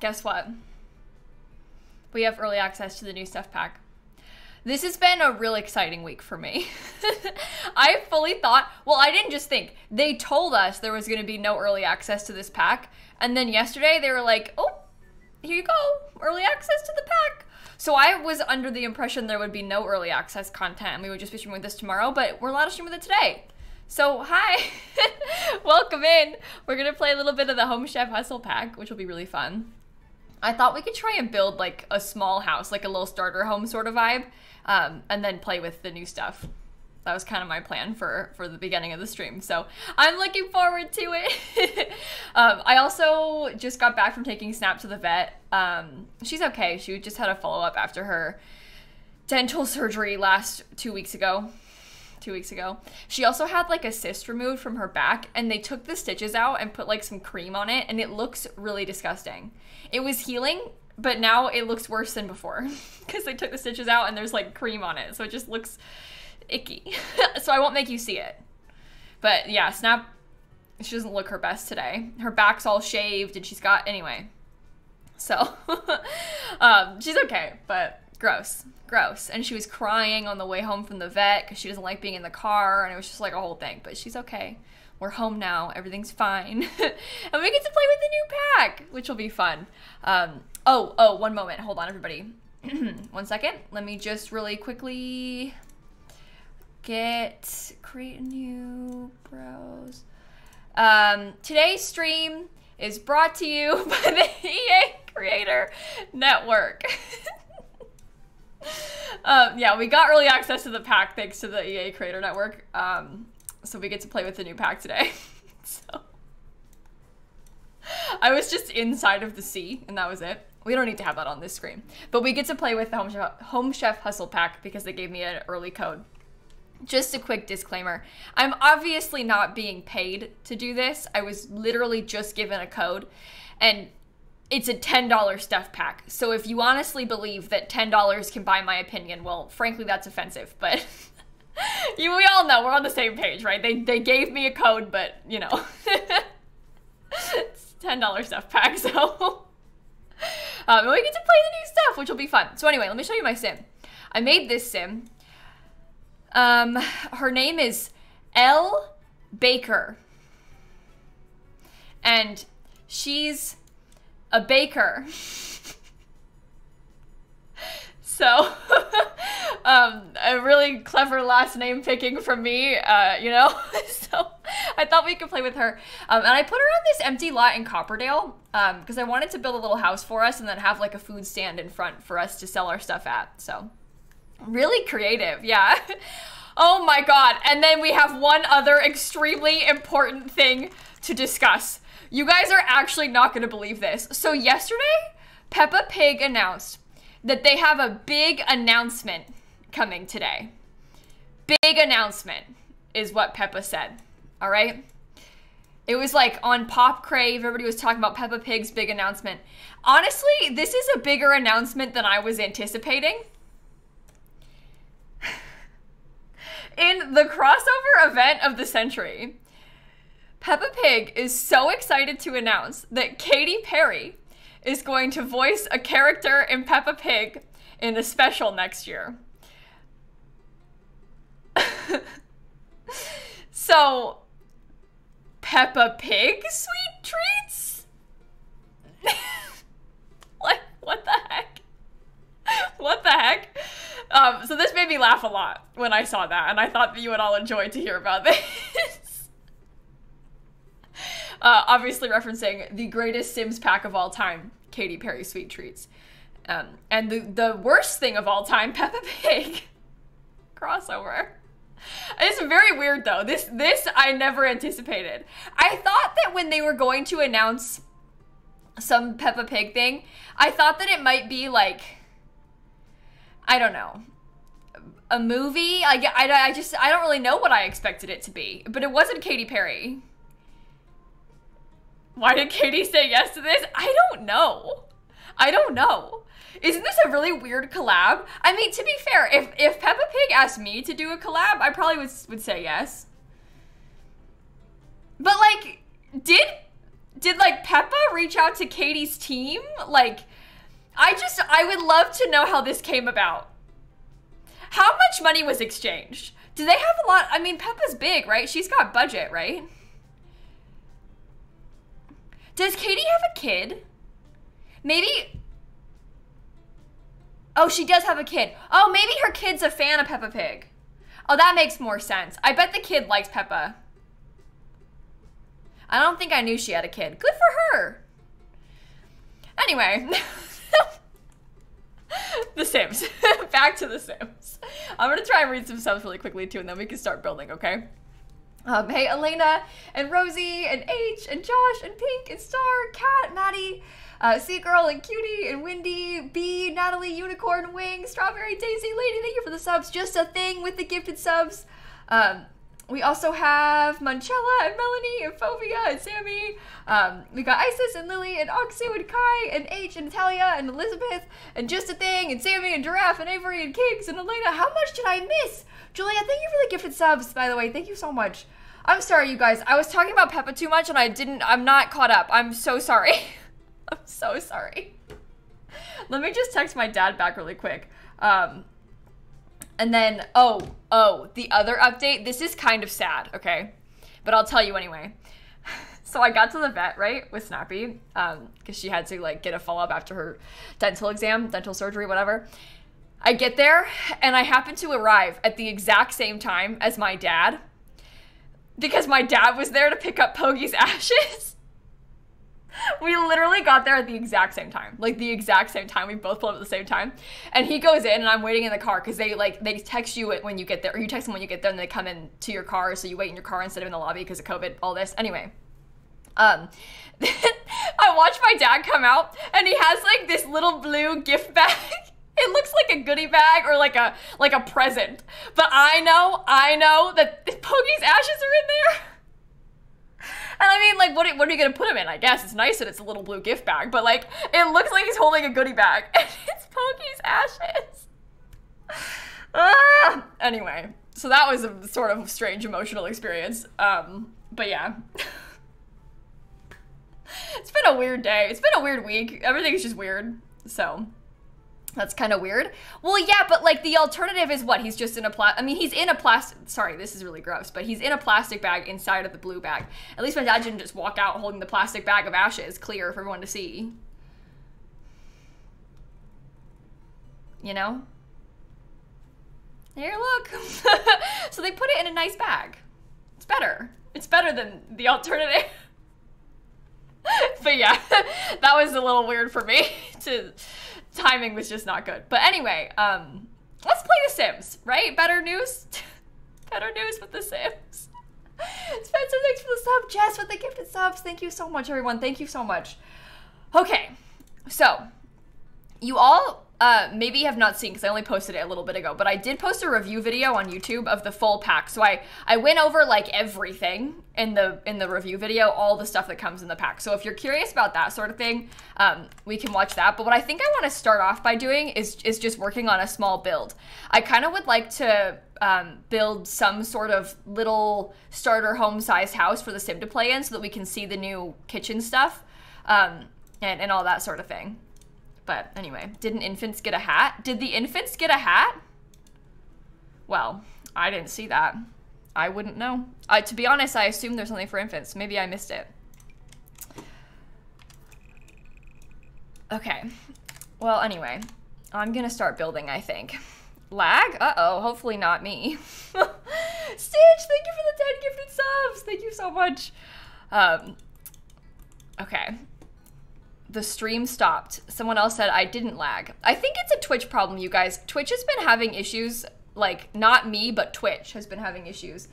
guess what? We have early access to the new stuff pack. This has been a real exciting week for me. I fully thought, well, I didn't just think, they told us there was going to be no early access to this pack. And then yesterday they were like, oh, here you go, early access to the pack. So I was under the impression there would be no early access content and we would just be streaming with this tomorrow, but we're allowed to stream with it today. So hi, welcome in. We're gonna play a little bit of the Home Chef Hustle pack, which will be really fun. I thought we could try and build like a small house, like a little starter home sort of vibe, um, and then play with the new stuff. That was kind of my plan for for the beginning of the stream. So I'm looking forward to it. um, I also just got back from taking Snap to the vet. Um, she's okay. She just had a follow up after her dental surgery last two weeks ago two weeks ago. She also had like a cyst removed from her back, and they took the stitches out and put like some cream on it, and it looks really disgusting. It was healing, but now it looks worse than before because they took the stitches out and there's like cream on it, so it just looks icky. so I won't make you see it. But yeah, Snap, she doesn't look her best today. Her back's all shaved, and she's got anyway. So um, she's okay, but gross gross. And she was crying on the way home from the vet because she doesn't like being in the car, and it was just like a whole thing. But she's okay. We're home now. Everything's fine, and we get to play with the new pack, which will be fun. Um, oh, oh, one moment. Hold on, everybody. one second. Let me just really quickly get create a new browse. Um, today's stream is brought to you by the EA Creator Network. Um, yeah, we got early access to the pack thanks to the EA Creator Network. Um, so we get to play with the new pack today. so I was just inside of the sea, and that was it. We don't need to have that on this screen. But we get to play with the Home Chef, Home Chef Hustle Pack because they gave me an early code. Just a quick disclaimer. I'm obviously not being paid to do this. I was literally just given a code. And it's a $10 stuff pack. So if you honestly believe that $10 can buy my opinion, well, frankly, that's offensive. But you, we all know we're on the same page, right? They, they gave me a code, but you know, it's $10 stuff pack. So um, we get to play the new stuff, which will be fun. So anyway, let me show you my sim. I made this sim. Um, her name is L. Baker. And she's a baker. so, um, a really clever last name picking from me, uh, you know? so, I thought we could play with her. Um, and I put her on this empty lot in Copperdale because um, I wanted to build a little house for us and then have like a food stand in front for us to sell our stuff at. So, really creative, yeah. oh my god. And then we have one other extremely important thing to discuss. You guys are actually not going to believe this. So, yesterday, Peppa Pig announced that they have a big announcement coming today. Big announcement is what Peppa said. All right? It was like on Pop Crave, everybody was talking about Peppa Pig's big announcement. Honestly, this is a bigger announcement than I was anticipating. In the crossover event of the century, Peppa Pig is so excited to announce that Katy Perry is going to voice a character in Peppa Pig in a special next year. so, Peppa Pig sweet treats? like, what the heck? What the heck? Um, so this made me laugh a lot when I saw that, and I thought that you would all enjoy to hear about this. Uh, obviously referencing the greatest Sims pack of all time, Katy Perry Sweet Treats. Um, and the, the worst thing of all time, Peppa Pig crossover. It's very weird though. This this I never anticipated. I thought that when they were going to announce some Peppa Pig thing, I thought that it might be like I don't know. A movie? I, I, I just I don't really know what I expected it to be, but it wasn't Katy Perry. Why did Katy say yes to this? I don't know. I don't know. Isn't this a really weird collab? I mean, to be fair, if, if Peppa Pig asked me to do a collab, I probably would, would say yes. But like, did did like Peppa reach out to Katy's team? Like, I just, I would love to know how this came about. How much money was exchanged? Do they have a lot? I mean, Peppa's big, right? She's got budget, right? Does Katy have a kid? Maybe. Oh, she does have a kid. Oh, maybe her kid's a fan of Peppa Pig. Oh, that makes more sense. I bet the kid likes Peppa. I don't think I knew she had a kid. Good for her. Anyway. the Sims. Back to The Sims. I'm gonna try and read some subs really quickly too, and then we can start building, okay? Um, hey, Elena and Rosie and H and Josh and Pink and Star, Cat, Maddie, uh, Sea Girl and Cutie and Windy, B, Natalie, Unicorn, Wing, Strawberry, Daisy, Lady, thank you for the subs. Just a thing with the gifted subs. Um, we also have Manchella and Melanie and Phobia and Sammy. Um, we got Isis and Lily and Oxu and Kai and H and Natalia and Elizabeth and Just a Thing and Sammy and Giraffe and Avery and Kings and Elena. How much did I miss? Julia, thank you for the gifted subs, by the way. Thank you so much. I'm sorry, you guys. I was talking about Peppa too much and I didn't, I'm not caught up. I'm so sorry. I'm so sorry. Let me just text my dad back really quick. Um, and then, oh, oh, the other update. This is kind of sad, okay? But I'll tell you anyway. So I got to the vet, right, with Snappy, because um, she had to like get a follow up after her dental exam, dental surgery, whatever. I get there, and I happen to arrive at the exact same time as my dad, because my dad was there to pick up Pogi's ashes? We literally got there at the exact same time like the exact same time. We both pulled up at the same time. And he goes in and i'm waiting in the car because they like they text you when you get there or you text them when you get there and they come in to your car so you wait in your car instead of in the lobby because of covid all this. Anyway um i watch my dad come out and he has like this little blue gift bag it looks like a goodie bag or like a like a present but i know i know that Pogi's ashes are in there and I mean, like, what, what are you gonna put him in? I guess it's nice that it's a little blue gift bag, but like, it looks like he's holding a goodie bag, and it's Pogi's ashes. ah! Anyway, so that was a sort of strange emotional experience. Um, but yeah. it's been a weird day. It's been a weird week. Everything's just weird. So. That's kind of weird. Well, yeah, but like the alternative is what? He's just in a plastic. I mean, he's in a plastic. Sorry, this is really gross, but he's in a plastic bag inside of the blue bag. At least my dad didn't just walk out holding the plastic bag of ashes clear for everyone to see. You know? Here, look. so they put it in a nice bag. It's better. It's better than the alternative. but yeah, that was a little weird for me to timing was just not good. But anyway, um, let's play The Sims, right? Better news? Better news with The Sims. Spencer, thanks for the sub. Jess with the gifted subs. Thank you so much, everyone. Thank you so much. Okay, so you all uh, maybe you have not seen because I only posted it a little bit ago, but I did post a review video on YouTube of the full pack. So I I went over like everything in the in the review video, all the stuff that comes in the pack. So if you're curious about that sort of thing, um, we can watch that. But what I think I want to start off by doing is is just working on a small build. I kind of would like to um, build some sort of little starter home size house for the sim to play in, so that we can see the new kitchen stuff um, and and all that sort of thing. But anyway, didn't infants get a hat? Did the infants get a hat? Well, I didn't see that. I wouldn't know. Uh, to be honest, I assume there's something for infants. Maybe I missed it. Okay. Well, anyway, I'm gonna start building, I think. Lag? Uh-oh, hopefully not me. Stitch, thank you for the 10 gifted subs! Thank you so much. Um, okay, the stream stopped. Someone else said I didn't lag. I think it's a Twitch problem, you guys. Twitch has been having issues, like not me, but Twitch has been having issues.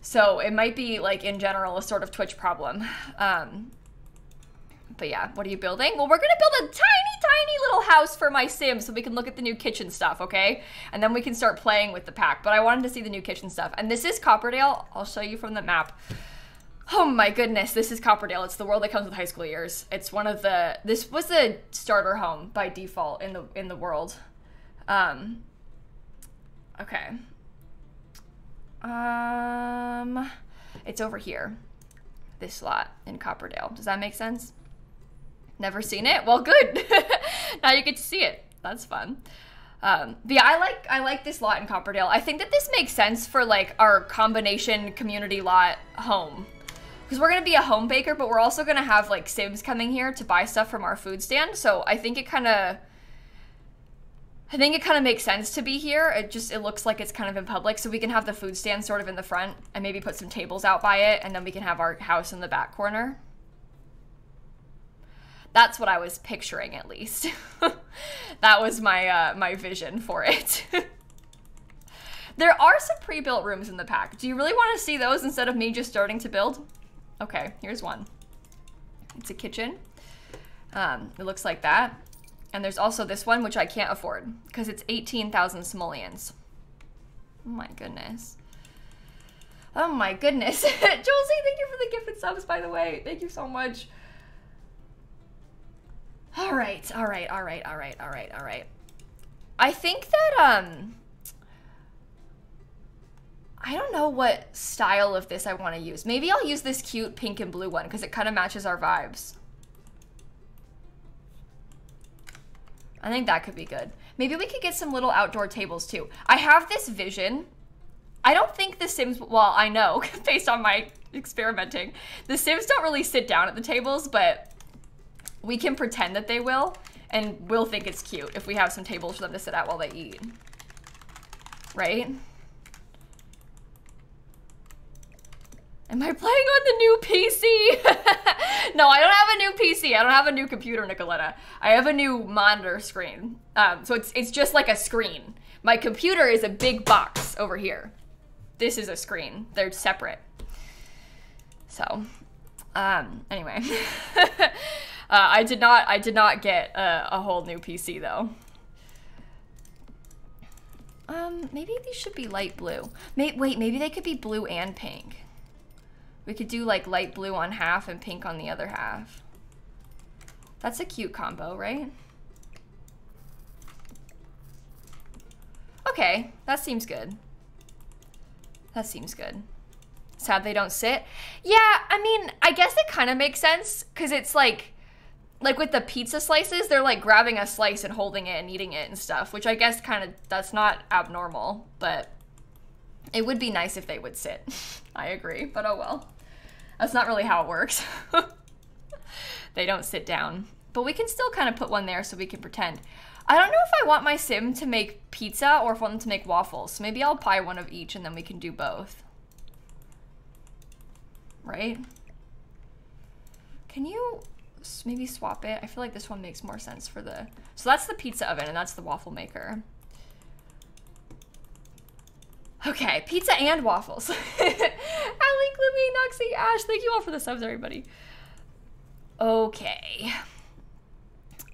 So it might be like in general a sort of Twitch problem. Um, but yeah, what are you building? Well, we're gonna build a tiny, tiny little house for my sim so we can look at the new kitchen stuff, okay? And then we can start playing with the pack. But I wanted to see the new kitchen stuff. And this is Copperdale. I'll show you from the map. Oh my goodness, this is Copperdale. It's the world that comes with high school years. It's one of the this was the starter home by default in the in the world. Um okay. Um it's over here. this lot in Copperdale. Does that make sense? Never seen it? Well, good. now you get to see it. That's fun. Um, yeah, I like I like this lot in Copperdale. I think that this makes sense for like our combination community lot home. Because we're gonna be a home baker, but we're also gonna have like Sims coming here to buy stuff from our food stand. So I think it kind of I think it kind of makes sense to be here. It just it looks like it's kind of in public, so we can have the food stand sort of in the front and maybe put some tables out by it, and then we can have our house in the back corner. That's what I was picturing, at least. that was my uh, my vision for it. there are some pre-built rooms in the pack. Do you really want to see those instead of me just starting to build? Okay, here's one. It's a kitchen. Um, it looks like that. And there's also this one, which I can't afford because it's 18,000 simoleons. Oh my goodness. Oh my goodness. Josie, thank you for the gifted subs, by the way. Thank you so much. All right, all right, all right, all right, all right, all right. I think that, um, I don't know what style of this I want to use. Maybe I'll use this cute pink and blue one because it kind of matches our vibes. I think that could be good. Maybe we could get some little outdoor tables too. I have this vision. I don't think the Sims, well, I know based on my experimenting, the Sims don't really sit down at the tables, but we can pretend that they will and we'll think it's cute if we have some tables for them to sit at while they eat. Right? Am I playing on the new PC? no, I don't have a new PC. I don't have a new computer, Nicoletta. I have a new monitor screen. Um, so it's, it's just like a screen. My computer is a big box over here. This is a screen. They're separate. So, um, anyway. uh, I did not, I did not get a, a whole new PC though. Um, maybe these should be light blue. May wait, maybe they could be blue and pink. We could do like light blue on half and pink on the other half. That's a cute combo, right? Okay, that seems good. That seems good. Sad they don't sit. Yeah, I mean, I guess it kind of makes sense because it's like, like with the pizza slices, they're like grabbing a slice and holding it and eating it and stuff, which I guess kind of, that's not abnormal, but it would be nice if they would sit. I agree, but oh well. That's not really how it works. they don't sit down. But we can still kind of put one there so we can pretend. I don't know if I want my sim to make pizza or if I want them to make waffles. So maybe I'll buy one of each and then we can do both. Right? Can you maybe swap it? I feel like this one makes more sense for the... So that's the pizza oven and that's the waffle maker. Okay, pizza and waffles. Ali, Gloomy, Noxie, Ash, thank you all for the subs, everybody. Okay.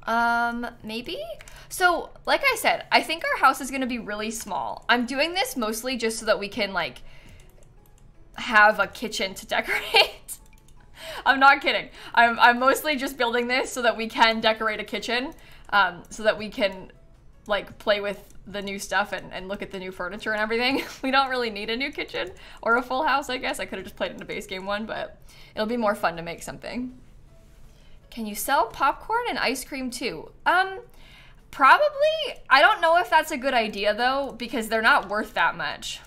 Um, maybe? So, like I said, I think our house is gonna be really small. I'm doing this mostly just so that we can, like, have a kitchen to decorate. I'm not kidding. I'm, I'm mostly just building this so that we can decorate a kitchen, um, so that we can, like, play with the new stuff and, and look at the new furniture and everything. we don't really need a new kitchen or a full house, I guess. I could have just played in a base game one, but it'll be more fun to make something. Can you sell popcorn and ice cream too? Um, probably. I don't know if that's a good idea though, because they're not worth that much.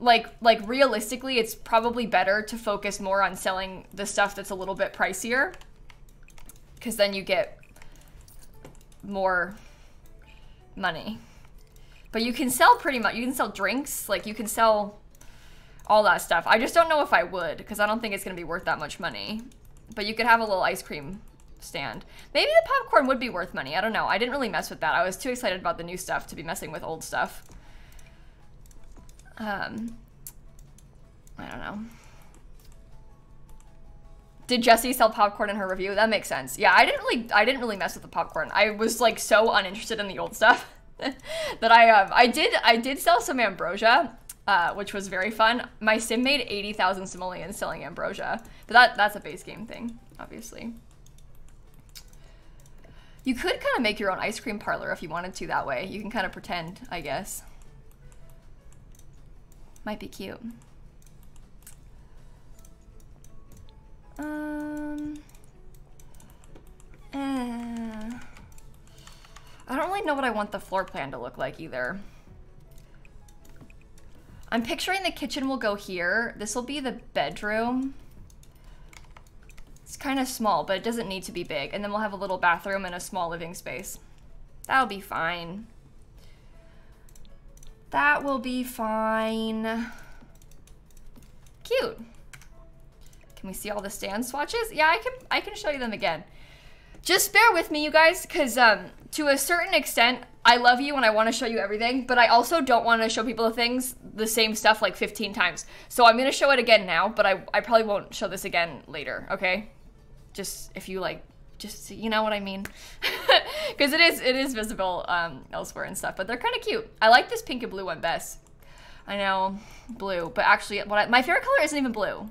Like, like realistically, it's probably better to focus more on selling the stuff that's a little bit pricier, because then you get more money. But you can sell pretty much, you can sell drinks, like you can sell all that stuff. I just don't know if I would, because I don't think it's going to be worth that much money. But you could have a little ice cream stand. Maybe the popcorn would be worth money. I don't know. I didn't really mess with that. I was too excited about the new stuff to be messing with old stuff. Um, I don't know. Did Jesse sell popcorn in her review? That makes sense. Yeah, I didn't really, I didn't really mess with the popcorn. I was like so uninterested in the old stuff. that I um I did I did sell some ambrosia, uh, which was very fun. My sim made eighty thousand simoleons selling ambrosia, but that that's a base game thing, obviously. You could kind of make your own ice cream parlor if you wanted to that way. You can kind of pretend, I guess. Might be cute. Um. Eh. I don't really know what I want the floor plan to look like either. I'm picturing the kitchen will go here. This will be the bedroom. It's kind of small, but it doesn't need to be big. And then we'll have a little bathroom and a small living space. That'll be fine. That will be fine. Cute. Can we see all the stand swatches? Yeah, I can I can show you them again. Just bear with me, you guys, because um, to a certain extent, I love you and I want to show you everything, but I also don't want to show people the things, the same stuff like 15 times. So I'm going to show it again now, but I, I probably won't show this again later, okay? Just if you like, just, you know what I mean? Because it is, it is visible um, elsewhere and stuff, but they're kind of cute. I like this pink and blue one best. I know, blue, but actually what I, my favorite color isn't even blue.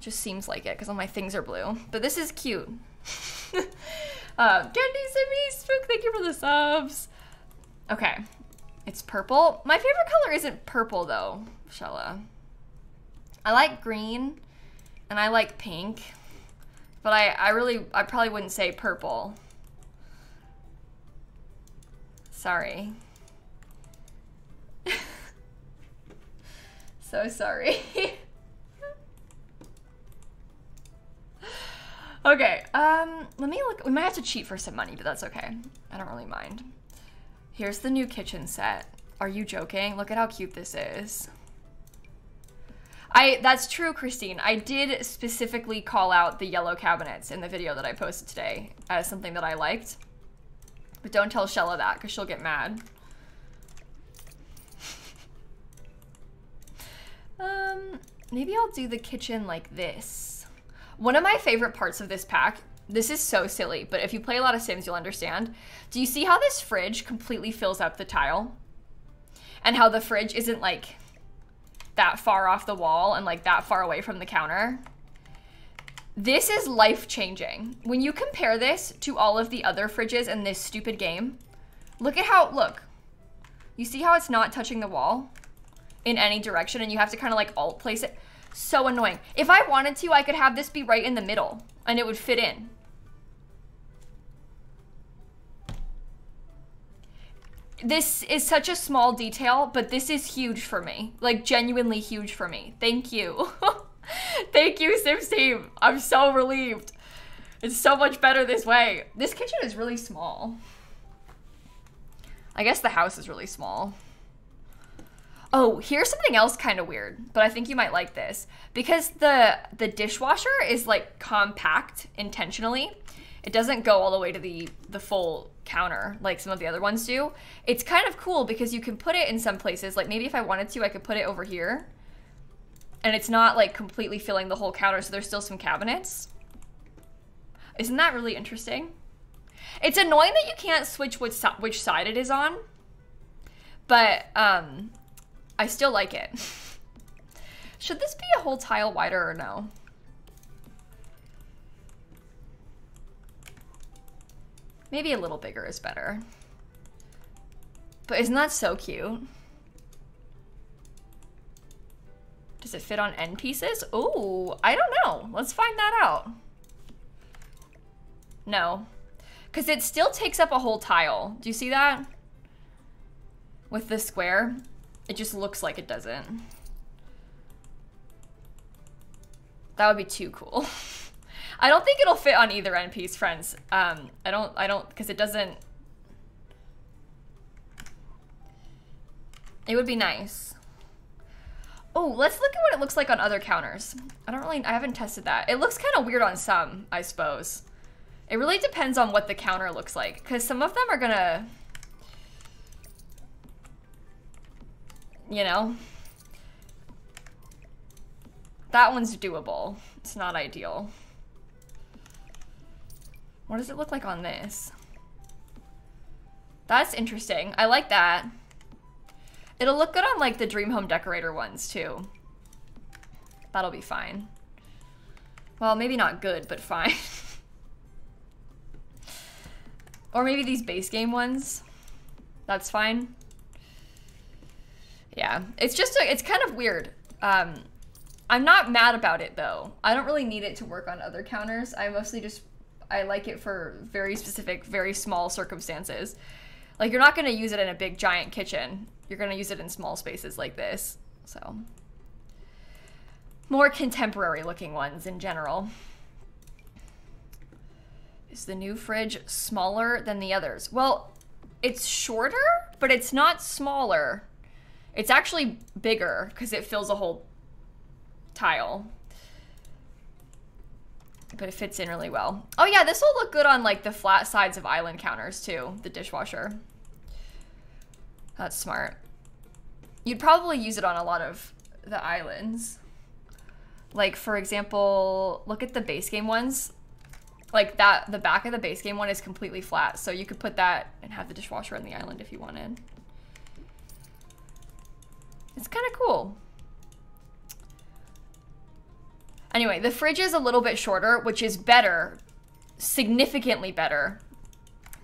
Just seems like it because all my things are blue. But this is cute. uh, Candy Simi Spook, thank you for the subs. Okay. It's purple. My favorite color isn't purple though, Shella. I like green and I like pink. But I, I really, I probably wouldn't say purple. Sorry. so sorry. Okay, um, let me look. We might have to cheat for some money, but that's okay. I don't really mind. Here's the new kitchen set. Are you joking? Look at how cute this is. I that's true, Christine. I did specifically call out the yellow cabinets in the video that I posted today as something that I liked. But don't tell Shella that, because she'll get mad. um, maybe I'll do the kitchen like this. One of my favorite parts of this pack, this is so silly, but if you play a lot of Sims, you'll understand. Do you see how this fridge completely fills up the tile? And how the fridge isn't like that far off the wall and like that far away from the counter? This is life changing. When you compare this to all of the other fridges in this stupid game, look at how, look. You see how it's not touching the wall in any direction and you have to kind of like alt place it? So annoying. If I wanted to, I could have this be right in the middle and it would fit in. This is such a small detail, but this is huge for me. Like genuinely huge for me. Thank you. Thank you, Sims. I'm so relieved. It's so much better this way. This kitchen is really small. I guess the house is really small. Oh, here's something else kind of weird, but I think you might like this. Because the the dishwasher is like compact intentionally. It doesn't go all the way to the the full counter like some of the other ones do. It's kind of cool because you can put it in some places. Like maybe if I wanted to, I could put it over here. And it's not like completely filling the whole counter, so there's still some cabinets. Isn't that really interesting? It's annoying that you can't switch which, which side it is on. But um, I still like it. Should this be a whole tile wider or no? Maybe a little bigger is better. But isn't that so cute? Does it fit on end pieces? Oh, I don't know. Let's find that out. No. Because it still takes up a whole tile. Do you see that? With the square. It just looks like it doesn't. That would be too cool. I don't think it'll fit on either end piece, friends. Um, I don't, I don't, because it doesn't. It would be nice. Oh, let's look at what it looks like on other counters. I don't really, I haven't tested that. It looks kind of weird on some, I suppose. It really depends on what the counter looks like, because some of them are gonna you know? That one's doable. It's not ideal. What does it look like on this? That's interesting. I like that. It'll look good on like the Dream Home Decorator ones too. That'll be fine. Well, maybe not good, but fine. or maybe these base game ones. That's fine. Yeah, it's just, a, it's kind of weird. Um, I'm not mad about it though. I don't really need it to work on other counters. I mostly just I like it for very specific, very small circumstances. Like you're not going to use it in a big giant kitchen. You're going to use it in small spaces like this. So more contemporary looking ones in general. Is the new fridge smaller than the others? Well, it's shorter, but it's not smaller. It's actually bigger because it fills a whole tile. But it fits in really well. Oh yeah, this will look good on like the flat sides of island counters too, the dishwasher. That's smart. You'd probably use it on a lot of the islands. Like for example, look at the base game ones. Like that, the back of the base game one is completely flat. So you could put that and have the dishwasher on the island if you wanted. It's kind of cool. Anyway, the fridge is a little bit shorter, which is better, significantly better,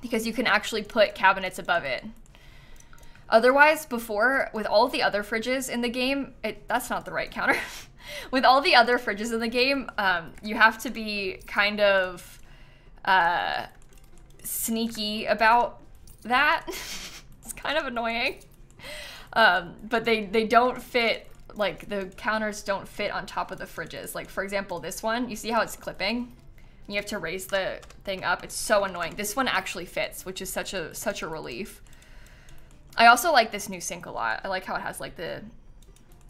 because you can actually put cabinets above it. Otherwise, before, with all the other fridges in the game, it, that's not the right counter. with all the other fridges in the game, um, you have to be kind of uh, sneaky about that. it's kind of annoying. Um, but they, they don't fit like the counters don't fit on top of the fridges. Like for example, this one, you see how it's clipping? You have to raise the thing up. It's so annoying. This one actually fits, which is such a such a relief. I also like this new sink a lot. I like how it has like the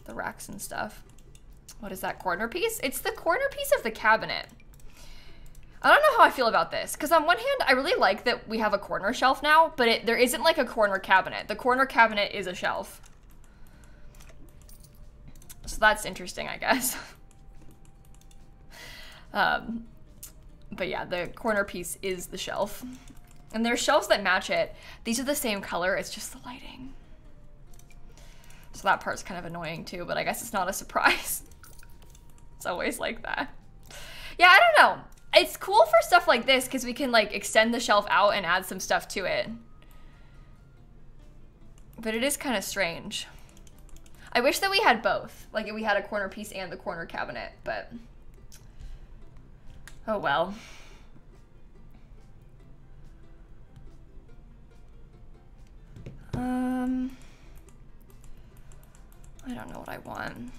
the racks and stuff. What is that corner piece? It's the corner piece of the cabinet. I don't know how I feel about this because on one hand, I really like that we have a corner shelf now, but it, there isn't like a corner cabinet. The corner cabinet is a shelf. So that's interesting, I guess. um, but yeah, the corner piece is the shelf. And there's shelves that match it. These are the same color, it's just the lighting. So that part's kind of annoying too, but I guess it's not a surprise. it's always like that. Yeah, I don't know. It's cool for stuff like this because we can like extend the shelf out and add some stuff to it. But it is kind of strange. I wish that we had both. Like we had a corner piece and the corner cabinet, but oh well. Um, I don't know what I want.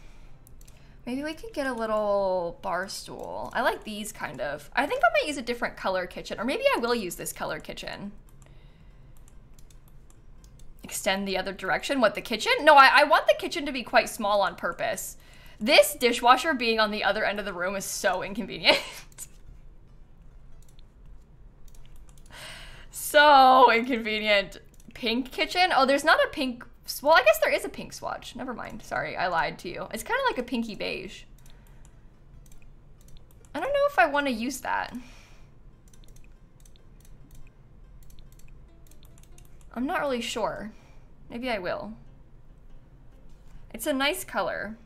Maybe we could get a little bar stool. I like these kind of. I think I might use a different color kitchen, or maybe I will use this color kitchen extend the other direction. What, the kitchen? No, I, I want the kitchen to be quite small on purpose. This dishwasher being on the other end of the room is so inconvenient. so inconvenient. Pink kitchen? Oh, there's not a pink... Well, I guess there is a pink swatch. Never mind. Sorry, I lied to you. It's kind of like a pinky beige. I don't know if I want to use that. I'm not really sure. Maybe I will. It's a nice color.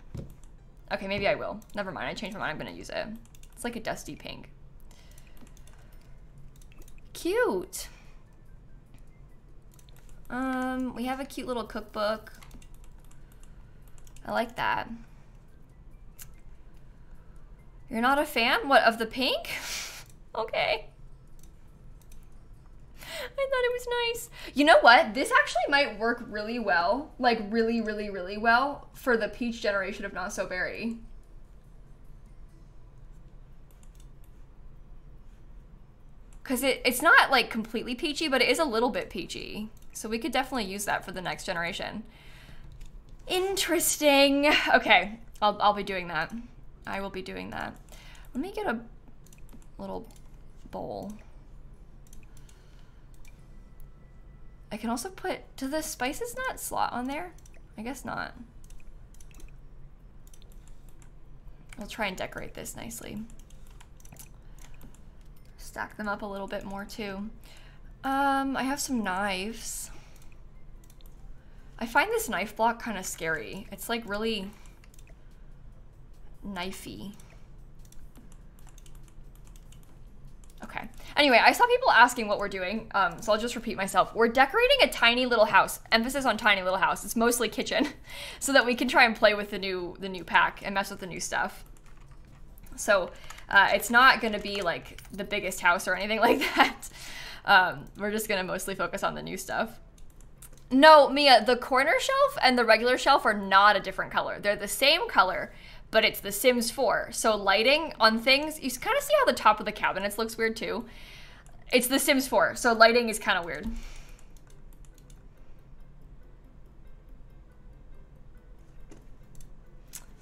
Okay, maybe I will. Never mind, I changed my mind. I'm gonna use it. It's like a dusty pink. Cute. Um, we have a cute little cookbook. I like that. You're not a fan? What, of the pink? okay. I thought it was nice. You know what? This actually might work really well, like really, really, really well for the peach generation of Not So Berry. Because it, it's not like completely peachy, but it is a little bit peachy. So we could definitely use that for the next generation. Interesting. Okay, I'll, I'll be doing that. I will be doing that. Let me get a little bowl. I can also put, do the spices not slot on there? I guess not. I'll try and decorate this nicely. Stack them up a little bit more too. Um, I have some knives. I find this knife block kind of scary. It's like really knifey. Okay. Anyway, I saw people asking what we're doing, um, so I'll just repeat myself. We're decorating a tiny little house. Emphasis on tiny little house. It's mostly kitchen, so that we can try and play with the new the new pack and mess with the new stuff. So uh, it's not going to be like the biggest house or anything like that. Um, we're just to mostly focus on the new stuff. No, Mia, the corner shelf and the regular shelf are not a different color. They're the same color, but it's The Sims 4. So lighting on things, you kind of see how the top of the cabinets looks weird too. It's The Sims 4, so lighting is kind of weird.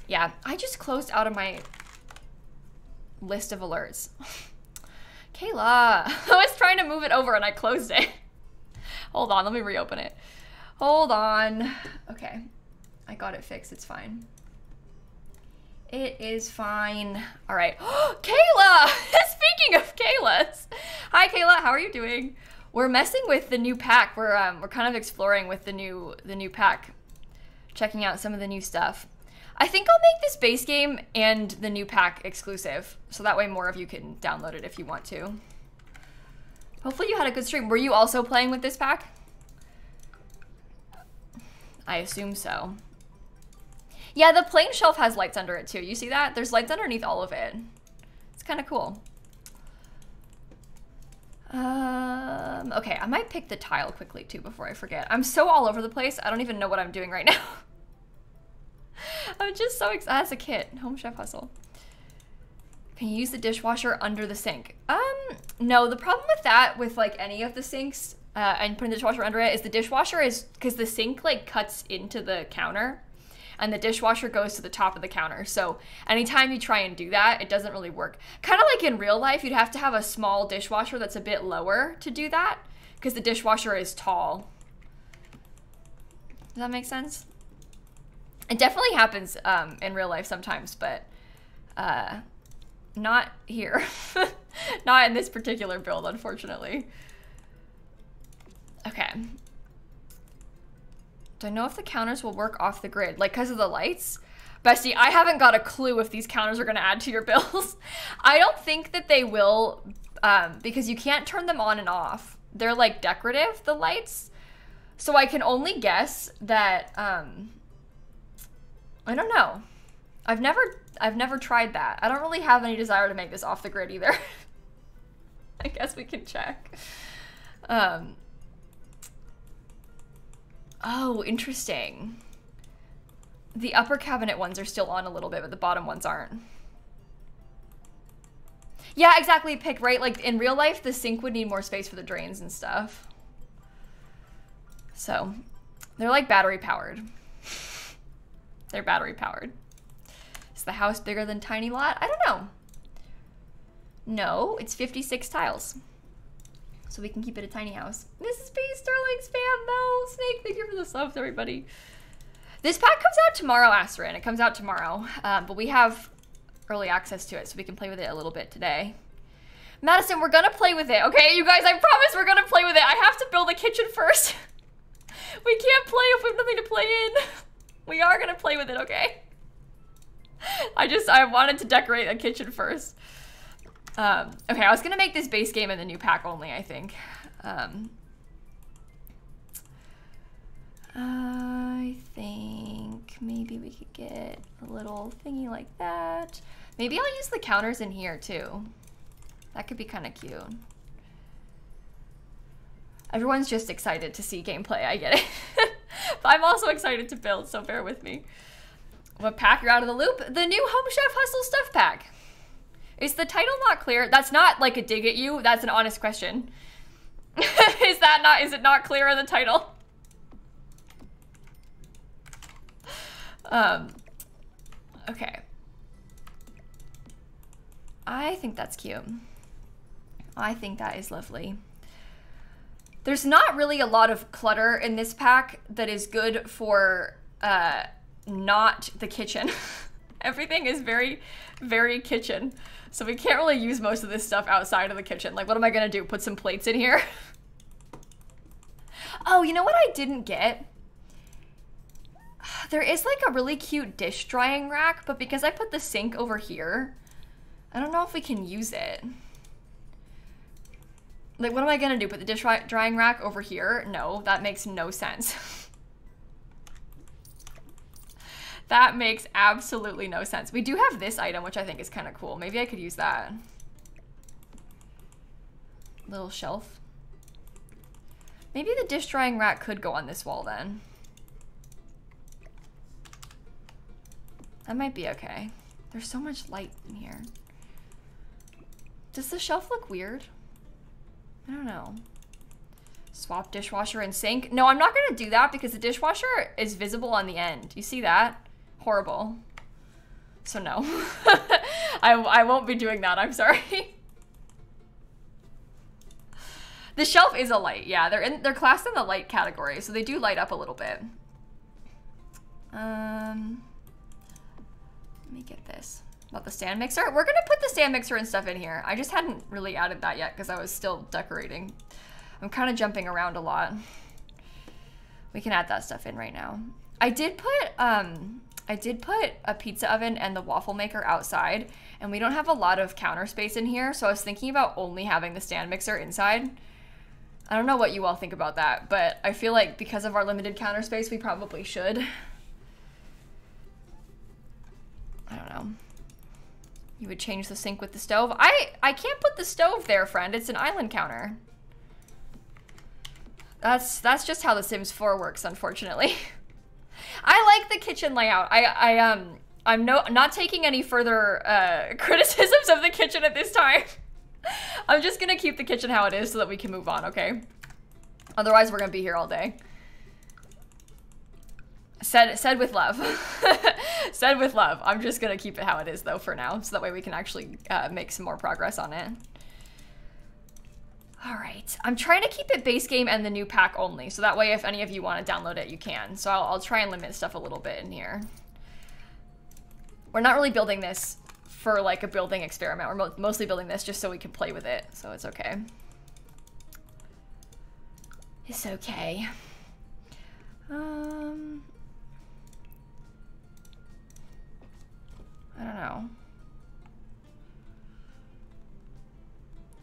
Yeah, I just closed out of my list of alerts. Kayla, I was trying to move it over and I closed it. Hold on, let me reopen it. Hold on. Okay, I got it fixed, it's fine. It is fine. All right. Kayla! Speaking of Kayla's. Hi Kayla, how are you doing? We're messing with the new pack. We're um, we're kind of exploring with the new the new pack. Checking out some of the new stuff. I think I'll make this base game and the new pack exclusive. So that way more of you can download it if you want to. Hopefully you had a good stream. Were you also playing with this pack? I assume so. Yeah, the plain shelf has lights under it too. You see that? There's lights underneath all of it. It's kind of cool. Um, okay, I might pick the tile quickly too before I forget. I'm so all over the place. I don't even know what I'm doing right now. I'm just so excited. That's a kit. Home Chef Hustle. Can you use the dishwasher under the sink? Um, no. The problem with that, with like any of the sinks, uh, and putting the dishwasher under it, is the dishwasher is because the sink like cuts into the counter and the dishwasher goes to the top of the counter. So anytime you try and do that, it doesn't really work. Kind of like in real life, you'd have to have a small dishwasher that's a bit lower to do that because the dishwasher is tall. Does that make sense? It definitely happens um, in real life sometimes, but uh, not here. not in this particular build, unfortunately. Okay, do I know if the counters will work off the grid? Like, because of the lights? Bestie, I haven't got a clue if these counters are going to add to your bills. I don't think that they will um, because you can't turn them on and off. They're like decorative, the lights. So I can only guess that, um, I don't know. I've never, I've never tried that. I don't really have any desire to make this off the grid either. I guess we can check. Um, Oh, interesting. The upper cabinet ones are still on a little bit, but the bottom ones aren't. Yeah, exactly, pick, right? Like, in real life, the sink would need more space for the drains and stuff. So, they're like battery powered. They're battery powered. Is the house bigger than Tiny Lot? I don't know. No, it's 56 tiles so we can keep it a tiny house. Mrs. B, Sterling, Spam, Mel, Snake, thank you for the subs, everybody. This pack comes out tomorrow, Asterin. It comes out tomorrow, um, but we have early access to it, so we can play with it a little bit today. Madison, we're gonna play with it, okay? You guys, I promise we're gonna play with it. I have to build a kitchen first. we can't play if we have nothing to play in. We are gonna play with it, okay? I just, I wanted to decorate a kitchen first. Um, okay, I was gonna make this base game in the new pack only, I think. Um, I think maybe we could get a little thingy like that. Maybe I'll use the counters in here too. That could be kind of cute. Everyone's just excited to see gameplay, I get it. but I'm also excited to build, so bear with me. What pack? You're out of the loop? The new Home Chef Hustle stuff pack. Is the title not clear? That's not like a dig at you. That's an honest question. is that not, is it not clear in the title? Um, okay. I think that's cute. I think that is lovely. There's not really a lot of clutter in this pack that is good for uh, not the kitchen. Everything is very, very kitchen. So we can't really use most of this stuff outside of the kitchen. Like, what am I gonna do? Put some plates in here? oh, you know what I didn't get? There is like a really cute dish drying rack, but because I put the sink over here, I don't know if we can use it. Like, what am I gonna do? Put the dish drying rack over here? No, that makes no sense. that makes absolutely no sense. We do have this item, which I think is kind of cool. Maybe I could use that. Little shelf. Maybe the dish drying rack could go on this wall then. That might be okay. There's so much light in here. Does the shelf look weird? I don't know. Swap dishwasher and sink. No, I'm not going to do that because the dishwasher is visible on the end. You see that? Horrible. So no. I, I won't be doing that. I'm sorry. the shelf is a light. Yeah, they're in they're classed in the light category, so they do light up a little bit. Um let me get this. About the stand mixer? We're gonna put the stand mixer and stuff in here. I just hadn't really added that yet because I was still decorating. I'm kind of jumping around a lot. We can add that stuff in right now. I did put, um, I did put a pizza oven and the waffle maker outside and we don't have a lot of counter space in here. So I was thinking about only having the stand mixer inside. I don't know what you all think about that, but I feel like because of our limited counter space, we probably should. I don't know. You would change the sink with the stove. I, I can't put the stove there, friend. It's an island counter. That's that's just how The Sims 4 works, unfortunately. I like the kitchen layout. I I um I'm no not taking any further uh, criticisms of the kitchen at this time. I'm just gonna keep the kitchen how it is so that we can move on, okay? Otherwise, we're gonna be here all day. Said said with love. said with love. I'm just gonna keep it how it is though for now, so that way we can actually uh, make some more progress on it. All right, I'm trying to keep it base game and the new pack only, so that way if any of you want to download it, you can. So I'll, I'll try and limit stuff a little bit in here. We're not really building this for like a building experiment. We're mo mostly building this just so we can play with it, so it's okay. It's okay. Um, I don't know.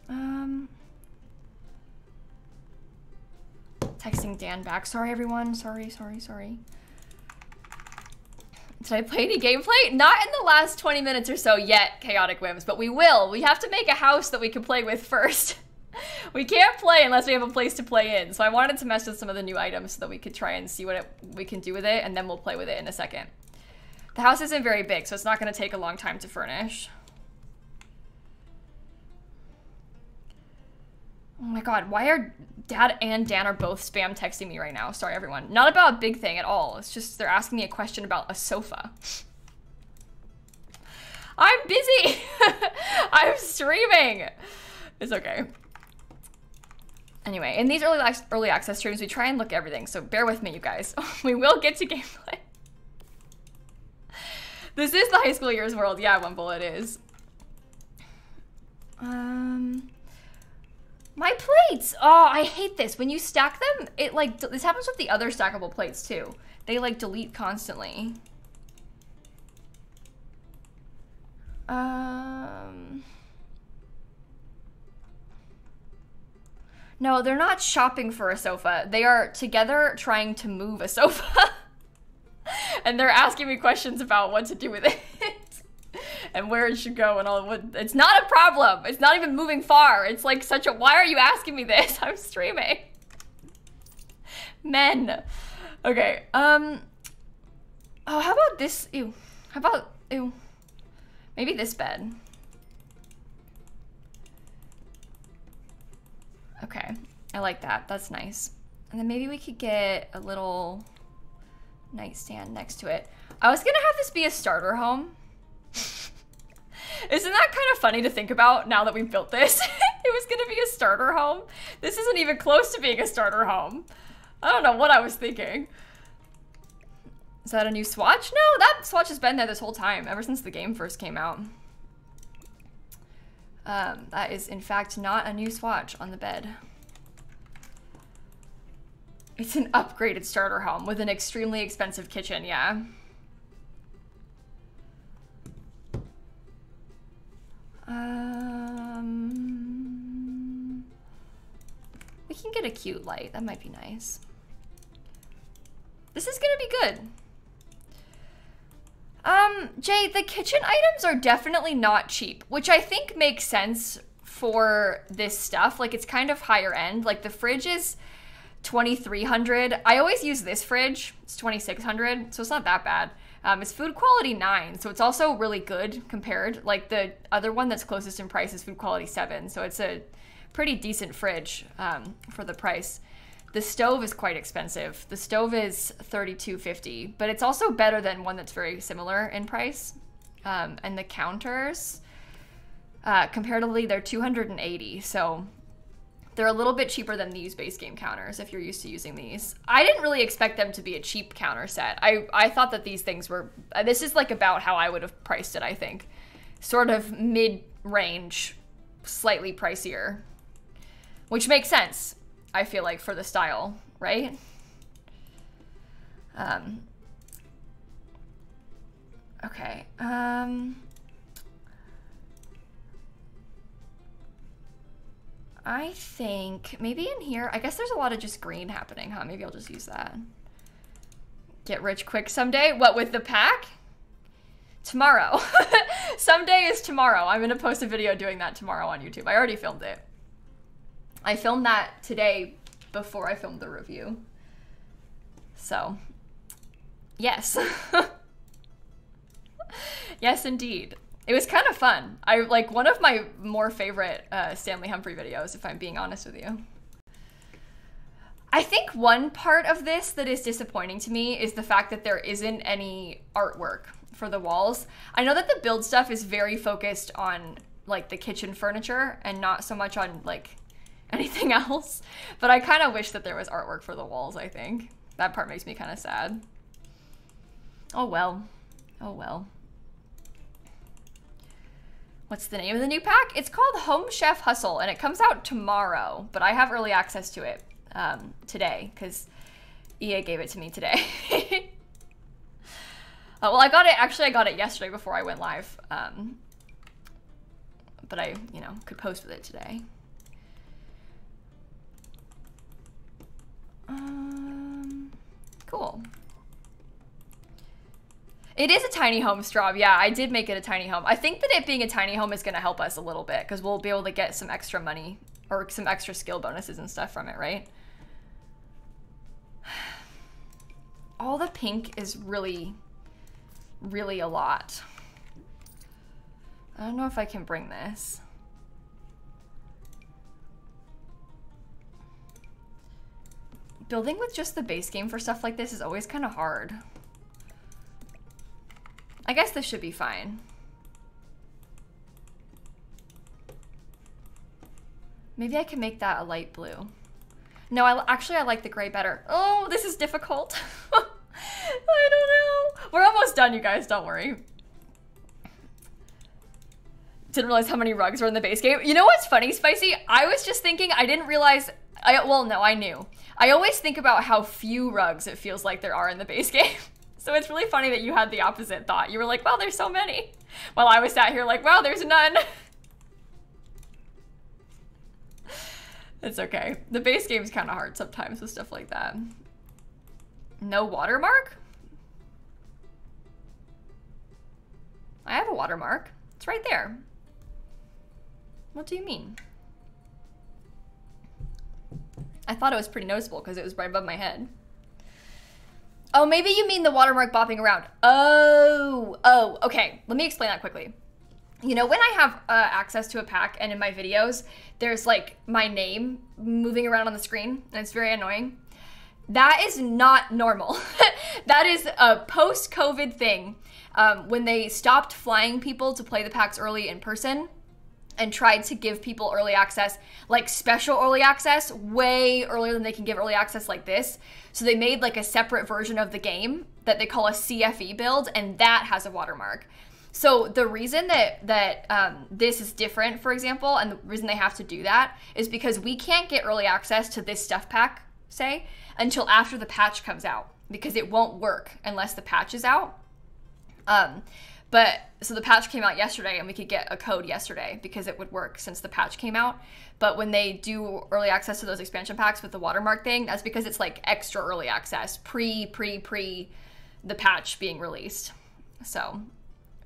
Um, texting Dan back. Sorry, everyone. Sorry, sorry, sorry. Did I play any gameplay? Not in the last 20 minutes or so yet, Chaotic Whims, but we will. We have to make a house that we can play with first. we can't play unless we have a place to play in. So I wanted to mess with some of the new items so that we could try and see what it, we can do with it, and then we'll play with it in a second. The house isn't very big, so it's not going to take a long time to furnish. Oh my god, why are dad and Dan are both spam texting me right now? Sorry, everyone. Not about a big thing at all. It's just they're asking me a question about a sofa. I'm busy! I'm streaming! It's okay. Anyway, in these early, early access streams, we try and look everything, so bear with me, you guys. we will get to gameplay. This is the high school years world. Yeah, Wimble, it is. Um, my plates. Oh, I hate this. When you stack them, it like, this happens with the other stackable plates too. They like delete constantly. Um, no, they're not shopping for a sofa. They are together trying to move a sofa. and they're asking me questions about what to do with it and where it should go and all what it's not a problem. It's not even moving far. It's like such a why are you asking me this? I'm streaming. Men. Okay um oh how about this? Ew. How about ew. Maybe this bed. Okay i like that. That's nice. And then maybe we could get a little nightstand next to it. I was gonna have this be a starter home. Isn't that kind of funny to think about now that we've built this? it was gonna be a starter home. This isn't even close to being a starter home. I don't know what I was thinking. Is that a new swatch? No, that swatch has been there this whole time, ever since the game first came out. Um, that is, in fact, not a new swatch on the bed. It's an upgraded starter home with an extremely expensive kitchen, yeah. Um, We can get a cute light. That might be nice. This is gonna be good. Um, Jay, the kitchen items are definitely not cheap, which I think makes sense for this stuff. Like it's kind of higher end. Like the fridge is 2300. I always use this fridge. It's 2600, so it's not that bad. Um, it's food quality 9, so it's also really good compared. Like the other one that's closest in price is food quality 7, so it's a pretty decent fridge um, for the price. The stove is quite expensive. The stove is 32.50, but it's also better than one that's very similar in price. Um, and the counters, uh, comparatively, they're 280. So they're a little bit cheaper than these base game counters if you're used to using these. I didn't really expect them to be a cheap counter set. I, I thought that these things were, uh, this is like about how I would have priced it, I think. Sort of mid range, slightly pricier, which makes sense, I feel like, for the style, right? Um, okay. Um, I think maybe in here, I guess there's a lot of just green happening, huh? Maybe I'll just use that. Get rich quick someday. What, with the pack? Tomorrow. someday is tomorrow. I'm to post a video doing that tomorrow on YouTube. I already filmed it. I filmed that today before I filmed the review. So, yes. yes, indeed. It was kind of fun. I like one of my more favorite uh, Stanley Humphrey videos, if I'm being honest with you. I think one part of this that is disappointing to me is the fact that there isn't any artwork for the walls. I know that the build stuff is very focused on like the kitchen furniture and not so much on like anything else, but I kind of wish that there was artwork for the walls, I think. That part makes me kind of sad. Oh well. Oh well. What's the name of the new pack? It's called Home Chef Hustle, and it comes out tomorrow, but I have early access to it um, today because EA gave it to me today. uh, well, I got it, actually I got it yesterday before I went live, um, but I, you know, could post with it today. Um, cool. It is a tiny home straw. Yeah, I did make it a tiny home. I think that it being a tiny home is going to help us a little bit because we'll be able to get some extra money or some extra skill bonuses and stuff from it, right? All the pink is really, really a lot. I don't know if I can bring this. Building with just the base game for stuff like this is always kind of hard. I guess this should be fine. Maybe I can make that a light blue. No, I actually I like the gray better. Oh, this is difficult. I don't know. We're almost done, you guys. Don't worry. Didn't realize how many rugs were in the base game. You know what's funny, Spicy? I was just thinking, I didn't realize, I well, no, I knew. I always think about how few rugs it feels like there are in the base game. So it's really funny that you had the opposite thought. You were like, wow, there's so many. While I was sat here like, wow, there's none. it's okay. The base game's kind of hard sometimes with stuff like that. No watermark? I have a watermark. It's right there. What do you mean? I thought it was pretty noticeable because it was right above my head. Oh, maybe you mean the watermark bopping around. Oh, oh, okay. Let me explain that quickly. You know, when I have uh, access to a pack and in my videos, there's like my name moving around on the screen and it's very annoying. That is not normal. that is a post COVID thing. Um, when they stopped flying people to play the packs early in person, and tried to give people early access, like special early access, way earlier than they can give early access like this. So they made like a separate version of the game that they call a CFE build, and that has a watermark. So the reason that that um, this is different, for example, and the reason they have to do that is because we can't get early access to this stuff pack, say, until after the patch comes out, because it won't work unless the patch is out. Um, But so the patch came out yesterday and we could get a code yesterday because it would work since the patch came out. But when they do early access to those expansion packs with the watermark thing, that's because it's like extra early access, pre, pre, pre the patch being released. So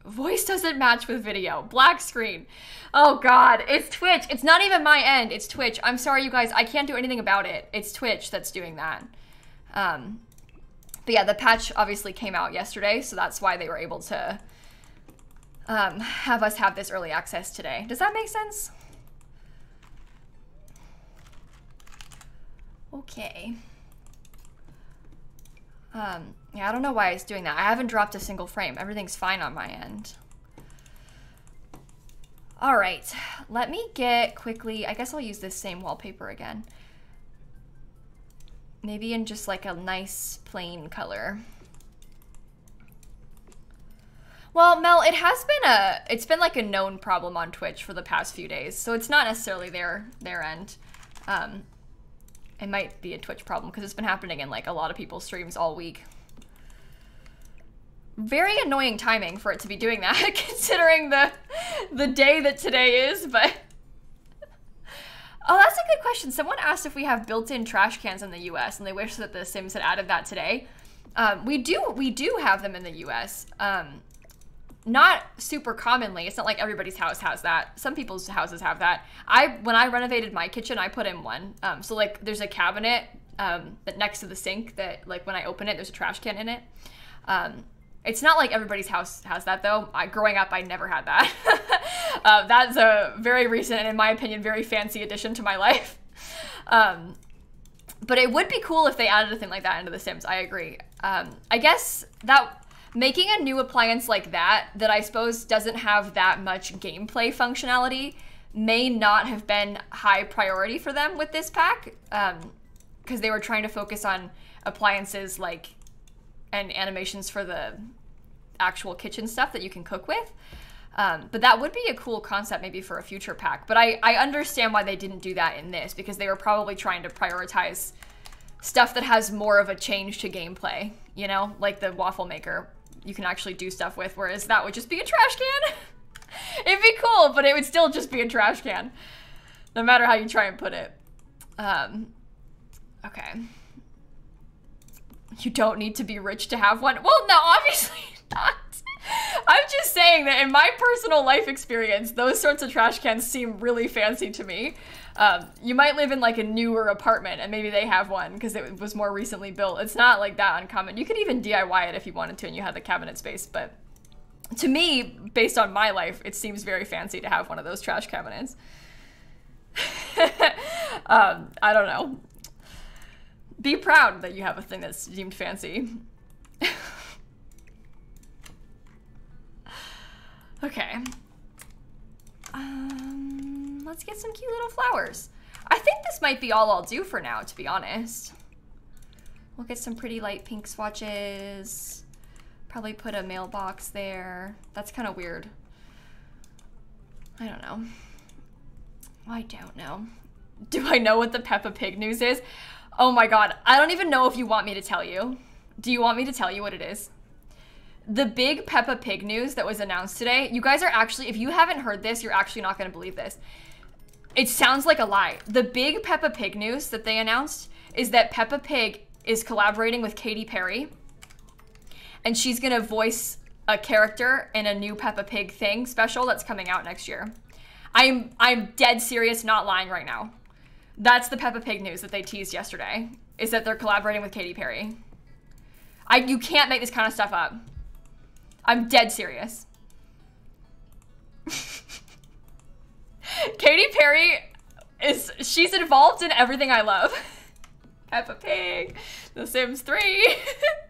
voice doesn't match with video. Black screen. Oh god, it's Twitch. It's not even my end. It's Twitch. I'm sorry, you guys. I can't do anything about it. It's Twitch that's doing that. Um, but yeah, the patch obviously came out yesterday, so that's why they were able to um, have us have this early access today. Does that make sense? Okay. Um, yeah, I don't know why it's doing that. I haven't dropped a single frame. Everything's fine on my end. All right, let me get quickly, I guess I'll use this same wallpaper again. Maybe in just like a nice plain color. Well, Mel, it has been a, it's been like a known problem on Twitch for the past few days, so it's not necessarily their, their end. Um, it might be a Twitch problem because it's been happening in like a lot of people's streams all week. Very annoying timing for it to be doing that, considering the the day that today is, but... Oh, that's a good question. Someone asked if we have built-in trash cans in the US, and they wish that The Sims had added that today. Um, we do we do have them in the US. Um, not super commonly. It's not like everybody's house has that. Some people's houses have that. I when I renovated my kitchen, I put in one. Um, so like there's a cabinet um, that next to the sink that like when I open it, there's a trash can in it. Um, it's not like everybody's house has that though. I, growing up, I never had that. uh, that's a very recent and, in my opinion, very fancy addition to my life. Um, but it would be cool if they added a thing like that into The Sims. I agree. Um, I guess that making a new appliance like that, that I suppose doesn't have that much gameplay functionality, may not have been high priority for them with this pack, because um, they were trying to focus on appliances like and animations for the actual kitchen stuff that you can cook with. Um, but that would be a cool concept maybe for a future pack. But I, I understand why they didn't do that in this because they were probably trying to prioritize stuff that has more of a change to gameplay, you know, like the waffle maker you can actually do stuff with, whereas that would just be a trash can. It'd be cool, but it would still just be a trash can, no matter how you try and put it. Um, okay. You don't need to be rich to have one. Well, no, obviously not. I'm just saying that in my personal life experience, those sorts of trash cans seem really fancy to me. Um, you might live in like a newer apartment and maybe they have one because it was more recently built. It's not like that uncommon. You could even DIY it if you wanted to and you had the cabinet space, but to me, based on my life, it seems very fancy to have one of those trash cabinets. um, I don't know. Be proud that you have a thing that's deemed fancy. okay. Um, let's get some cute little flowers. I think this might be all I'll do for now, to be honest. We'll get some pretty light pink swatches. Probably put a mailbox there. That's kind of weird. I don't know. I don't know. Do I know what the Peppa Pig news is? Oh my god, I don't even know if you want me to tell you. Do you want me to tell you what it is? The big Peppa Pig news that was announced today, you guys are actually, if you haven't heard this, you're actually not gonna believe this. It sounds like a lie. The big Peppa Pig news that they announced is that Peppa Pig is collaborating with Katy Perry and she's gonna voice a character in a new Peppa Pig thing special that's coming out next year. I'm I'm dead serious, not lying right now. That's the Peppa Pig news that they teased yesterday. Is that they're collaborating with Katy Perry. I you can't make this kind of stuff up. I'm dead serious. Katy Perry is she's involved in everything I love. Peppa Pig, The Sims 3.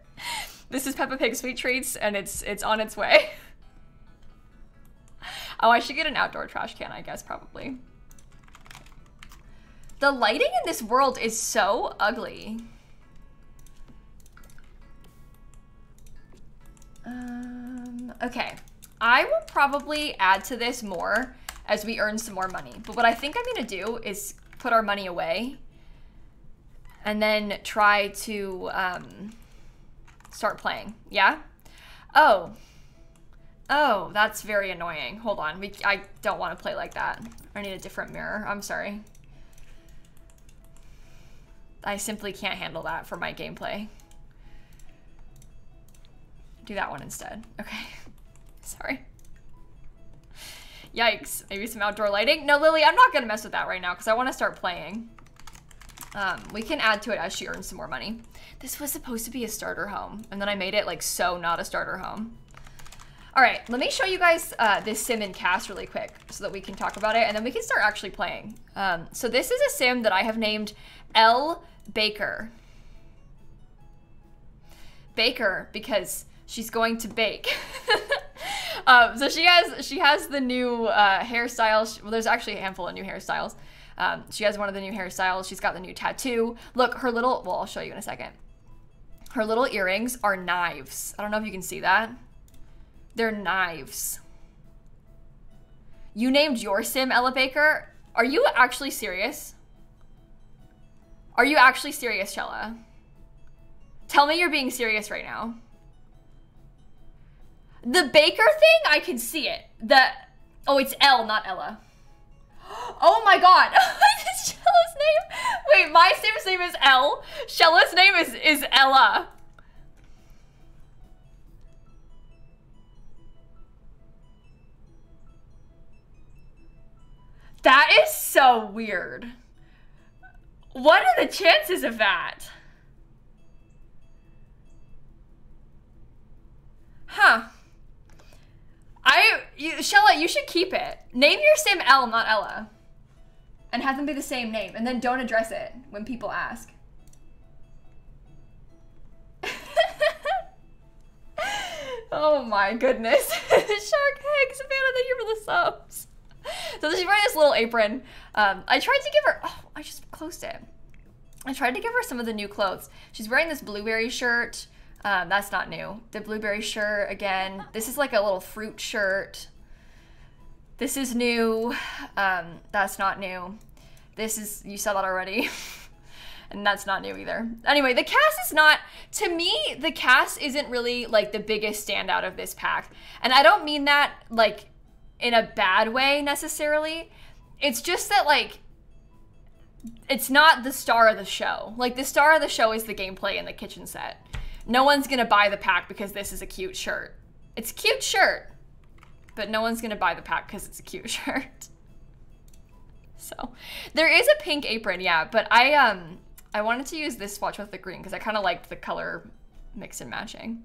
this is Peppa Pig Sweet Treats and it's it's on its way. oh, I should get an outdoor trash can, I guess probably. The lighting in this world is so ugly. Um, okay. I will probably add to this more as we earn some more money. But what I think I'm going to do is put our money away and then try to um, start playing. Yeah? Oh. Oh, that's very annoying. Hold on. We, I don't want to play like that. I need a different mirror. I'm sorry. I simply can't handle that for my gameplay. Do that one instead. Okay. Sorry. Yikes. Maybe some outdoor lighting? No, Lily, I'm not going to mess with that right now because I want to start playing. Um, we can add to it as she earns some more money. This was supposed to be a starter home, and then I made it like so not a starter home. All right, let me show you guys uh, this sim in CAS really quick so that we can talk about it, and then we can start actually playing. Um, so this is a sim that I have named L Baker. Baker, because she's going to bake. um, so she has she has the new uh, hairstyle. Well, there's actually a handful of new hairstyles. Um, she has one of the new hairstyles. She's got the new tattoo. Look, her little, well, I'll show you in a second. Her little earrings are knives. I don't know if you can see that. They're knives. You named your sim Ella Baker? Are you actually serious? Are you actually serious, Shella? Tell me you're being serious right now. The Baker thing, I can see it. The, oh, it's L, not Ella. Oh my god. Shella's name. Wait, my sim's name is L. Shella's name is, is Ella. That is so weird. What are the chances of that? Huh. I, you, Shella, you should keep it. Name your sim L, not Ella. And have them be the same name. And then don't address it when people ask. oh my goodness. Shark Eggs, Savannah, thank you for the subs. So she's wearing this little apron. Um, I tried to give her, oh, I just closed it. I tried to give her some of the new clothes. She's wearing this blueberry shirt. Um, that's not new. The blueberry shirt again. This is like a little fruit shirt. This is new. Um, that's not new. This is, you saw that already. and that's not new either. Anyway, the CAS is not, to me, the CAS isn't really like the biggest standout of this pack. And I don't mean that like in a bad way necessarily. It's just that like it's not the star of the show. Like the star of the show is the gameplay and the kitchen set. No one's gonna buy the pack because this is a cute shirt. It's a cute shirt, but no one's gonna buy the pack because it's a cute shirt. So there is a pink apron, yeah, but I um I wanted to use this swatch with the green because I kind of liked the color mix and matching.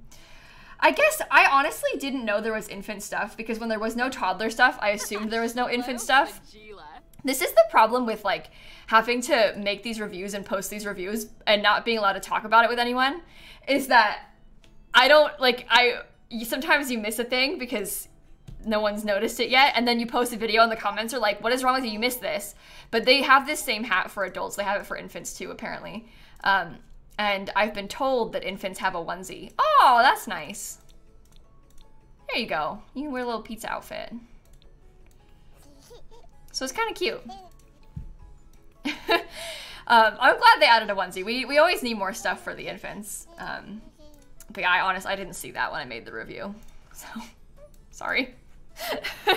I guess I honestly didn't know there was infant stuff because when there was no toddler stuff, I assumed there was no infant stuff. This is the problem with like having to make these reviews and post these reviews and not being allowed to talk about it with anyone is that I don't like I sometimes you miss a thing because no one's noticed it yet and then you post a video and the comments are like what is wrong with you? You missed this. But they have this same hat for adults. They have it for infants too apparently. Um, and i've been told that infants have a onesie. Oh that's nice. There you go. You can wear a little pizza outfit so it's kind of cute um, i'm glad they added a onesie we, we always need more stuff for the infants um, but yeah, I honest I didn't see that when I made the review. So sorry.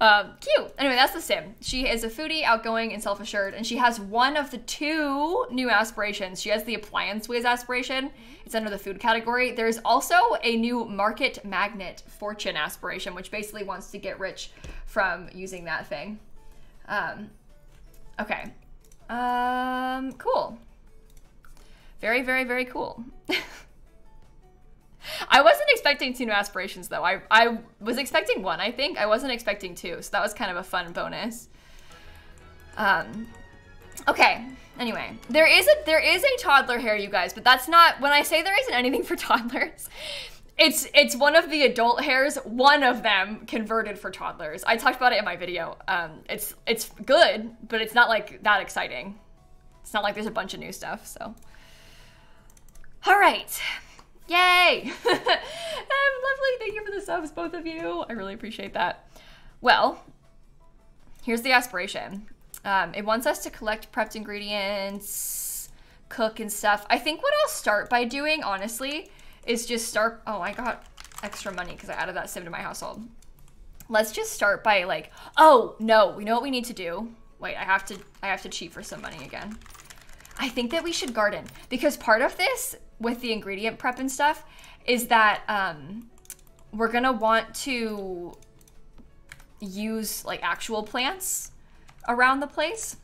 um, cute. Anyway, that's the sim. She is a foodie, outgoing, and self-assured, and she has one of the two new aspirations. She has the appliance whiz aspiration. It's under the food category. There's also a new market magnet fortune aspiration, which basically wants to get rich from using that thing. Um, okay. Um, cool. Very, very, very cool. I wasn't expecting two new aspirations though. I, I was expecting one, I think. I wasn't expecting two, so that was kind of a fun bonus. Um, okay. Anyway, there is a there is a toddler hair, you guys, but that's not when I say there isn't anything for toddlers. It's it's one of the adult hairs, one of them converted for toddlers. I talked about it in my video. Um, it's it's good, but it's not like that exciting. It's not like there's a bunch of new stuff. So, all right. Yay! um, lovely. Thank you for the subs, both of you. I really appreciate that. Well, here's the aspiration. Um, it wants us to collect prepped ingredients, cook and stuff. I think what I'll start by doing, honestly, is just start. Oh, I got extra money because I added that sim to my household. Let's just start by like, oh no, we know what we need to do. Wait, I have to I have to cheat for some money again. I think that we should garden because part of this with the ingredient prep and stuff is that um, we're gonna want to use like actual plants around the place.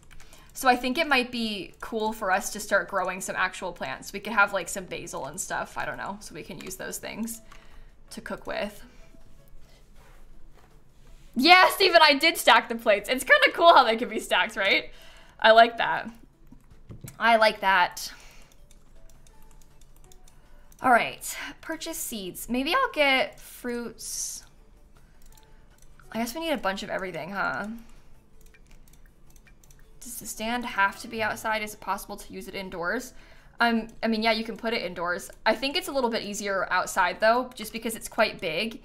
So I think it might be cool for us to start growing some actual plants. We could have like some basil and stuff. I don't know. So we can use those things to cook with. Yeah, Stephen, I did stack the plates. It's kind of cool how they can be stacked, right? I like that. I like that. All right, purchase seeds. Maybe I'll get fruits. I guess we need a bunch of everything, huh? Does the stand have to be outside? Is it possible to use it indoors? Um, I mean, yeah, you can put it indoors. I think it's a little bit easier outside though, just because it's quite big.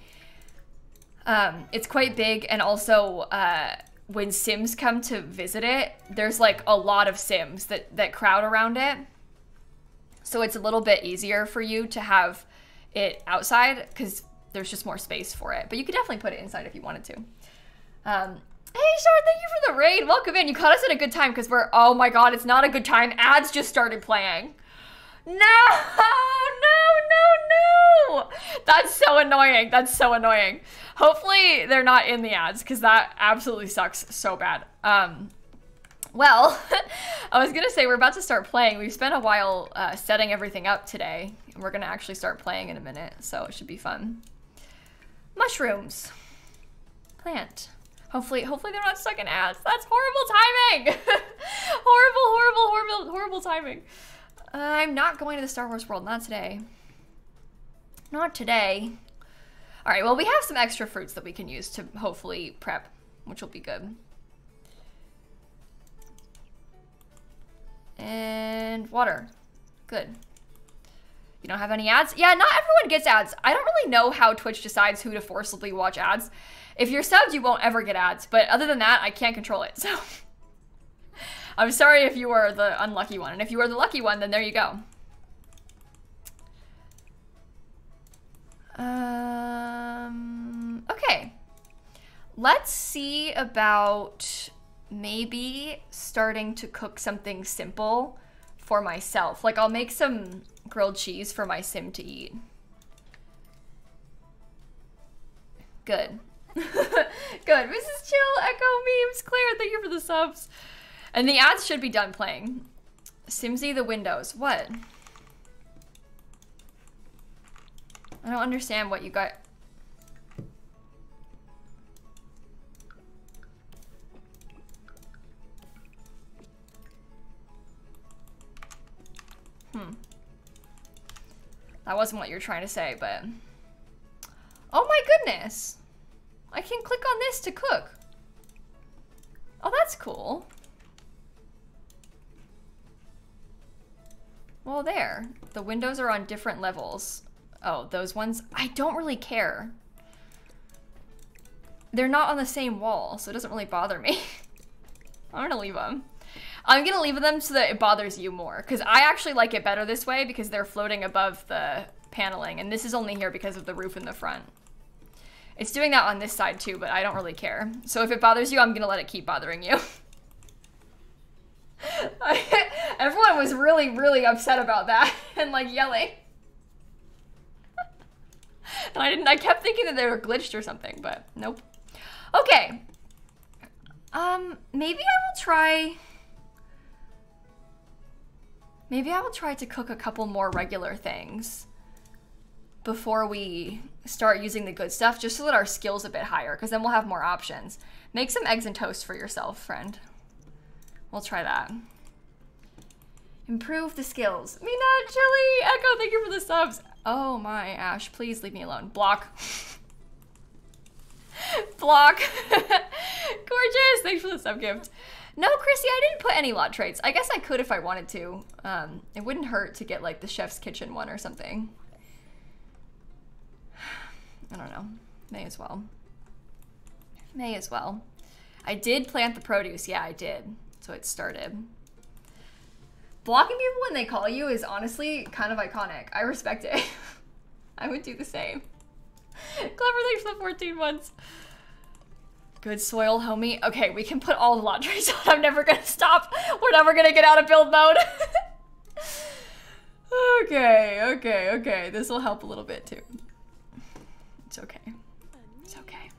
Um, it's quite big and also, uh, when Sims come to visit it, there's like a lot of Sims that, that crowd around it. So it's a little bit easier for you to have it outside because there's just more space for it. But you could definitely put it inside if you wanted to. Um, hey, Shar, thank you for the raid. Welcome in. You caught us at a good time because we're, oh my god, it's not a good time. Ads just started playing. No, no, no, no. That's so annoying. That's so annoying. Hopefully they're not in the ads because that absolutely sucks so bad. Um, well, I was gonna say we're about to start playing. We've spent a while uh, setting everything up today. And we're gonna actually start playing in a minute, so it should be fun. Mushrooms. Plant. Hopefully, hopefully they're not stuck in ads. That's horrible timing. horrible, horrible, horrible, horrible timing. Uh, I'm not going to the Star Wars world. Not today. Not today. All right, well, we have some extra fruits that we can use to hopefully prep, which will be good. And water. Good. You don't have any ads? Yeah, not everyone gets ads. I don't really know how Twitch decides who to forcibly watch ads. If you're subbed, you won't ever get ads. But other than that, I can't control it. So I'm sorry if you are the unlucky one. And if you are the lucky one, then there you go. Um, okay. Let's see about maybe starting to cook something simple for myself. Like I'll make some grilled cheese for my sim to eat. Good. Good. Mrs. Chill, Echo Memes, Claire, thank you for the subs. And the ads should be done playing. Simsie the Windows. What? I don't understand what you got. Hmm. That wasn't what you were trying to say, but... Oh my goodness! I can click on this to cook. Oh, that's cool. Well, there. The windows are on different levels. Oh, those ones? I don't really care. They're not on the same wall, so it doesn't really bother me. I'm gonna leave them. I'm gonna leave them so that it bothers you more, because I actually like it better this way because they're floating above the paneling, and this is only here because of the roof in the front. It's doing that on this side too, but I don't really care. So if it bothers you, I'm gonna let it keep bothering you. Everyone was really, really upset about that and like yelling. and I didn't, I kept thinking that they were glitched or something, but nope. Okay. Um, maybe I will try, maybe I will try to cook a couple more regular things before we start using the good stuff, just so that our skill's a bit higher, because then we'll have more options. Make some eggs and toast for yourself, friend. We'll try that. Improve the skills. Mina, Chili, Echo, thank you for the subs. Oh my, Ash, please leave me alone. Block. Block. Gorgeous, thanks for the sub gift. No, Chrissy, I didn't put any lot traits. I guess I could if I wanted to. Um, it wouldn't hurt to get like the chef's kitchen one or something. I don't know. May as well. May as well. I did plant the produce. Yeah, I did. So it started. Blocking people when they call you is honestly kind of iconic. I respect it. I would do the same. Clever thanks for the 14 months. Good soil, homie. Okay, we can put all the laundries on. I'm never gonna stop. We're never gonna get out of build mode. okay, okay, okay. This will help a little bit too. It's okay. It's okay.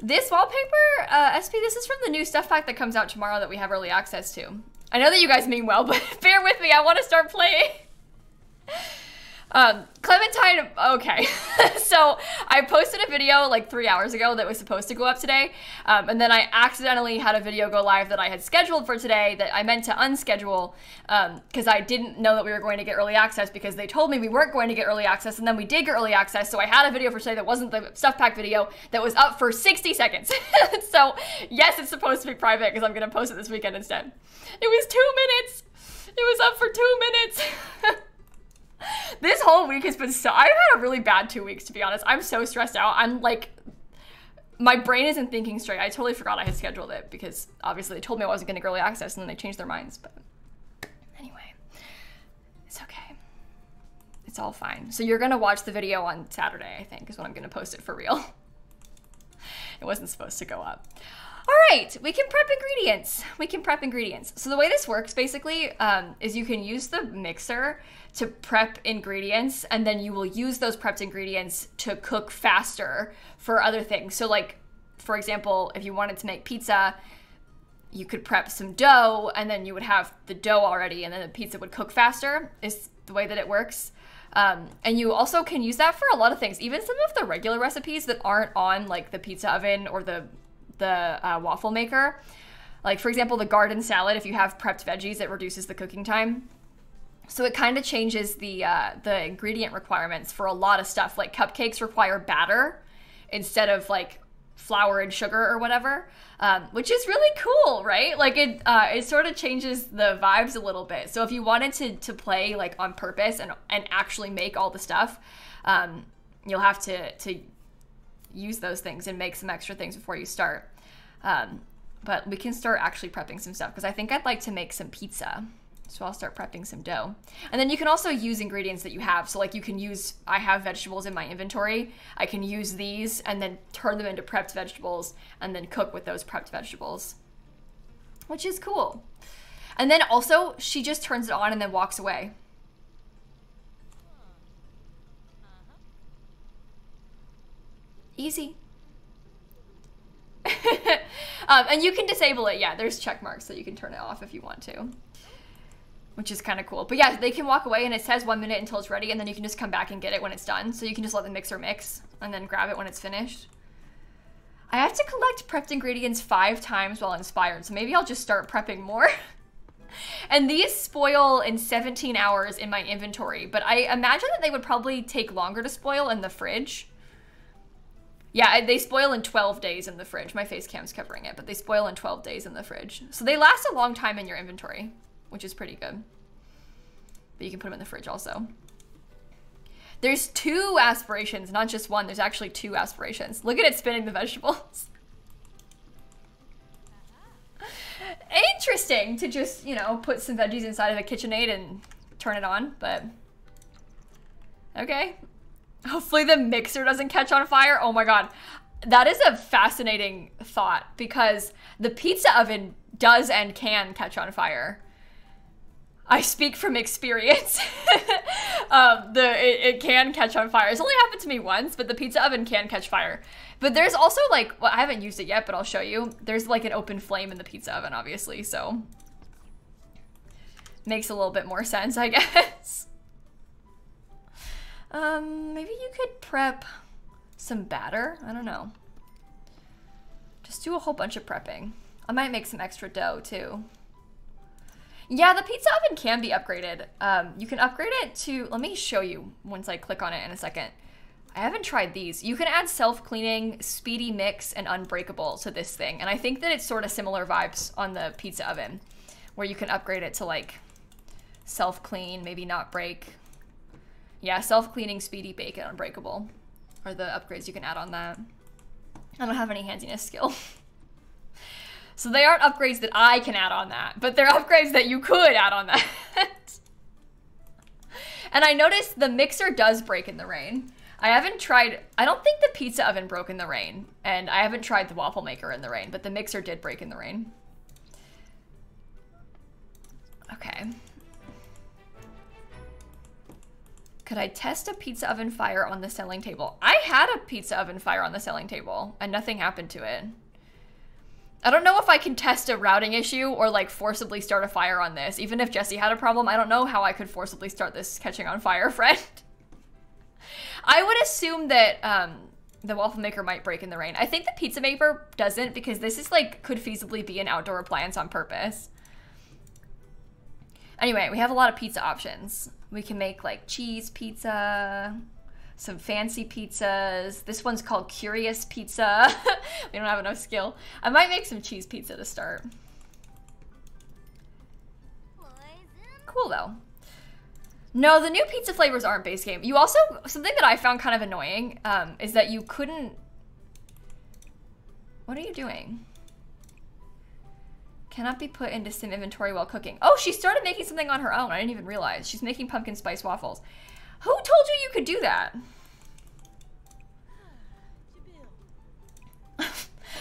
This wallpaper, uh, SP, this is from the new stuff pack that comes out tomorrow that we have early access to. I know that you guys mean well, but bear with me. I want to start playing. Um, Clementine, okay. so I posted a video like three hours ago that was supposed to go up today. Um, and then I accidentally had a video go live that I had scheduled for today that I meant to unschedule because um, I didn't know that we were going to get early access because they told me we weren't going to get early access and then we did get early access. So I had a video for today that wasn't the stuff pack video that was up for 60 seconds. so yes, it's supposed to be private because I'm going to post it this weekend instead. It was two minutes. It was up for two minutes. this whole week has been so. I've had a really bad two weeks, to be honest. I'm so stressed out. I'm like, my brain isn't thinking straight. I totally forgot I had scheduled it because obviously they told me I wasn't to early access and then they changed their minds. But anyway, it's okay. It's all fine. So you're going to watch the video on Saturday, I think, is when I'm going to post it for real. it wasn't supposed to go up. All right, we can prep ingredients. We can prep ingredients. So the way this works basically um, is you can use the mixer to prep ingredients and then you will use those prepped ingredients to cook faster for other things. So like for example, if you wanted to make pizza, you could prep some dough and then you would have the dough already and then the pizza would cook faster is the way that it works. Um, and you also can use that for a lot of things, even some of the regular recipes that aren't on like the pizza oven or the the uh, waffle maker. Like for example, the garden salad. If you have prepped veggies, it reduces the cooking time. So it kind of changes the uh, the ingredient requirements for a lot of stuff. Like cupcakes require batter instead of like flour and sugar or whatever, um, which is really cool, right? Like it uh, it sort of changes the vibes a little bit. So if you wanted to to play like on purpose and and actually make all the stuff, um, you'll have to to use those things and make some extra things before you start. Um, but we can start actually prepping some stuff because I think I'd like to make some pizza. So I'll start prepping some dough. And then you can also use ingredients that you have. So like you can use, I have vegetables in my inventory. I can use these and then turn them into prepped vegetables and then cook with those prepped vegetables, which is cool. And then also she just turns it on and then walks away. Easy. um, and you can disable it. Yeah, there's check marks so you can turn it off if you want to. Which is kind of cool. But yeah, they can walk away and it says one minute until it's ready and then you can just come back and get it when it's done. So you can just let the mixer mix and then grab it when it's finished. I have to collect prepped ingredients five times while inspired, so maybe I'll just start prepping more. and these spoil in 17 hours in my inventory, but I imagine that they would probably take longer to spoil in the fridge. Yeah, they spoil in 12 days in the fridge. My face cam's covering it, but they spoil in 12 days in the fridge. So they last a long time in your inventory, which is pretty good. But you can put them in the fridge also. There's two aspirations, not just one. There's actually two aspirations. Look at it spinning the vegetables. Interesting to just, you know, put some veggies inside of a KitchenAid and turn it on, but okay. Hopefully the mixer doesn't catch on fire. Oh my god. That is a fascinating thought because the pizza oven does and can catch on fire. I speak from experience. um, the it, it, can catch on fire. It's only happened to me once, but the pizza oven can catch fire. But there's also like, well, I haven't used it yet, but I'll show you. There's like an open flame in the pizza oven, obviously, so makes a little bit more sense, I guess. Um, maybe you could prep some batter. I don't know. Just do a whole bunch of prepping. I might make some extra dough too. Yeah, the pizza oven can be upgraded. Um, you can upgrade it to, let me show you once I click on it in a second. I haven't tried these. You can add self-cleaning, speedy mix, and unbreakable to this thing. And I think that it's sort of similar vibes on the pizza oven, where you can upgrade it to like self-clean, maybe not break, yeah, self-cleaning, speedy bake, and unbreakable are the upgrades you can add on that. I don't have any handiness skill. so they aren't upgrades that I can add on that, but they're upgrades that you could add on that. and I noticed the mixer does break in the rain. I haven't tried, I don't think the pizza oven broke in the rain, and I haven't tried the waffle maker in the rain, but the mixer did break in the rain. Okay. Could I test a pizza oven fire on the selling table? I had a pizza oven fire on the selling table, and nothing happened to it. I don't know if I can test a routing issue or like forcibly start a fire on this. Even if Jesse had a problem, I don't know how I could forcibly start this catching on fire, friend. I would assume that um, the waffle maker might break in the rain. I think the pizza maker doesn't because this is like could feasibly be an outdoor appliance on purpose. Anyway, we have a lot of pizza options. We can make like cheese pizza, some fancy pizzas. This one's called Curious Pizza. we don't have enough skill. I might make some cheese pizza to start. Cool though. No, the new pizza flavors aren't base game. You also, something that I found kind of annoying um, is that you couldn't, what are you doing? Cannot be put into sim inventory while cooking. Oh, she started making something on her own. I didn't even realize. She's making pumpkin spice waffles. Who told you you could do that?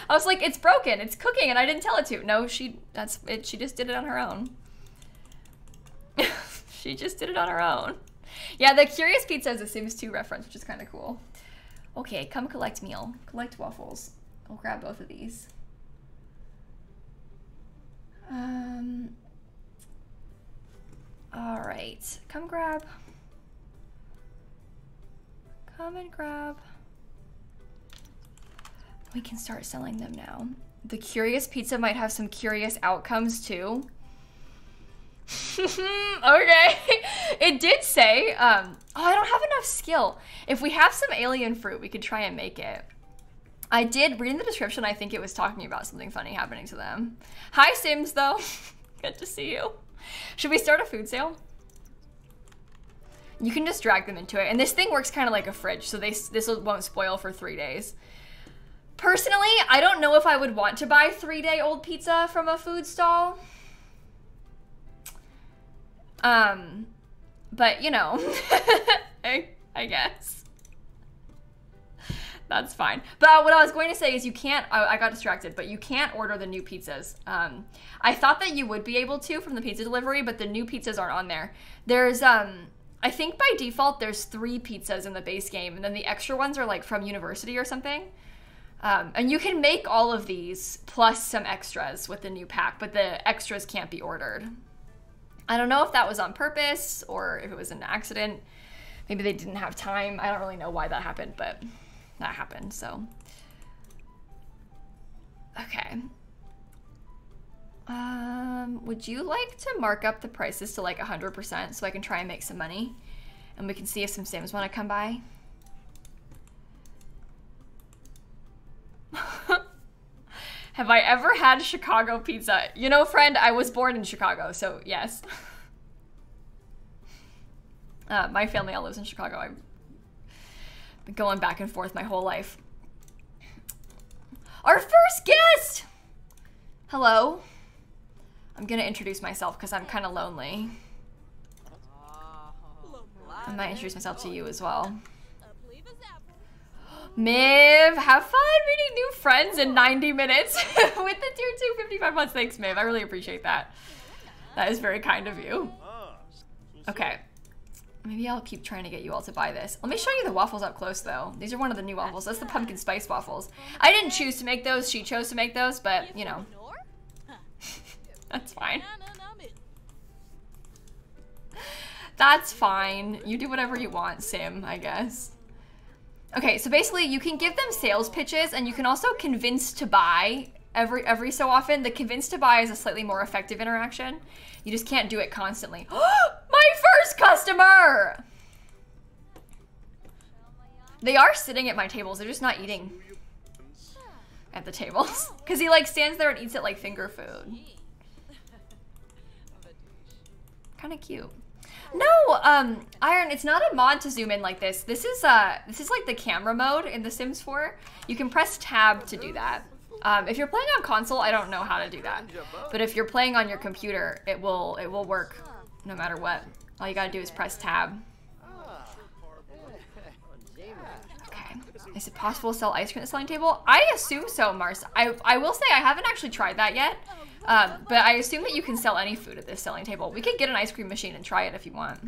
I was like, it's broken. It's cooking, and I didn't tell it to. No, she that's it. She just did it on her own. she just did it on her own. Yeah, the Curious Pizza is a Sims 2 reference, which is kind of cool. Okay, come collect meal. Collect waffles. I'll grab both of these. Um. All right, come grab. Come and grab. We can start selling them now. The Curious Pizza might have some curious outcomes too. okay. It did say, um, oh, I don't have enough skill. If we have some alien fruit, we could try and make it. I did read in the description, I think it was talking about something funny happening to them. Hi, Sims, though. Good to see you. Should we start a food sale? You can just drag them into it. And this thing works kind of like a fridge, so they, this won't spoil for three days. Personally, I don't know if I would want to buy three-day-old pizza from a food stall. Um, but, you know, I, I guess. That's fine. But what I was going to say is you can't, I, I got distracted, but you can't order the new pizzas. Um, I thought that you would be able to from the pizza delivery, but the new pizzas aren't on there. There's, um, I think by default, there's three pizzas in the base game, and then the extra ones are like from university or something. Um, and you can make all of these plus some extras with the new pack, but the extras can't be ordered. I don't know if that was on purpose or if it was an accident. Maybe they didn't have time. I don't really know why that happened, but that happened, so. Okay. Um, would you like to mark up the prices to like 100% so I can try and make some money? And we can see if some Sims want to come by? Have I ever had Chicago pizza? You know, friend, I was born in Chicago, so yes. Uh, my family all lives in Chicago. I've been going back and forth my whole life. Our first guest! Hello. I'm gonna introduce myself because I'm kind of lonely. I might introduce myself to you as well. Miv, have fun meeting new friends in 90 minutes with the tier 2 55 months. Thanks, Miv. I really appreciate that. That is very kind of you. Okay. Maybe I'll keep trying to get you all to buy this. Let me show you the waffles up close, though. These are one of the new waffles. That's the pumpkin spice waffles. I didn't choose to make those. She chose to make those, but, you know. That's fine. That's fine. You do whatever you want, Sim, I guess. Okay, so basically you can give them sales pitches and you can also convince to buy every every so often. The convince to buy is a slightly more effective interaction. You just can't do it constantly. My first customer! They are sitting at my tables. They're just not eating at the tables. Because he like stands there and eats it like finger food. Kind of cute. No, um, Iron, it's not a mod to zoom in like this. This is uh, this is like the camera mode in The Sims 4. You can press tab to do that. Um, if you're playing on console, I don't know how to do that. But if you're playing on your computer, it will it will work no matter what. All you gotta do is press tab. Okay. Is it possible to sell ice cream at the selling table? I assume so, Mars. I, I will say I haven't actually tried that yet. Um, but I assume that you can sell any food at this selling table. We could get an ice cream machine and try it if you want.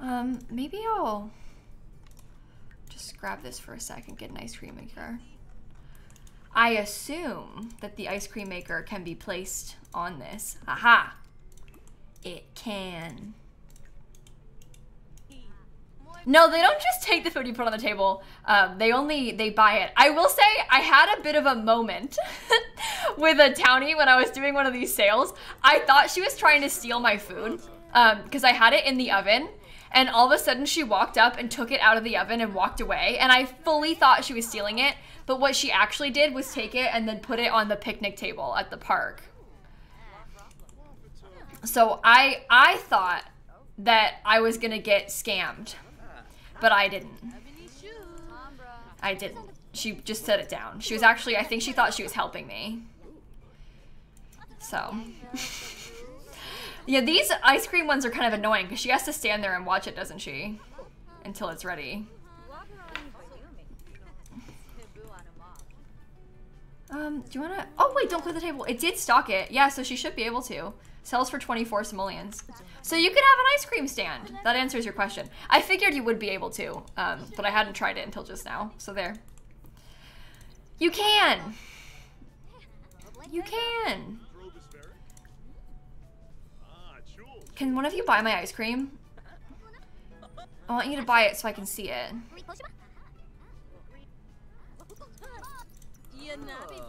Um, maybe I'll just grab this for a second, get an ice cream maker. I assume that the ice cream maker can be placed on this. Aha! It can. No, they don't just take the food you put on the table. Um, they only they buy it. I will say I had a bit of a moment with a townie when I was doing one of these sales. I thought she was trying to steal my food because um, I had it in the oven. And all of a sudden, she walked up and took it out of the oven and walked away. And I fully thought she was stealing it. But what she actually did was take it and then put it on the picnic table at the park. So I I thought that I was gonna get scammed. But I didn't. I didn't. She just set it down. She was actually, I think she thought she was helping me. So. yeah, these ice cream ones are kind of annoying because she has to stand there and watch it, doesn't she? Until it's ready. Um, do you want to... Oh, wait, don't clear the table. It did stock it. Yeah, so she should be able to. Sells for 24 simoleons. So you could have an ice cream stand. That answers your question. I figured you would be able to, um, but I hadn't tried it until just now. So there. You can. You can. Can one of you buy my ice cream? I want you to buy it so I can see it.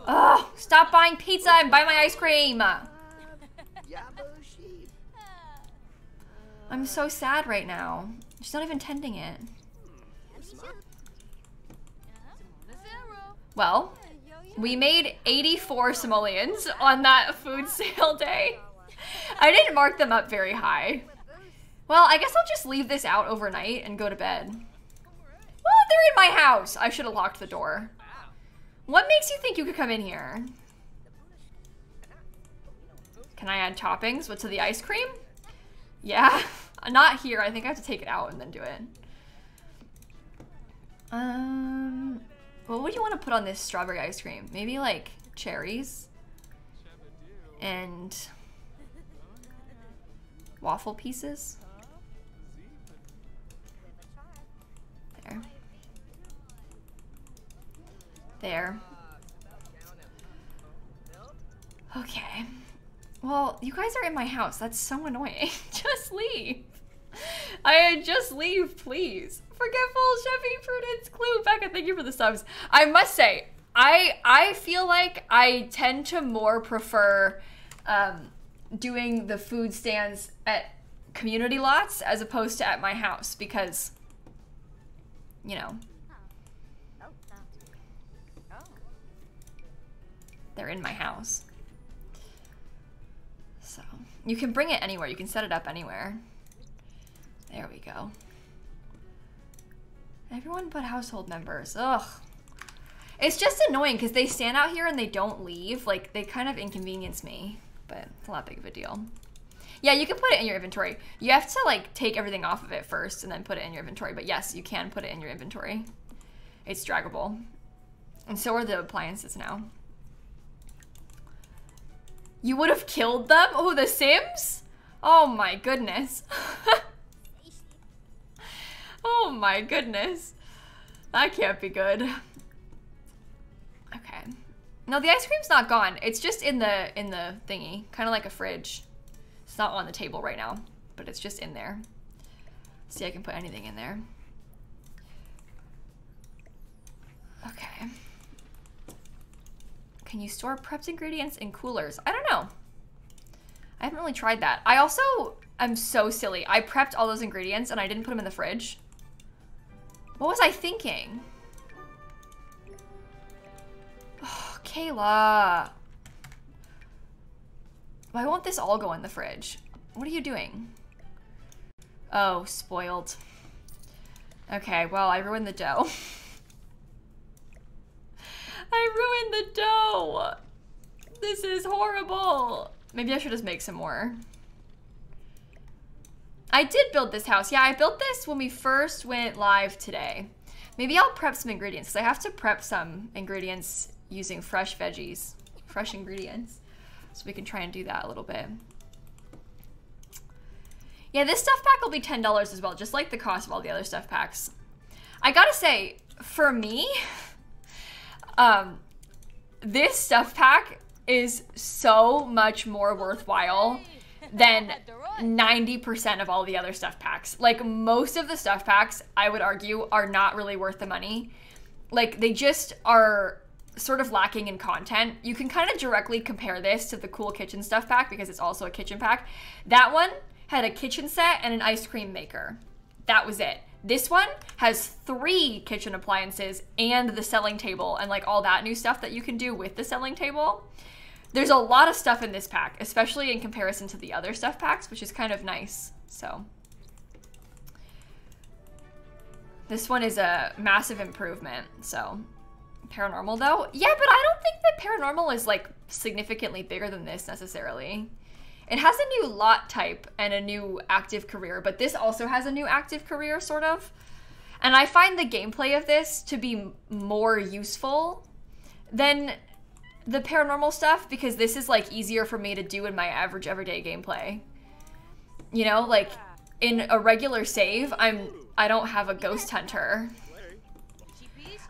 Ugh, stop buying pizza and buy my ice cream. I'm so sad right now. She's not even tending it. Well, we made 84 simoleons on that food sale day. I didn't mark them up very high. Well, I guess I'll just leave this out overnight and go to bed. Well, they're in my house. I should have locked the door. What makes you think you could come in here? Can I add toppings? What, to the ice cream? Yeah, not here. I think I have to take it out and then do it. Um, what would you want to put on this strawberry ice cream? Maybe like cherries and waffle pieces. There. There. Okay. Well, you guys are in my house. That's so annoying. just leave. I just leave, please. Forgetful, Chevy, Prudence, Clue, Becca, thank you for the subs. I must say, I I feel like I tend to more prefer um, doing the food stands at community lots as opposed to at my house because, you know, they're in my house. You can bring it anywhere. You can set it up anywhere. There we go. Everyone but household members. Ugh. It's just annoying because they stand out here and they don't leave. Like, they kind of inconvenience me. But it's not big of a deal. Yeah, you can put it in your inventory. You have to, like, take everything off of it first and then put it in your inventory. But yes, you can put it in your inventory. It's draggable. And so are the appliances now. You would have killed them? Oh, the Sims? Oh my goodness. oh my goodness. That can't be good. Okay. No, the ice cream's not gone. It's just in the in the thingy, kind of like a fridge. It's not on the table right now, but it's just in there. See, I can put anything in there. Okay. Can you store prepped ingredients in coolers? I don't know. I haven't really tried that. I also am so silly. I prepped all those ingredients and I didn't put them in the fridge. What was I thinking? Oh, Kayla. Why won't this all go in the fridge? What are you doing? Oh, spoiled. Okay, well, I ruined the dough. I ruined the dough. This is horrible. Maybe I should just make some more. I did build this house. Yeah, I built this when we first went live today. Maybe I'll prep some ingredients because I have to prep some ingredients using fresh veggies, fresh ingredients. So we can try and do that a little bit. Yeah, this stuff pack will be $10 as well, just like the cost of all the other stuff packs. I gotta say, for me, um, this stuff pack is so much more worthwhile than 90% of all the other stuff packs. Like most of the stuff packs, I would argue, are not really worth the money. Like they just are sort of lacking in content. You can kind of directly compare this to the cool kitchen stuff pack because it's also a kitchen pack. That one had a kitchen set and an ice cream maker. That was it. This one has three kitchen appliances and the selling table and like all that new stuff that you can do with the selling table. There's a lot of stuff in this pack, especially in comparison to the other stuff packs, which is kind of nice. So this one is a massive improvement. So paranormal though, yeah, but I don't think that paranormal is like significantly bigger than this necessarily. It has a new lot type and a new active career, but this also has a new active career, sort of. And I find the gameplay of this to be more useful than the paranormal stuff because this is like easier for me to do in my average everyday gameplay. You know, like in a regular save, I'm I don't have a ghost hunter.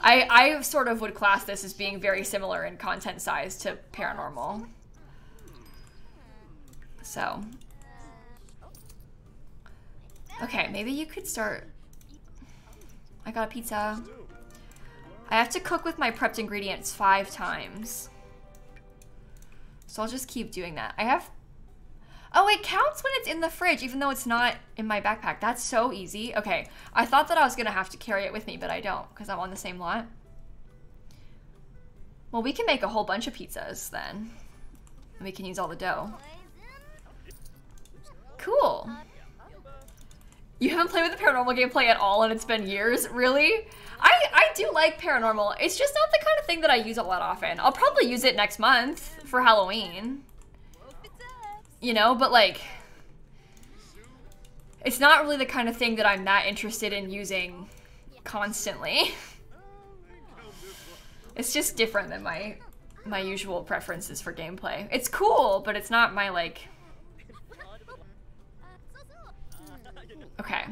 I I sort of would class this as being very similar in content size to paranormal. So. Okay, maybe you could start. I got a pizza. I have to cook with my prepped ingredients five times. So I'll just keep doing that. I have... Oh, it counts when it's in the fridge, even though it's not in my backpack. That's so easy. Okay, I thought that I was going to have to carry it with me, but I don't, because I'm on the same lot. Well, we can make a whole bunch of pizzas, then. And we can use all the dough. Cool. You haven't played with the paranormal gameplay at all and it's been years? Really? I, I do like paranormal. It's just not the kind of thing that I use a lot often. I'll probably use it next month for Halloween. You know, but like... It's not really the kind of thing that I'm that interested in using constantly. it's just different than my my usual preferences for gameplay. It's cool, but it's not my like Okay.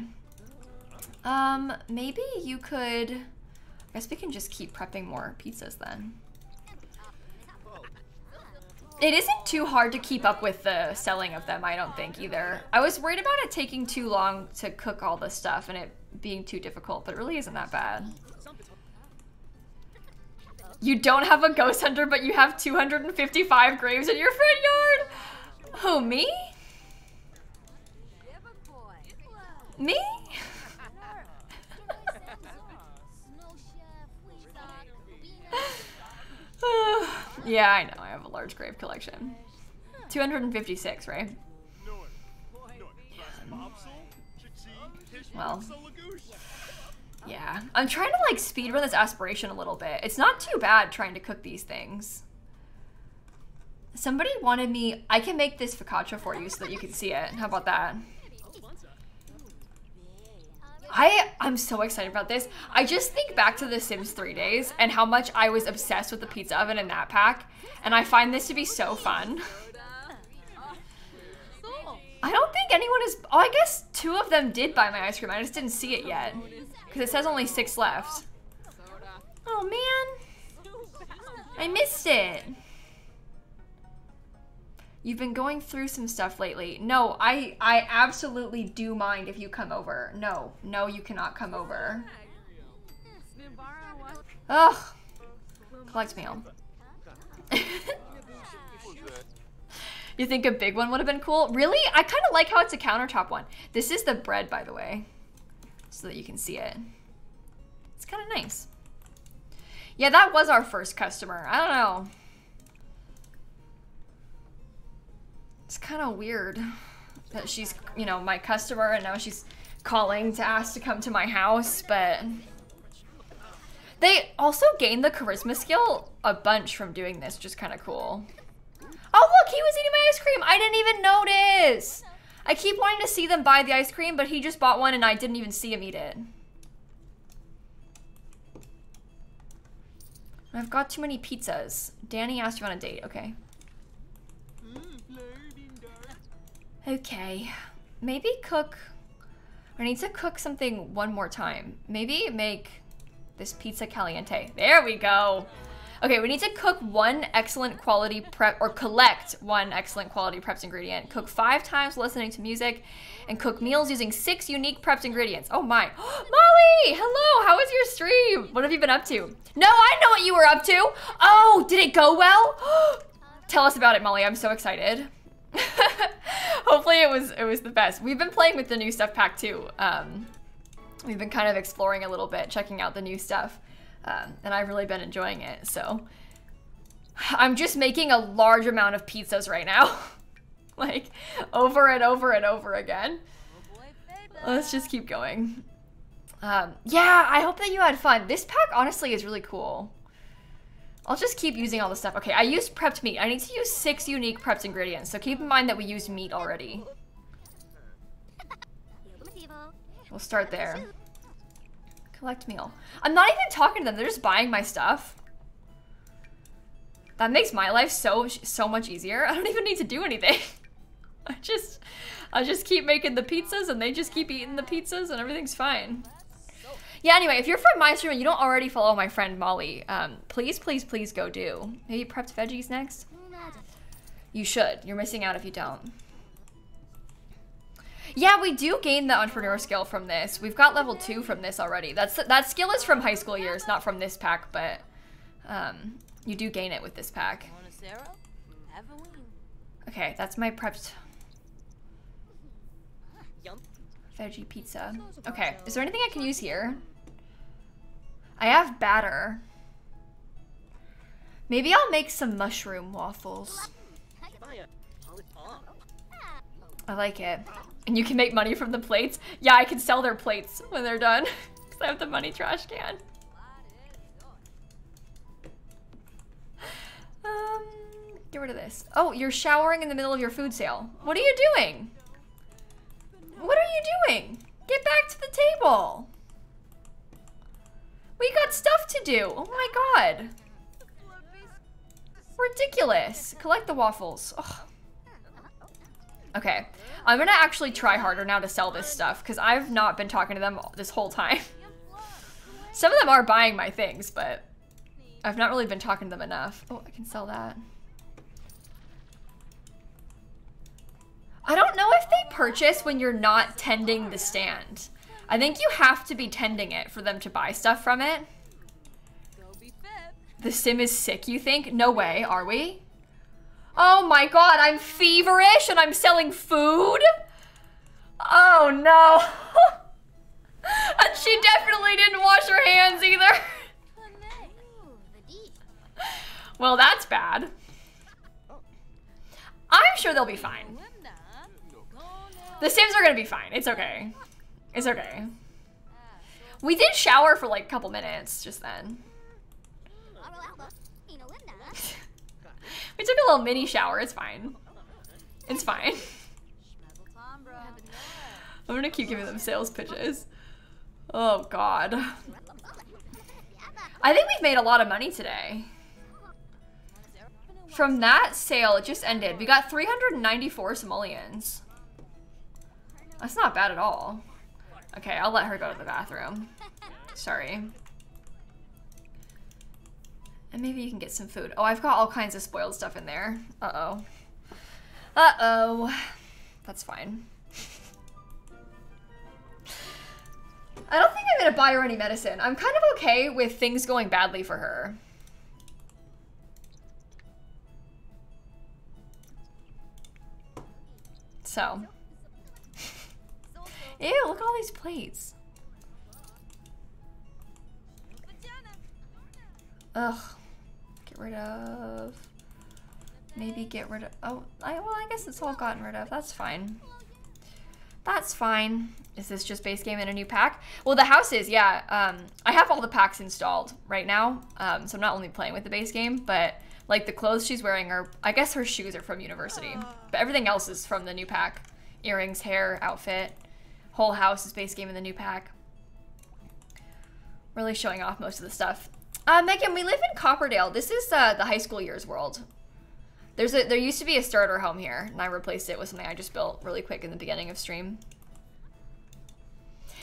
Um, maybe you could... I guess we can just keep prepping more pizzas then. It isn't too hard to keep up with the selling of them, I don't think, either. I was worried about it taking too long to cook all this stuff and it being too difficult, but it really isn't that bad. You don't have a ghost hunter, but you have 255 graves in your front yard? Who, me? Me? yeah, I know. I have a large grave collection. 256, right? Well, yeah. I'm trying to like speedrun this aspiration a little bit. It's not too bad trying to cook these things. Somebody wanted me, I can make this focaccia for you so that you can see it. How about that? I I'm so excited about this. I just think back to the Sims 3 days and how much I was obsessed with the pizza oven in that pack, and I find this to be so fun. I don't think anyone is. Oh, I guess two of them did buy my ice cream. I just didn't see it yet because it says only six left. Oh man, I missed it. You've been going through some stuff lately. No, I I absolutely do mind if you come over. No, no, you cannot come over. Ugh. Collect meal. you think a big one would have been cool? Really? I kind of like how it's a countertop one. This is the bread, by the way, so that you can see it. It's kind of nice. Yeah, that was our first customer. I don't know. It's kind of weird that she's, you know, my customer and now she's calling to ask to come to my house, but they also gained the charisma skill a bunch from doing this, which is kind of cool. Oh, look, he was eating my ice cream. I didn't even notice. I keep wanting to see them buy the ice cream, but he just bought one and I didn't even see him eat it. I've got too many pizzas. Danny asked you on a date. Okay. Okay. Maybe cook... I need to cook something one more time. Maybe make this pizza caliente. There we go. Okay, we need to cook one excellent quality prep, or collect one excellent quality prepped ingredient. Cook five times listening to music, and cook meals using six unique prepped ingredients. Oh my. Molly! Hello! How was your stream? What have you been up to? No, I know what you were up to! Oh, did it go well? Tell us about it, Molly. I'm so excited. Hopefully it was it was the best. We've been playing with the new stuff pack too. Um, we've been kind of exploring a little bit, checking out the new stuff. Um, and I've really been enjoying it, so. I'm just making a large amount of pizzas right now. like, over and over and over again. Let's just keep going. Um, yeah, I hope that you had fun. This pack, honestly, is really cool. I'll just keep using all the stuff. Okay, I used prepped meat. I need to use six unique prepped ingredients, so keep in mind that we used meat already. We'll start there. Collect meal. I'm not even talking to them. They're just buying my stuff. That makes my life so so much easier. I don't even need to do anything. I just I just keep making the pizzas and they just keep eating the pizzas and everything's fine. Yeah, anyway, if you're from my stream and you don't already follow my friend Molly, um, please, please, please go do. Maybe prepped veggies next? You should. You're missing out if you don't. Yeah, we do gain the entrepreneur skill from this. We've got level two from this already. That's that skill is from high school years, not from this pack, but um, you do gain it with this pack. Okay, that's my prepped veggie pizza. Okay, is there anything I can use here? I have batter. Maybe I'll make some mushroom waffles. I like it. And you can make money from the plates? Yeah, I can sell their plates when they're done. Because I have the money trash can. Um, get rid of this. Oh, you're showering in the middle of your food sale. What are you doing? What are you doing? Get back to the table. We got stuff to do. Oh my god. Ridiculous. Collect the waffles. Ugh. Okay. I'm gonna actually try harder now to sell this stuff because I've not been talking to them this whole time. Some of them are buying my things, but I've not really been talking to them enough. Oh, I can sell that. I don't know if they purchase when you're not tending the stand. I think you have to be tending it for them to buy stuff from it. The sim is sick, you think? No way, are we? Oh my god, I'm feverish and I'm selling food? Oh no. and she definitely didn't wash her hands either. well, that's bad. I'm sure they'll be fine. The Sims are gonna be fine. It's okay. It's okay. We did shower for like a couple minutes just then. We took a little mini shower. It's fine. It's fine. I'm gonna keep giving them sales pitches. Oh god. I think we've made a lot of money today. From that sale, it just ended. We got 394 simoleons. That's not bad at all. Okay, I'll let her go to the bathroom. Sorry. And maybe you can get some food. Oh, I've got all kinds of spoiled stuff in there. Uh-oh. Uh-oh. That's fine. I don't think I'm gonna buy her any medicine. I'm kind of okay with things going badly for her. So. Ew, look at all these plates. Ugh Get rid of. Maybe get rid of, oh, I, well, I guess it's all gotten rid of. That's fine. That's fine. Is this just base game in a new pack? Well, the house is, yeah. Um, I have all the packs installed right now. Um, so I'm not only playing with the base game, but like the clothes she's wearing are, I guess her shoes are from university. But everything else is from the new pack. Earrings, hair, outfit. Whole house is base game in the new pack. Really showing off most of the stuff. Uh, Megan, we live in Copperdale. This is uh, the high school years world. There's a there used to be a starter home here, and I replaced it with something I just built really quick in the beginning of stream.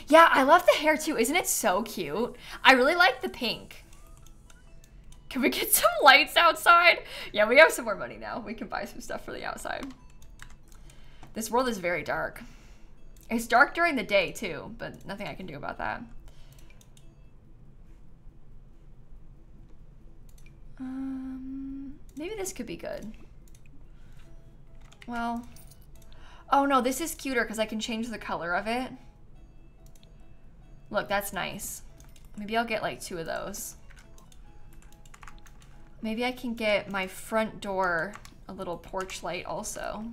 Yeah, I love the hair too. Isn't it so cute? I really like the pink. Can we get some lights outside? Yeah, we have some more money now. We can buy some stuff for the outside. This world is very dark. It's dark during the day too, but nothing I can do about that. Um, maybe this could be good. Well, oh no, this is cuter because I can change the color of it. Look, that's nice. Maybe I'll get like two of those. Maybe I can get my front door a little porch light also.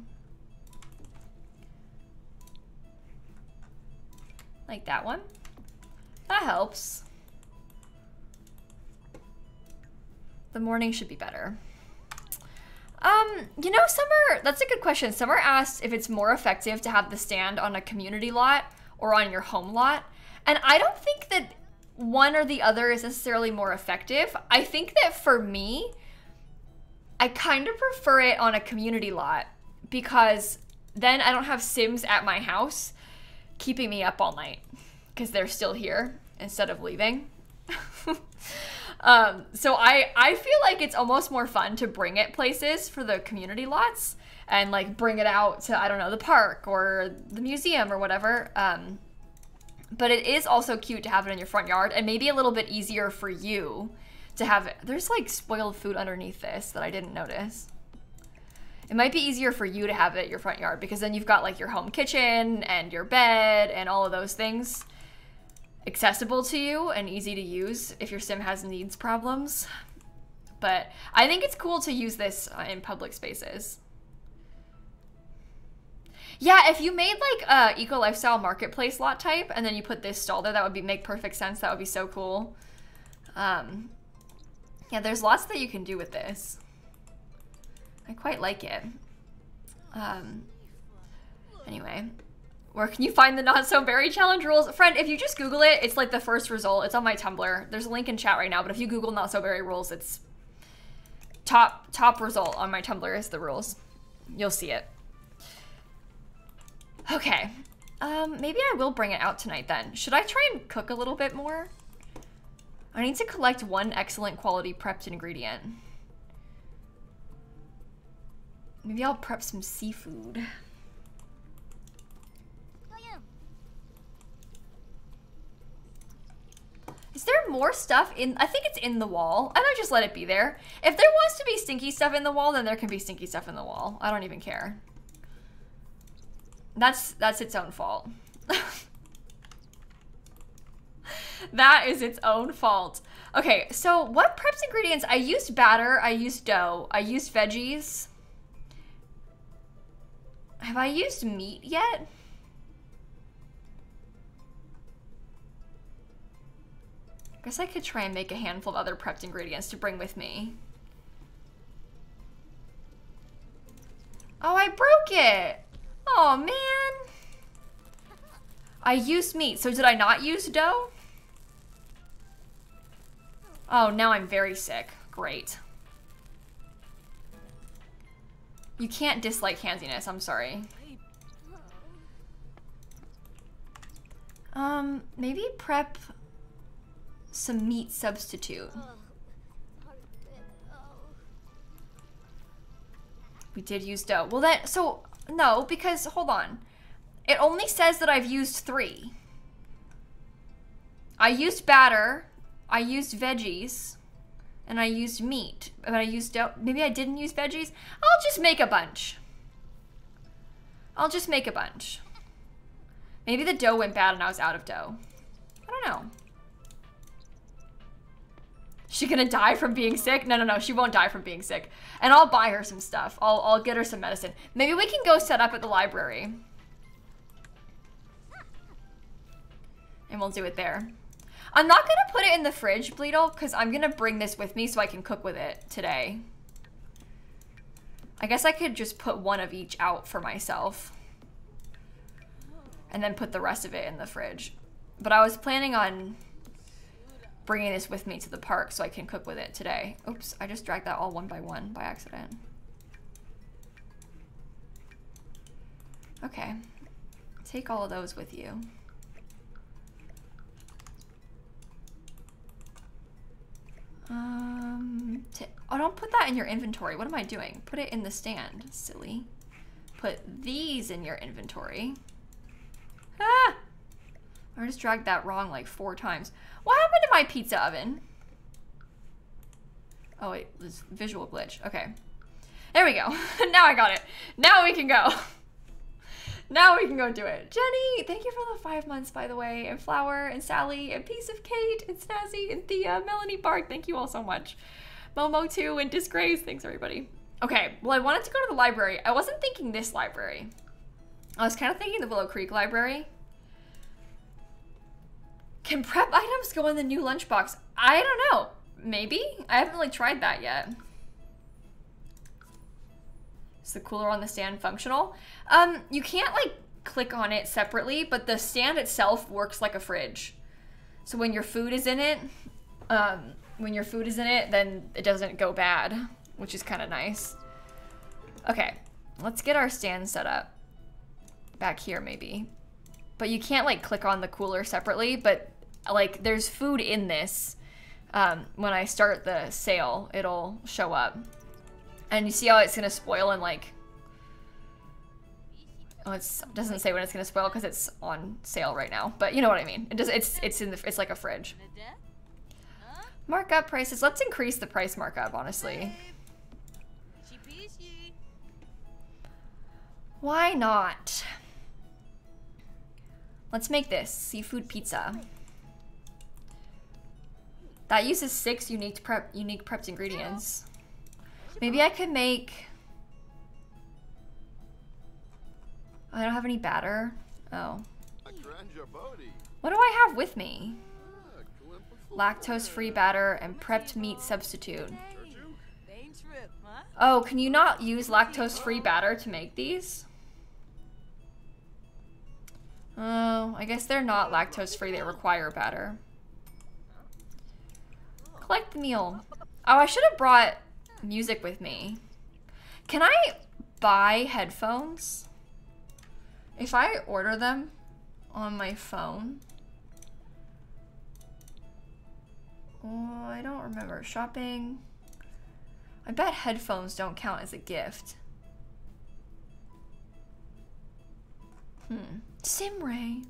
Like that one. That helps. The morning should be better. Um, you know, Summer, that's a good question. Summer asked if it's more effective to have the stand on a community lot or on your home lot. And I don't think that one or the other is necessarily more effective. I think that for me, I kind of prefer it on a community lot because then I don't have Sims at my house keeping me up all night because they're still here instead of leaving. Um, so I I feel like it's almost more fun to bring it places for the community lots and like bring it out to I don't know the park or the museum or whatever. Um, but it is also cute to have it in your front yard and maybe a little bit easier for you to have it. There's like spoiled food underneath this that I didn't notice. It might be easier for you to have it at your front yard because then you've got like your home kitchen and your bed and all of those things accessible to you and easy to use if your sim has needs problems. But I think it's cool to use this uh, in public spaces. Yeah, if you made like a eco lifestyle marketplace lot type and then you put this stall there, that would be make perfect sense. That would be so cool. Um, yeah, there's lots that you can do with this. I quite like it. Um, anyway, where can you find the not so berry challenge rules? Friend, if you just Google it, it's like the first result. It's on my Tumblr. There's a link in chat right now, but if you Google not so berry rules, it's top top result on my Tumblr is the rules. You'll see it. Okay. Um, maybe I will bring it out tonight then. Should I try and cook a little bit more? I need to collect one excellent quality prepped ingredient. Maybe I'll prep some seafood. Oh, is there more stuff in, I think it's in the wall. I might just let it be there. If there wants to be stinky stuff in the wall, then there can be stinky stuff in the wall. I don't even care. That's, that's its own fault. that is its own fault. Okay, so what preps ingredients? I used batter, I used dough, I used veggies. Have I used meat yet? I Guess I could try and make a handful of other prepped ingredients to bring with me. Oh, I broke it. Oh, man. I used meat. So did I not use dough? Oh, now I'm very sick. Great. You can't dislike handsiness. I'm sorry. Um, maybe prep some meat substitute. We did use dough. Well then, so, no, because, hold on. It only says that I've used three. I used batter, I used veggies, and I used meat. But I used dough. Maybe I didn't use veggies. I'll just make a bunch. I'll just make a bunch. Maybe the dough went bad and I was out of dough. I don't know. She gonna die from being sick? No, no, no, she won't die from being sick. And I'll buy her some stuff. I'll, I'll get her some medicine. Maybe we can go set up at the library. And we'll do it there. I'm not gonna put it in the fridge, Bleedle, because I'm gonna bring this with me so I can cook with it today. I guess I could just put one of each out for myself. And then put the rest of it in the fridge. But I was planning on bringing this with me to the park so I can cook with it today. Oops, I just dragged that all one by one by accident. Okay. Take all of those with you. Um, oh, don't put that in your inventory. What am I doing? Put it in the stand, silly. Put these in your inventory. Ah! I just dragged that wrong like four times. What happened to my pizza oven? Oh wait, this visual glitch. Okay. There we go. now I got it. Now we can go. now we can go do it. Jenny, thank you for the five months, by the way. And Flower, and Sally, and Piece of Kate, and Snazzy, and Thea, Melanie Bark. Thank you all so much. Momo, too, and Disgrace. Thanks, everybody. Okay, well, I wanted to go to the library. I wasn't thinking this library. I was kind of thinking the Willow Creek Library. Can prep items go in the new lunchbox? I don't know. Maybe? I haven't really tried that yet. Is the cooler on the stand functional? Um, you can't like click on it separately, but the stand itself works like a fridge. So when your food is in it, um, when your food is in it, then it doesn't go bad, which is kind of nice. Okay, let's get our stand set up. Back here, maybe. But you can't like click on the cooler separately, but like there's food in this. Um, when I start the sale, it'll show up. And you see how it's gonna spoil in like Oh, it doesn't say when it's gonna spoil because it's on sale right now. But you know what I mean. It does. It's it's in the. It's like a fridge. Markup prices. Let's increase the price markup. Honestly. Why not? Let's make this seafood pizza. That uses six unique prep unique prepped ingredients. Maybe I could make... Oh, I don't have any batter. Oh. What do I have with me? Lactose-free batter and prepped meat substitute. Oh, can you not use lactose-free batter to make these? Oh, I guess they're not lactose-free. They require batter. Collect the meal. Oh, I should have brought music with me. Can I buy headphones? If I order them on my phone. Oh, I don't remember. Shopping. I bet headphones don't count as a gift. Hmm. Simray.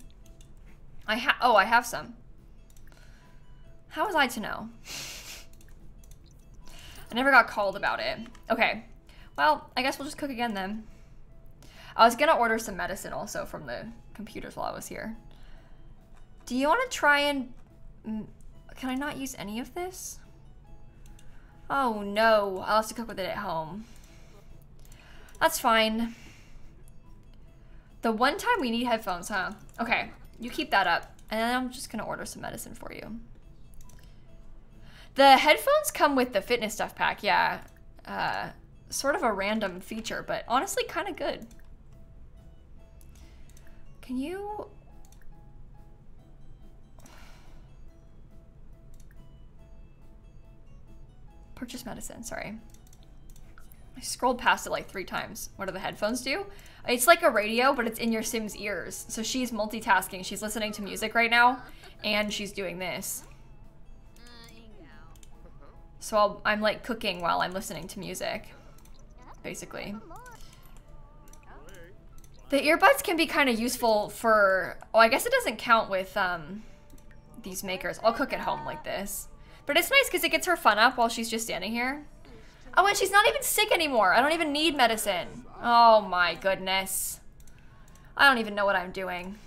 I have. Oh, I have some. How was I to know? I never got called about it. Okay. Well, I guess we'll just cook again then. I was gonna order some medicine also from the computers while I was here. Do you want to try and... Mm, can I not use any of this? Oh no, I'll have to cook with it at home. That's fine. The one time we need headphones, huh? Okay, you keep that up. And then I'm just gonna order some medicine for you. The headphones come with the fitness stuff pack, yeah. Uh, sort of a random feature, but honestly kind of good. Can you... Purchase medicine, sorry. I scrolled past it like three times. What do the headphones do? It's like a radio, but it's in your Sim's ears. So she's multitasking. She's listening to music right now, and she's doing this. So i am like cooking while I'm listening to music, basically. The earbuds can be kind of useful for, oh, I guess it doesn't count with um, these makers. I'll cook at home like this. But it's nice because it gets her fun up while she's just standing here. Oh, and she's not even sick anymore. I don't even need medicine. Oh my goodness. I don't even know what I'm doing.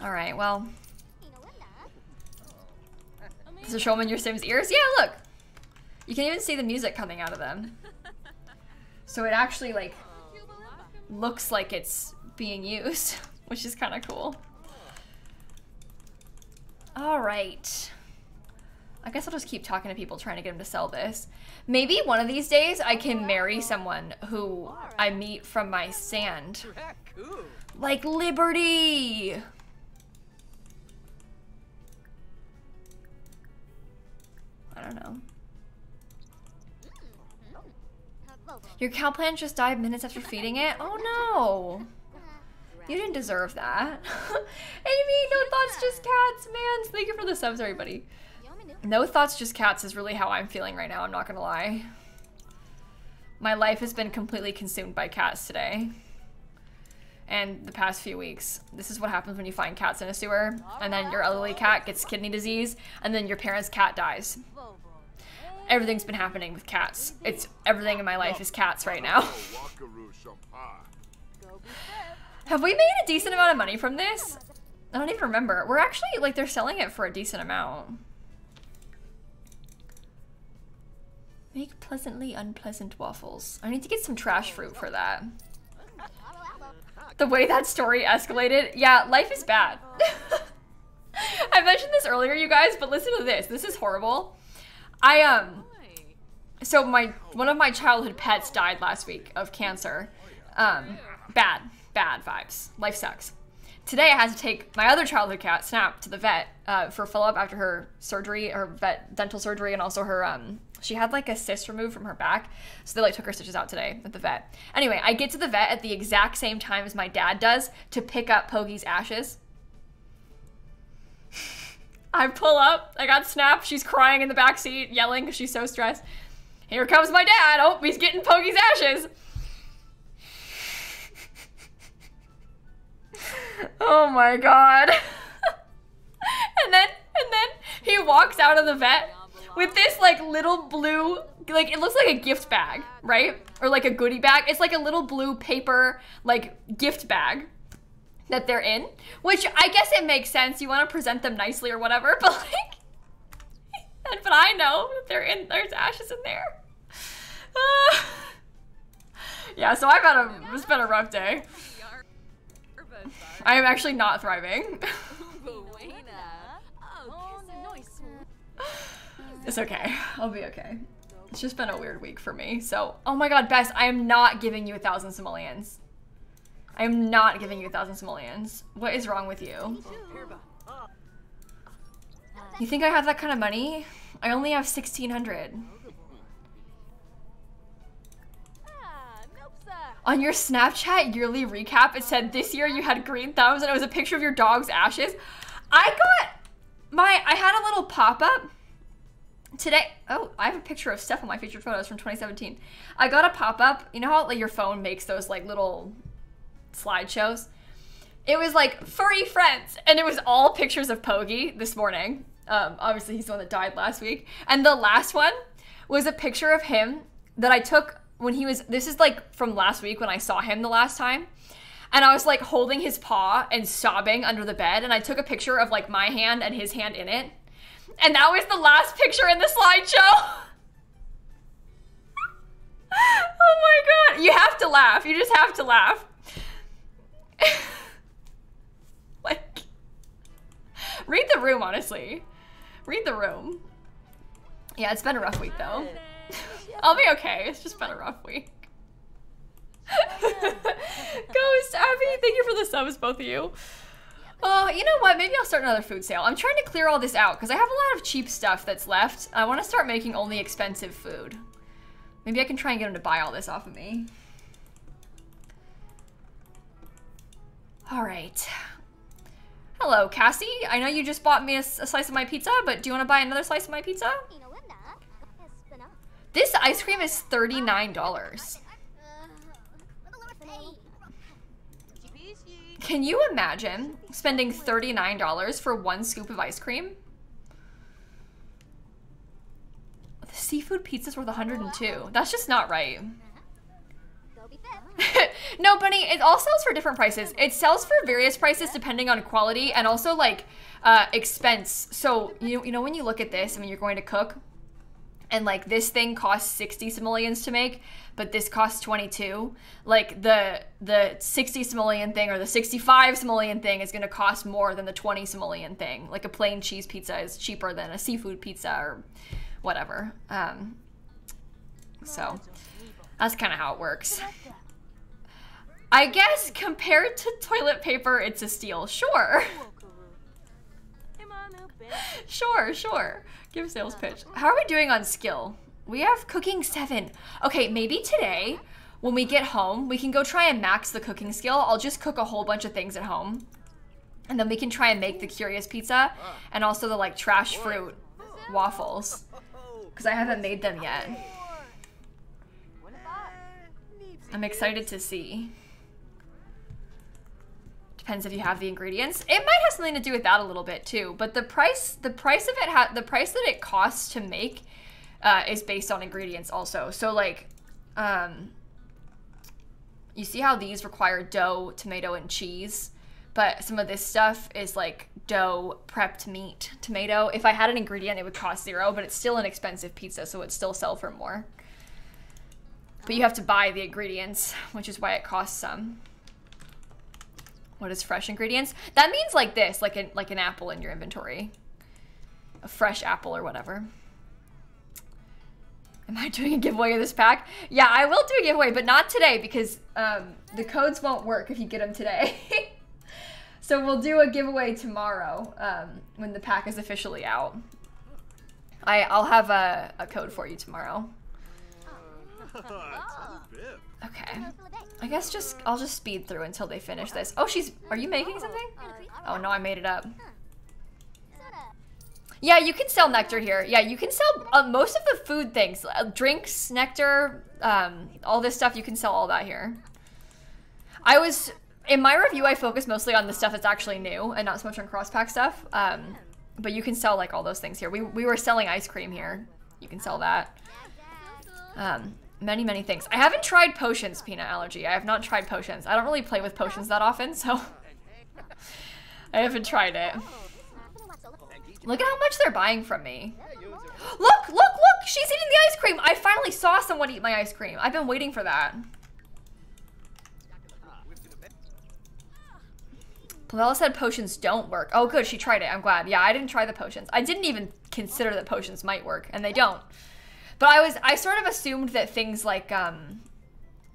All right, well. Does it show them in your Sim's ears? Yeah, look. You can even see the music coming out of them. So it actually like looks like it's being used, which is kind of cool. All right. I guess I'll just keep talking to people trying to get them to sell this. Maybe one of these days I can marry someone who I meet from my sand. Like Liberty! I don't know. Your cow plant just died minutes after feeding it? Oh no! You didn't deserve that. Amy, no thoughts, just cats, man. Thank you for the subs, everybody. No thoughts, just cats is really how I'm feeling right now, I'm not gonna lie. My life has been completely consumed by cats today. And the past few weeks. This is what happens when you find cats in a sewer, and then your elderly cat gets kidney disease, and then your parent's cat dies. Everything's been happening with cats. It's everything in my life is cats right now. Have we made a decent amount of money from this? I don't even remember. We're actually, like, they're selling it for a decent amount. Make pleasantly unpleasant waffles. I need to get some trash fruit for that. The way that story escalated. Yeah, life is bad. I mentioned this earlier, you guys, but listen to this. This is horrible. I, um, so my, one of my childhood pets died last week of cancer. Um, bad, bad vibes. Life sucks. Today I had to take my other childhood cat, Snap, to the vet uh, for fill-up after her surgery, her vet dental surgery, and also her um, she had like a cyst removed from her back, so they like took her stitches out today at the vet. Anyway, I get to the vet at the exact same time as my dad does to pick up Pogi's ashes. I pull up. I got Snap. She's crying in the back seat, yelling because she's so stressed. Here comes my dad. Oh, he's getting Pogi's ashes. oh my god. and then and then he walks out of the vet with this like little blue like it looks like a gift bag, right? Or like a goodie bag. It's like a little blue paper like gift bag that they're in, which I guess it makes sense. You want to present them nicely or whatever, but like but I know they're in there's ashes in there. Uh, yeah, so I've had a it's been a rough day. I am actually not thriving. It's okay. I'll be okay. It's just been a weird week for me. So, oh my god, Bess, I am not giving you a thousand simoleons. I am not giving you a thousand simoleons. What is wrong with you? You think I have that kind of money? I only have 1600. On your Snapchat yearly recap, it said this year you had green thumbs and it was a picture of your dog's ashes. I got my, I had a little pop-up Today, oh, I have a picture of Steph on my featured photos from 2017. I got a pop-up. You know how like your phone makes those like little slideshows? It was like furry friends, and it was all pictures of Pogi this morning. Um, obviously, he's the one that died last week. And the last one was a picture of him that I took when he was. This is like from last week when I saw him the last time. And I was like holding his paw and sobbing under the bed. And I took a picture of like my hand and his hand in it. And that was the last picture in the slideshow. oh my god. You have to laugh. You just have to laugh. like, read the room, honestly. Read the room. Yeah, it's been a rough week though. I'll be okay. It's just been a rough week. Ghost, Abby, thank you for the subs, both of you. Oh, you know what? Maybe I'll start another food sale. I'm trying to clear all this out because I have a lot of cheap stuff that's left. I want to start making only expensive food. Maybe I can try and get them to buy all this off of me. All right. Hello, Cassie. I know you just bought me a, a slice of my pizza, but do you want to buy another slice of my pizza? This ice cream is $39. Can you imagine spending $39 for one scoop of ice cream? The seafood pizza's worth 102. That's just not right. no, Bunny, it all sells for different prices. It sells for various prices depending on quality and also like uh, expense. So, you, you know, when you look at this, I mean, you're going to cook and like this thing costs 60 simoleons to make but this costs 22 like the the 60 simoleon thing or the 65 simoleon thing is going to cost more than the 20 simoleon thing. Like a plain cheese pizza is cheaper than a seafood pizza or whatever. Um, so that's kind of how it works i guess compared to toilet paper it's a steal sure sure, sure. Give sales pitch. How are we doing on skill? We have cooking seven. Okay, maybe today when we get home, we can go try and max the cooking skill. I'll just cook a whole bunch of things at home. And then we can try and make the curious pizza and also the like trash fruit waffles. Because I haven't made them yet. I'm excited to see. Depends if you have the ingredients. It might have something to do with that a little bit too. But the price, the price of it, the price that it costs to make, uh, is based on ingredients also. So like, um, you see how these require dough, tomato, and cheese, but some of this stuff is like dough, prepped meat, tomato. If I had an ingredient, it would cost zero, but it's still an expensive pizza, so it would still sell for more. But you have to buy the ingredients, which is why it costs some. What is fresh ingredients? That means like this, like an like an apple in your inventory. A fresh apple or whatever. Am I doing a giveaway of this pack? Yeah, I will do a giveaway, but not today because um, the codes won't work if you get them today. so we'll do a giveaway tomorrow um, when the pack is officially out. I, I'll have a, a code for you tomorrow. Okay. I guess just I'll just speed through until they finish this. Oh, she's are you making something? Oh no, I made it up. Yeah, you can sell nectar here. Yeah, you can sell uh, most of the food things. Uh, drinks, nectar, um, all this stuff, you can sell all that here. I was, in my review, I focused mostly on the stuff that's actually new and not so much on cross-pack stuff. Um, but you can sell like all those things here. We, we were selling ice cream here. You can sell that. Um, many, many things. I haven't tried potions, peanut allergy. I have not tried potions. I don't really play with potions that often, so I haven't tried it. Look at how much they're buying from me. Look, look, look! She's eating the ice cream! I finally saw someone eat my ice cream. I've been waiting for that. Pavella said potions don't work. Oh, good. She tried it. I'm glad. Yeah, I didn't try the potions. I didn't even consider that potions might work, and they don't. But I was, I sort of assumed that things like, um,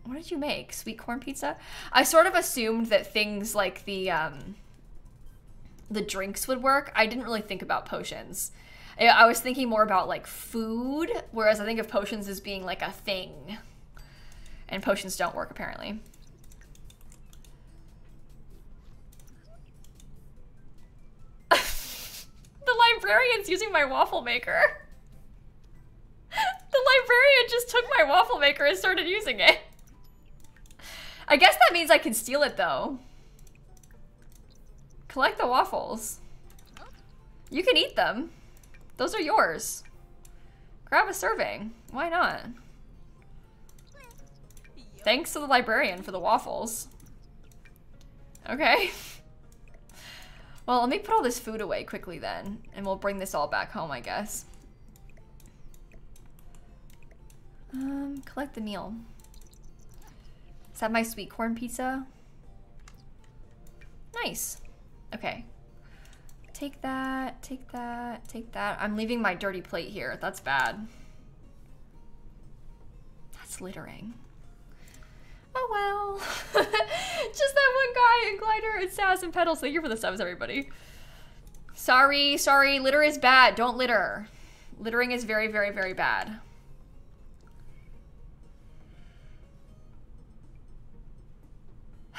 what did you make? Sweet corn pizza? I sort of assumed that things like the, um, the drinks would work. I didn't really think about potions. I was thinking more about like food, whereas I think of potions as being like a thing. And potions don't work apparently. the librarian's using my waffle maker. the librarian just took my waffle maker and started using it. I guess that means I can steal it though. Collect the waffles. You can eat them. Those are yours. Grab a serving. Why not? Thanks to the librarian for the waffles. Okay. Well, let me put all this food away quickly then, and we'll bring this all back home, I guess. Um, collect the meal. Is that my sweet corn pizza? Nice. Okay. Take that, take that, take that. I'm leaving my dirty plate here. That's bad. That's littering. Oh well. Just that one guy and glider and sass and pedals. Thank you for the subs, everybody. Sorry, sorry. Litter is bad. Don't litter. Littering is very, very, very bad.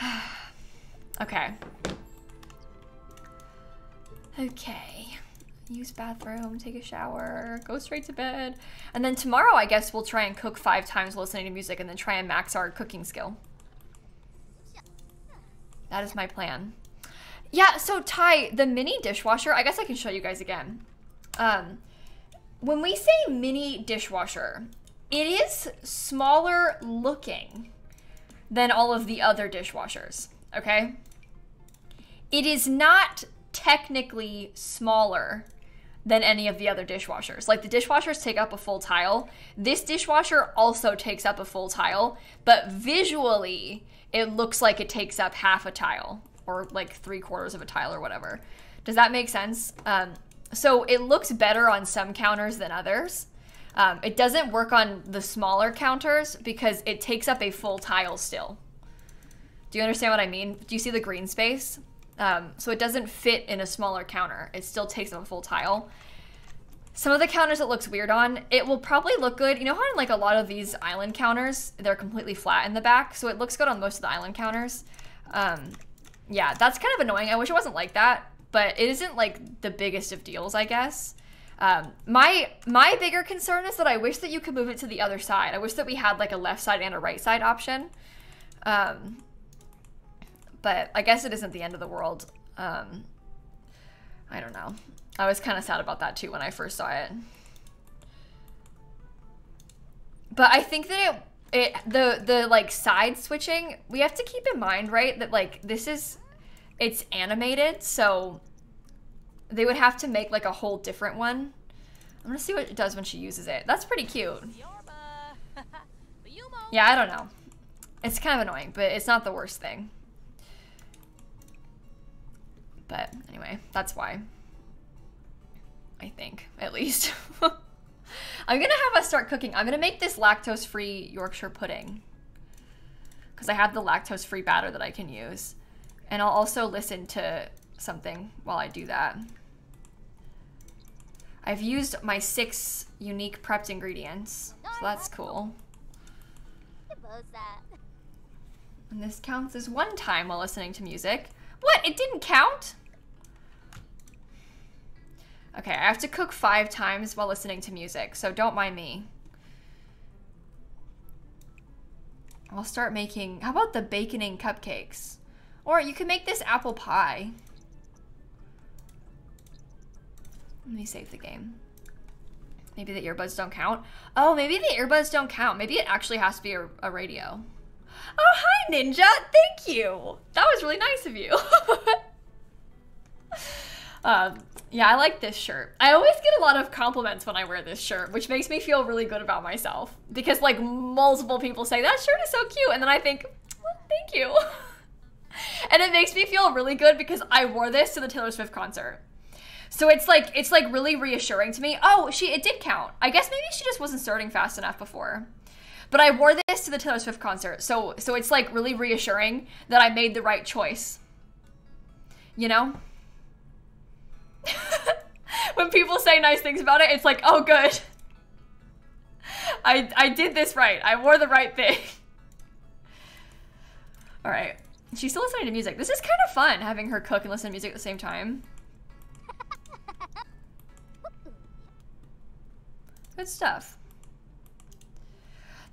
okay. Okay. Use bathroom, take a shower, go straight to bed. And then tomorrow, I guess, we'll try and cook five times listening to music and then try and max our cooking skill. That is my plan. Yeah, so Ty, the mini dishwasher, I guess I can show you guys again. Um, when we say mini dishwasher, it is smaller looking than all of the other dishwashers, okay? It is not technically smaller than any of the other dishwashers. Like the dishwashers take up a full tile. This dishwasher also takes up a full tile, but visually it looks like it takes up half a tile or like three quarters of a tile or whatever. Does that make sense? Um, so it looks better on some counters than others. Um, it doesn't work on the smaller counters because it takes up a full tile still. Do you understand what I mean? Do you see the green space? Um, so it doesn't fit in a smaller counter. It still takes up a full tile. Some of the counters it looks weird on, it will probably look good. You know how in like a lot of these island counters, they're completely flat in the back, so it looks good on most of the island counters. Um, yeah, that's kind of annoying. I wish it wasn't like that, but it isn't like the biggest of deals, I guess. Um, my my bigger concern is that I wish that you could move it to the other side. I wish that we had like a left side and a right side option. Um, but I guess it isn't the end of the world. Um, I don't know. I was kind of sad about that too when I first saw it. But I think that it it the the like side switching we have to keep in mind right that like this is it's animated so they would have to make like a whole different one. I'm gonna see what it does when she uses it. That's pretty cute. Yeah i don't know. It's kind of annoying but it's not the worst thing. But anyway that's why. I think at least. I'm gonna have us start cooking. I'm gonna make this lactose-free Yorkshire pudding. Because I have the lactose-free batter that I can use. And I'll also listen to something while I do that. I've used my six unique prepped ingredients. So that's cool. And this counts as one time while listening to music. What? It didn't count? Okay, I have to cook five times while listening to music, so don't mind me. I'll start making, how about the baconing cupcakes? Or you can make this apple pie. Let me save the game. Maybe the earbuds don't count. Oh, maybe the earbuds don't count. Maybe it actually has to be a, a radio. Oh, hi, Ninja. Thank you. That was really nice of you. um, yeah, I like this shirt. I always get a lot of compliments when I wear this shirt, which makes me feel really good about myself. Because like multiple people say, that shirt is so cute. And then I think, well, thank you. and it makes me feel really good because I wore this to the Taylor Swift concert. So it's like it's like really reassuring to me. Oh, she it did count. I guess maybe she just wasn't starting fast enough before. But I wore this to the Taylor Swift concert. So so it's like really reassuring that I made the right choice. You know? when people say nice things about it, it's like, oh, good. I, I did this right. I wore the right thing. All right. She's still listening to music. This is kind of fun, having her cook and listen to music at the same time. Good stuff.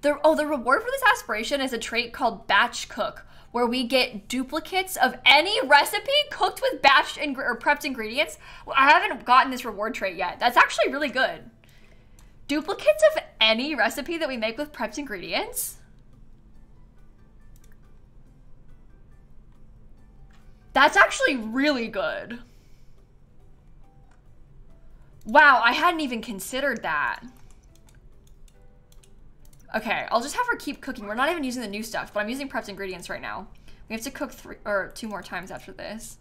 The, oh, the reward for this aspiration is a trait called Batch Cook, where we get duplicates of any recipe cooked with batch ing- or prepped ingredients. I haven't gotten this reward trait yet. That's actually really good. Duplicates of any recipe that we make with prepped ingredients? That's actually really good. Wow, I hadn't even considered that. Okay, I'll just have her keep cooking. We're not even using the new stuff, but I'm using prepped ingredients right now. We have to cook three or two more times after this.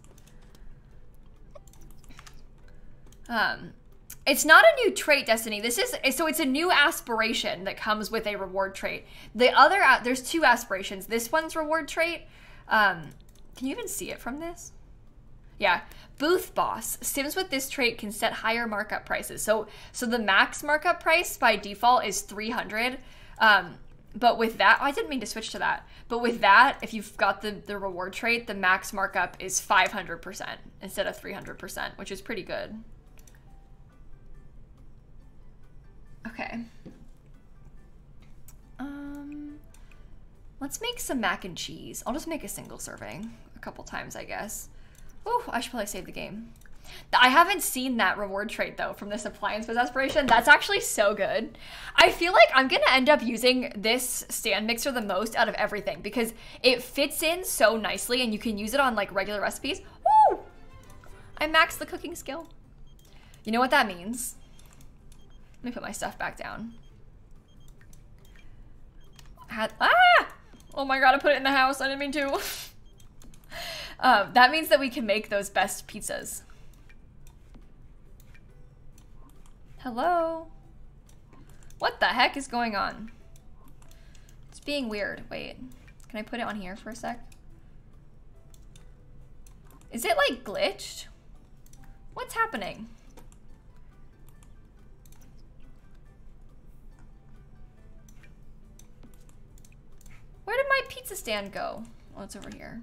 Um, it's not a new trait, Destiny. This is so it's a new aspiration that comes with a reward trait. The other there's two aspirations. This one's reward trait. Um, can you even see it from this? Yeah, booth boss. Sims with this trait can set higher markup prices. So so the max markup price by default is 300. Um, but with that, oh, I didn't mean to switch to that. But with that, if you've got the, the reward trait, the max markup is 500% instead of 300%, which is pretty good. Okay. Um, let's make some mac and cheese. I'll just make a single serving a couple times, I guess. Oh, I should probably save the game. I haven't seen that reward trait though from this appliance with aspiration. That's actually so good. I feel like I'm gonna end up using this stand mixer the most out of everything because it fits in so nicely and you can use it on like regular recipes. Woo! I maxed the cooking skill. You know what that means? Let me put my stuff back down. Had, ah! Oh my god, I put it in the house. I didn't mean to. uh, that means that we can make those best pizzas. Hello? What the heck is going on? It's being weird. Wait. Can I put it on here for a sec? Is it like glitched? What's happening? Where did my pizza stand go? Oh, it's over here.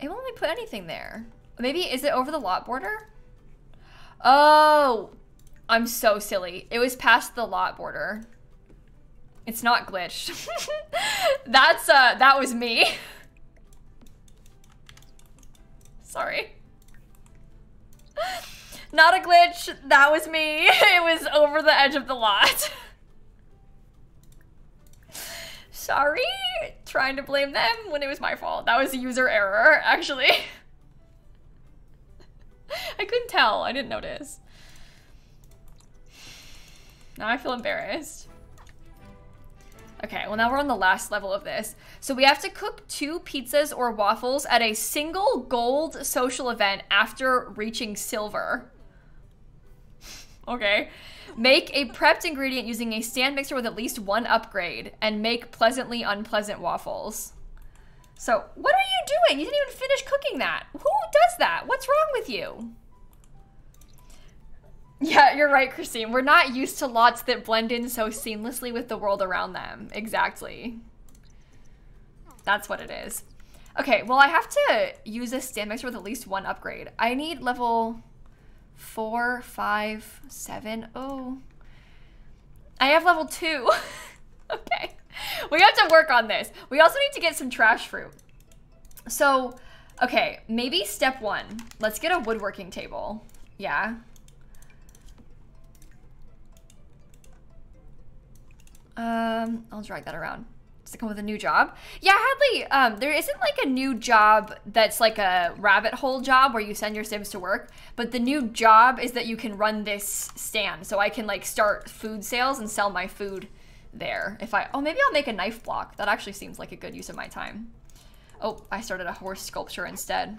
It won't let me put anything there. Maybe, is it over the lot border? Oh, I'm so silly. It was past the lot border. It's not glitched. That's, uh, that was me. Sorry. Not a glitch. That was me. It was over the edge of the lot. Sorry. Trying to blame them when it was my fault. That was a user error, actually. I couldn't tell. I didn't notice. Now I feel embarrassed. Okay, well now we're on the last level of this. So we have to cook two pizzas or waffles at a single gold social event after reaching silver. okay. Make a prepped ingredient using a stand mixer with at least one upgrade and make pleasantly unpleasant waffles. So, what are you doing? You didn't even finish cooking that. Who does that? What's wrong with you? Yeah, you're right, Christine. We're not used to lots that blend in so seamlessly with the world around them. Exactly. That's what it is. Okay, well, I have to use a stand mixer with at least one upgrade. I need level four, five, seven. Oh. I have level two. okay. We have to work on this. We also need to get some trash fruit. So, okay, maybe step one. Let's get a woodworking table. Yeah. Um, I'll drag that around. Does it come with a new job? Yeah, Hadley, um, there isn't like a new job that's like a rabbit hole job where you send your Sims to work, but the new job is that you can run this stand. So I can like start food sales and sell my food there. If I, oh, maybe I'll make a knife block. That actually seems like a good use of my time. Oh, I started a horse sculpture instead.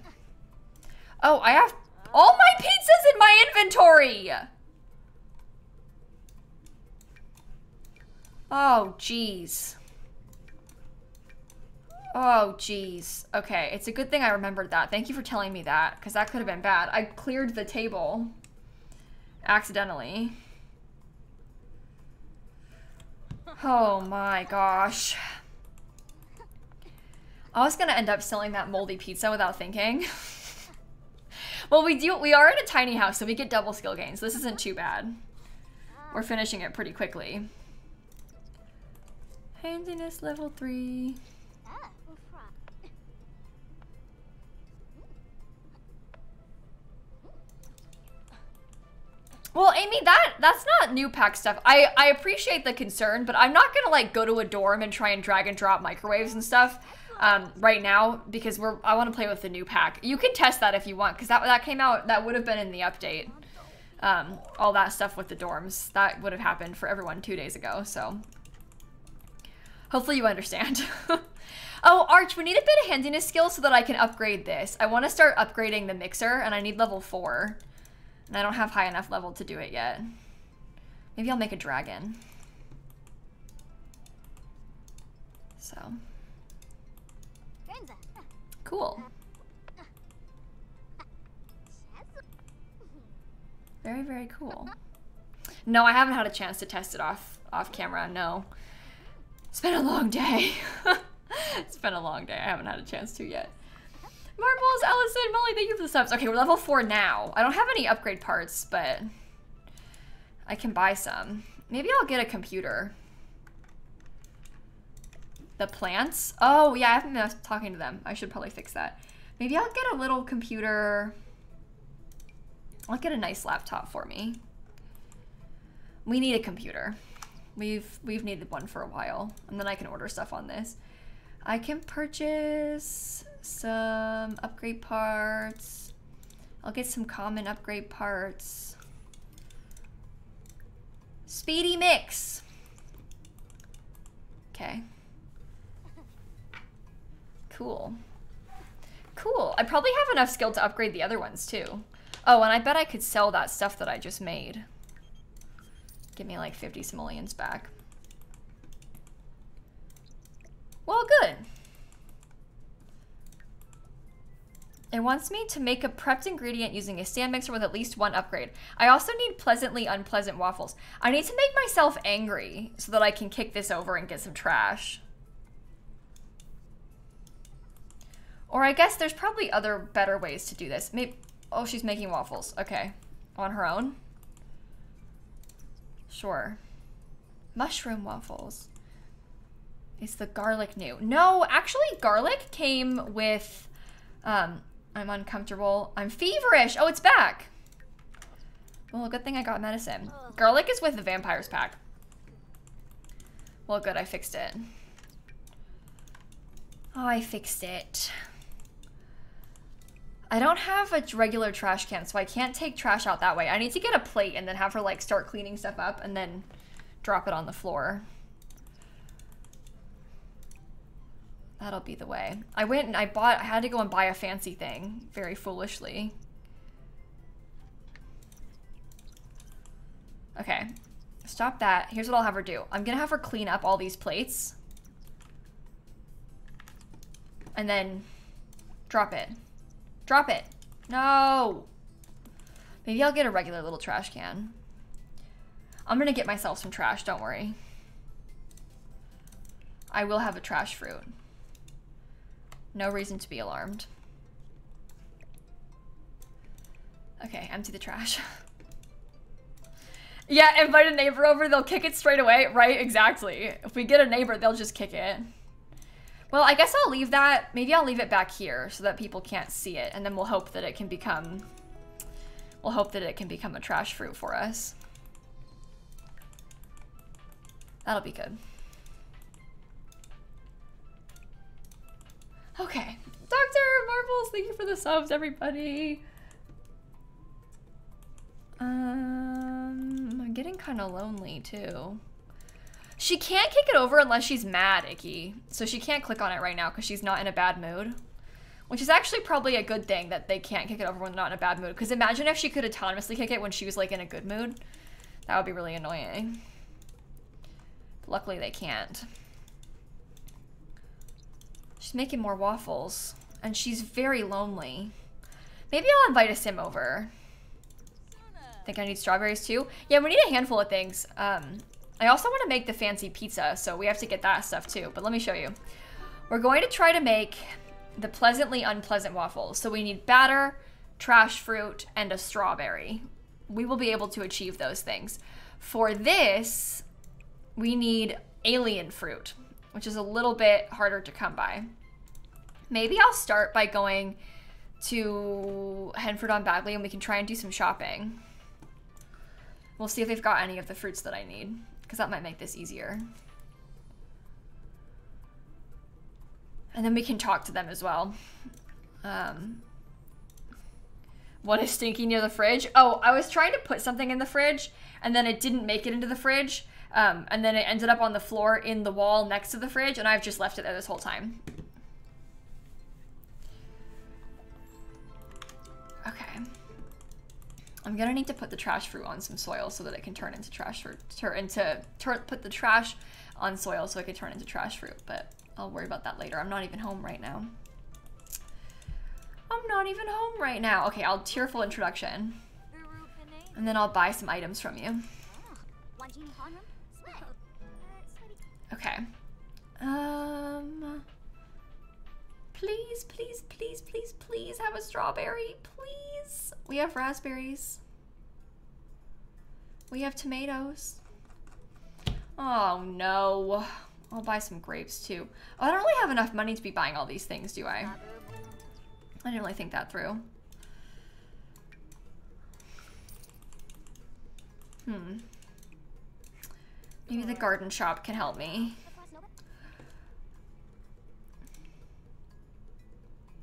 Oh, I have all my pizzas in my inventory. Oh, jeez. Oh, jeez. Okay, it's a good thing I remembered that. Thank you for telling me that, because that could have been bad. I cleared the table accidentally. Oh my gosh. I was gonna end up selling that moldy pizza without thinking. well, we do. We are in a tiny house, so we get double skill gains. This isn't too bad. We're finishing it pretty quickly. Handiness level 3. Well, Amy, that that's not new pack stuff. I I appreciate the concern, but I'm not gonna like go to a dorm and try and drag and drop microwaves and stuff um, right now because we're I want to play with the new pack. You can test that if you want because that that came out that would have been in the update. Um, all that stuff with the dorms that would have happened for everyone two days ago. So Hopefully you understand. oh, Arch, we need a bit of handiness skill so that I can upgrade this. I want to start upgrading the mixer, and I need level 4. And I don't have high enough level to do it yet. Maybe I'll make a dragon. So. Cool. Very, very cool. No, I haven't had a chance to test it off off camera, no. It's been a long day. it's been a long day. I haven't had a chance to yet. Marbles, Allison, Molly, thank you for the subs. Okay, we're level four now. I don't have any upgrade parts, but I can buy some. Maybe I'll get a computer. The plants? Oh, yeah, I haven't been talking to them. I should probably fix that. Maybe I'll get a little computer. I'll get a nice laptop for me. We need a computer. We've we've needed one for a while, and then I can order stuff on this. I can purchase some upgrade parts. I'll get some common upgrade parts. Speedy mix. Okay. Cool. Cool. I probably have enough skill to upgrade the other ones too. Oh, and I bet I could sell that stuff that I just made. Give me like 50 simoleons back. Well, good. It wants me to make a prepped ingredient using a stand mixer with at least one upgrade. I also need pleasantly unpleasant waffles. I need to make myself angry so that I can kick this over and get some trash. Or I guess there's probably other better ways to do this. Maybe, oh, she's making waffles. Okay. On her own? Sure. Mushroom waffles. Is the garlic new? No, actually garlic came with, um, I'm uncomfortable. I'm feverish. Oh, it's back. Well, good thing I got medicine. Garlic is with the vampires pack. Well, good, I fixed it. Oh, I fixed it. I don't have a regular trash can, so I can't take trash out that way. I need to get a plate and then have her like start cleaning stuff up and then drop it on the floor. That'll be the way. I went and I bought, I had to go and buy a fancy thing, very foolishly. Okay, stop that. Here's what I'll have her do. I'm gonna have her clean up all these plates. And then drop it. Drop it. No. Maybe I'll get a regular little trash can. I'm gonna get myself some trash, don't worry. I will have a trash fruit. No reason to be alarmed. Okay, empty the trash. yeah, invite a neighbor over, they'll kick it straight away. Right, exactly. If we get a neighbor, they'll just kick it. Well, I guess I'll leave that. Maybe I'll leave it back here so that people can't see it. And then we'll hope that it can become... We'll hope that it can become a trash fruit for us. That'll be good. Okay. Dr. Marbles, thank you for the subs, everybody. Um, I'm getting kind of lonely, too. She can't kick it over unless she's mad, Icky. So she can't click on it right now because she's not in a bad mood. Which is actually probably a good thing that they can't kick it over when they're not in a bad mood. Because imagine if she could autonomously kick it when she was like in a good mood. That would be really annoying. luckily they can't. She's making more waffles. And she's very lonely. Maybe I'll invite a sim over. Think I need strawberries too? Yeah, we need a handful of things. Um, I also want to make the fancy pizza, so we have to get that stuff too. But let me show you. We're going to try to make the pleasantly unpleasant waffles. So we need batter, trash fruit, and a strawberry. We will be able to achieve those things. For this, we need alien fruit, which is a little bit harder to come by. Maybe I'll start by going to Henford on Bagley and we can try and do some shopping. We'll see if they've got any of the fruits that I need because that might make this easier. And then we can talk to them as well. Um, what is stinky near the fridge? Oh, I was trying to put something in the fridge and then it didn't make it into the fridge. Um, and then it ended up on the floor in the wall next to the fridge and I've just left it there this whole time. Okay. I'm gonna need to put the trash fruit on some soil so that it can turn into trash fruit. Turn into turn put the trash on soil so it can turn into trash fruit. But I'll worry about that later. I'm not even home right now. I'm not even home right now. Okay, I'll tearful introduction. And then I'll buy some items from you. Okay. Um Please, please, please, please, please have a strawberry. Please. We have raspberries. We have tomatoes. Oh, no. I'll buy some grapes, too. Oh, I don't really have enough money to be buying all these things, do I? I didn't really think that through. Hmm. Maybe the garden shop can help me.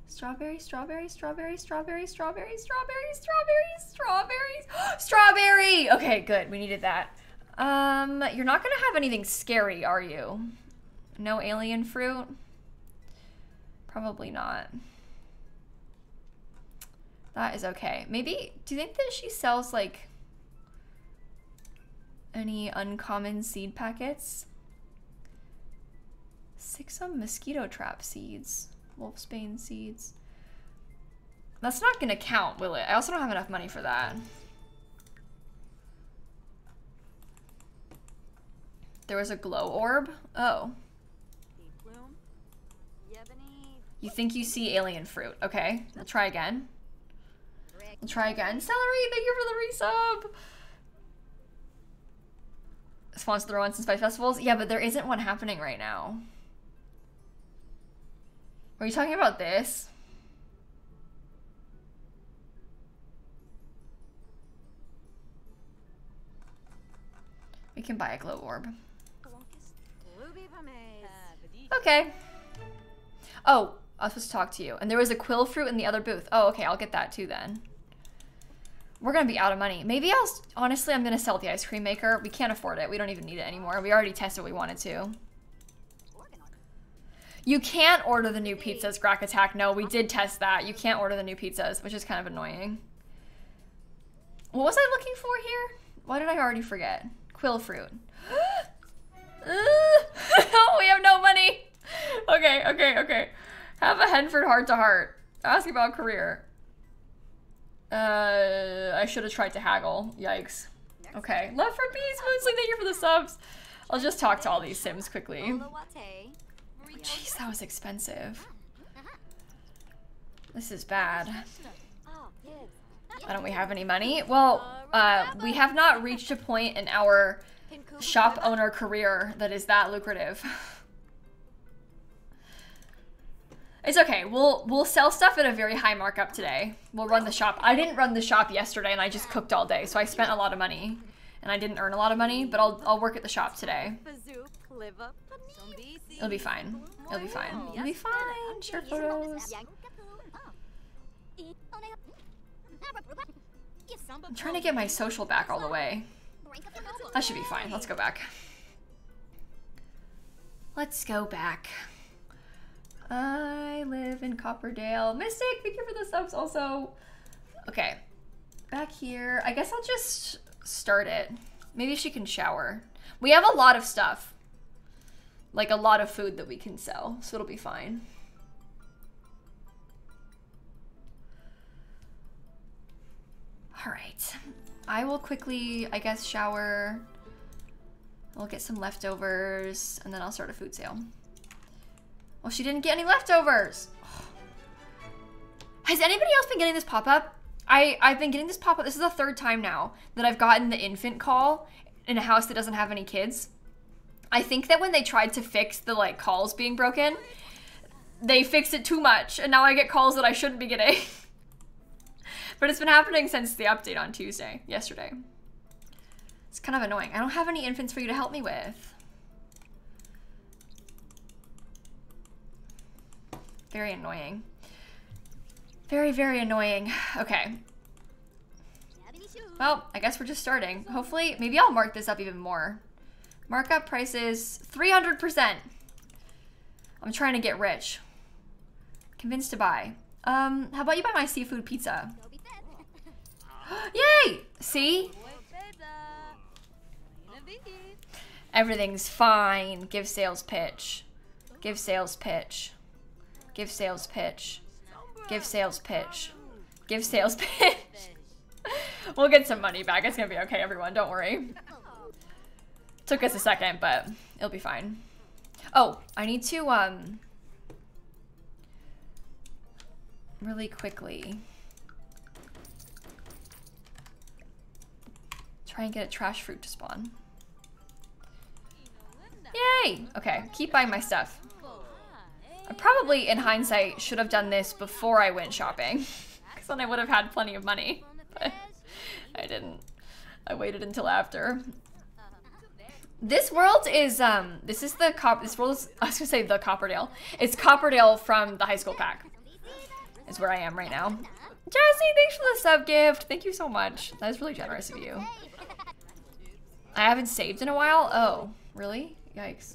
Strawberry, strawberry, strawberry, strawberry, strawberry, strawberry, strawberry, strawberries. strawberry! Okay, good. We needed that. Um, you're not gonna have anything scary, are you? No alien fruit? Probably not. That is okay. Maybe, do you think that she sells, like, any uncommon seed packets? Six some mosquito trap seeds. Wolfsbane seeds. That's not gonna count, will it? I also don't have enough money for that. There was a glow orb? Oh. You think you see alien fruit. Okay, we'll try again. We'll try again. Celery, thank you for the resub! Sponsor the Romance and Spice Festivals? Yeah, but there isn't one happening right now. Are you talking about this? We can buy a glow orb. Okay. Oh, I was supposed to talk to you. And there was a quill fruit in the other booth. Oh, okay, I'll get that too then. We're gonna be out of money. Maybe I'll, honestly, I'm gonna sell the ice cream maker. We can't afford it. We don't even need it anymore. We already tested what we wanted to. You can't order the new pizzas, Grack Attack. No, we did test that. You can't order the new pizzas, which is kind of annoying. What was I looking for here? Why did I already forget? Quill fruit. we have no money. Okay, okay, okay. Have a Henford heart to heart. Ask about career. Uh, I should have tried to haggle. Yikes. Okay. Love for peace, Moonsley. Thank you for the subs. I'll just talk to all these sims quickly. Jeez, that was expensive. This is bad. Why don't we have any money? Well, uh, we have not reached a point in our shop owner career that is that lucrative. It's okay. We'll we'll sell stuff at a very high markup today. We'll run the shop. I didn't run the shop yesterday and I just cooked all day, so I spent a lot of money. And I didn't earn a lot of money, but I'll I'll work at the shop today. It'll be fine. It'll be fine. It'll be fine. Share photos. I'm trying to get my social back all the way. That should be fine. Let's go back. Let's go back. I live in Copperdale. Mystic, thank you for the subs also. Okay, back here. I guess I'll just start it. Maybe she can shower. We have a lot of stuff. Like a lot of food that we can sell, so it'll be fine. All right. I will quickly, I guess, shower. We'll get some leftovers, and then I'll start a food sale. Well, she didn't get any leftovers. Has anybody else been getting this pop-up? I, I've been getting this pop-up. This is the third time now that I've gotten the infant call in a house that doesn't have any kids. I think that when they tried to fix the like calls being broken, they fixed it too much, and now I get calls that I shouldn't be getting. but it's been happening since the update on Tuesday, yesterday. It's kind of annoying. I don't have any infants for you to help me with. Very annoying. Very, very annoying. Okay. Well, I guess we're just starting. Hopefully, maybe I'll mark this up even more. Markup prices 300%. I'm trying to get rich. Convinced to buy. Um, how about you buy my seafood pizza? Yay! See? Everything's fine. Give sales pitch. Give sales pitch. Give sales pitch. Give sales pitch. Give sales pitch. we'll get some money back. It's gonna be okay, everyone. Don't worry. Took us a second, but it'll be fine. Oh, I need to, um... Really quickly... Try and get a trash fruit to spawn. Yay! Okay, keep buying my stuff. I probably, in hindsight, should have done this before I went shopping. Because then I would have had plenty of money. But I didn't. I waited until after. This world is, um, this is the cop, this world is, I was gonna say the Copperdale. It's Copperdale from the high school pack. Is where I am right now. Jesse, thanks for the sub gift. Thank you so much. That is really generous of you. I haven't saved in a while. Oh, really? Yikes.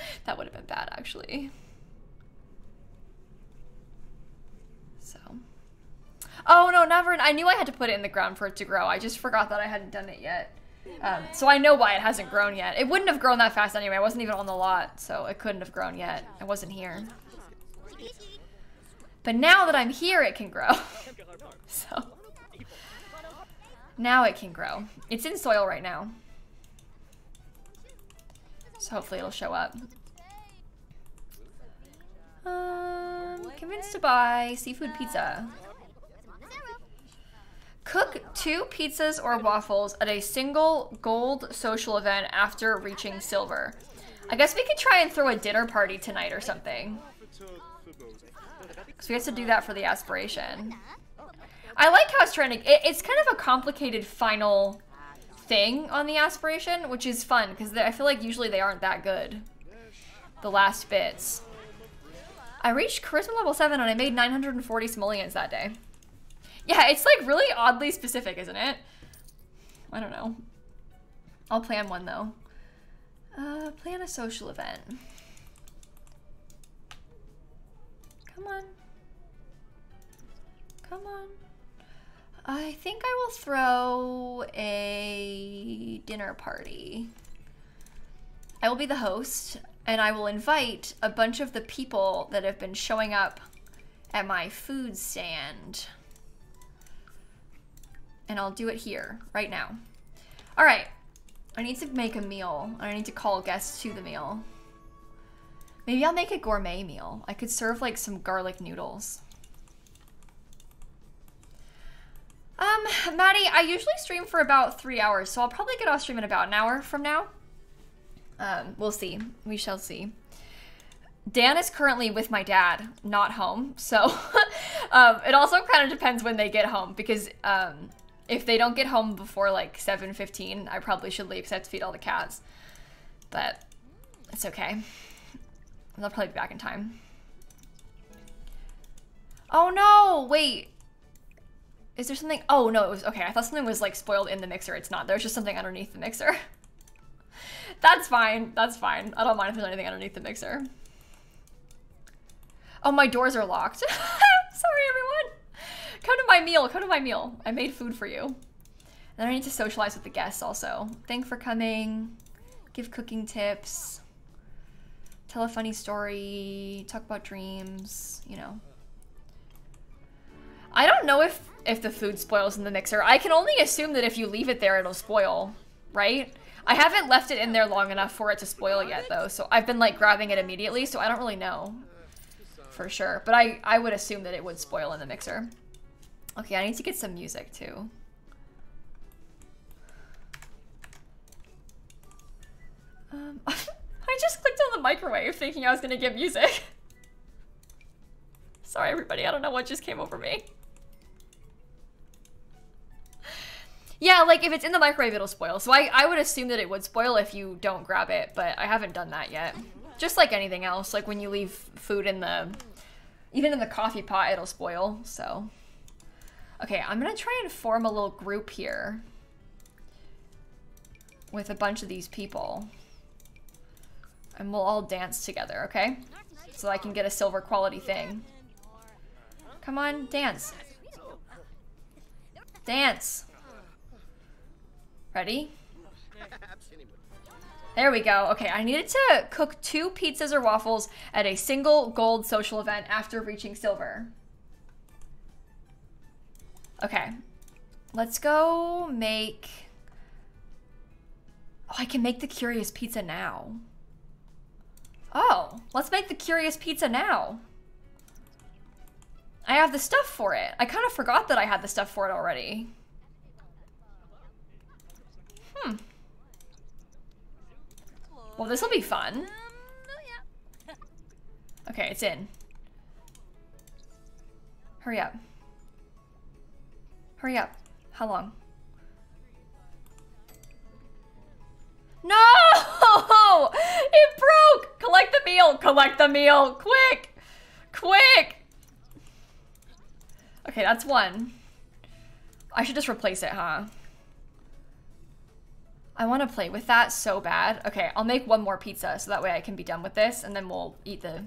that would have been bad, actually. So. Oh, no, never. I knew I had to put it in the ground for it to grow. I just forgot that I hadn't done it yet. Um, so I know why it hasn't grown yet. It wouldn't have grown that fast anyway. I wasn't even on the lot, so it couldn't have grown yet. I wasn't here. But now that I'm here, it can grow. so now it can grow. It's in soil right now. So hopefully it'll show up. Um, convinced to buy seafood pizza. Cook two pizzas or waffles at a single gold social event after reaching silver. I guess we could try and throw a dinner party tonight or something. Because we have to do that for the aspiration. I like how it's trying to... It, it's kind of a complicated final thing on the aspiration, which is fun, because I feel like usually they aren't that good. The last bits. I reached charisma level 7 and I made 940 simoleons that day. Yeah, it's like really oddly specific, isn't it? I don't know. I'll plan one though. Uh, plan a social event. Come on. Come on. I think I will throw a dinner party. I will be the host and I will invite a bunch of the people that have been showing up at my food stand. And I'll do it here, right now. All right, I need to make a meal. I need to call guests to the meal. Maybe I'll make a gourmet meal. I could serve like some garlic noodles. Um, Maddie, I usually stream for about three hours, so I'll probably get off stream in about an hour from now. Um, we'll see. We shall see. Dan is currently with my dad, not home. So um, it also kind of depends when they get home because um, if they don't get home before like 7.15, I probably should leave because I have to feed all the cats. But it's okay. They'll probably be back in time. Oh no, wait. Is there something? Oh no, it was, okay. I thought something was like spoiled in the mixer. It's not. There's just something underneath the mixer. That's fine. That's fine. I don't mind if there's anything underneath the mixer. Oh, my doors are locked. Sorry, everyone. Come to my meal. Come to my meal. I made food for you. And I need to socialize with the guests also. Thank for coming. Give cooking tips. Tell a funny story. Talk about dreams. You know. I don't know if if the food spoils in the mixer. I can only assume that if you leave it there, it'll spoil, right? I haven't left it in there long enough for it to spoil yet, though. So I've been, like, grabbing it immediately, so I don't really know for sure. But I, I would assume that it would spoil in the mixer. Okay, I need to get some music, too. Um, I just clicked on the microwave thinking I was going to get music. Sorry, everybody. I don't know what just came over me. Yeah, like if it's in the microwave, it'll spoil. So I, I would assume that it would spoil if you don't grab it, but I haven't done that yet. Just like anything else, like when you leave food in the, even in the coffee pot, it'll spoil, so. Okay, I'm gonna try and form a little group here with a bunch of these people. And we'll all dance together, okay? So I can get a silver quality thing. Come on, dance. Dance. Ready? There we go. Okay, I needed to cook two pizzas or waffles at a single gold social event after reaching silver. Okay. Let's go make... Oh, I can make the curious pizza now. Oh, let's make the curious pizza now. I have the stuff for it. I kind of forgot that I had the stuff for it already. Hmm. Well, this will be fun. Okay, it's in. Hurry up. Hurry up. How long? No! It broke! Collect the meal! Collect the meal! Quick! Quick! Okay, that's one. I should just replace it, huh? I want to play with that so bad. Okay, I'll make one more pizza so that way I can be done with this and then we'll eat the...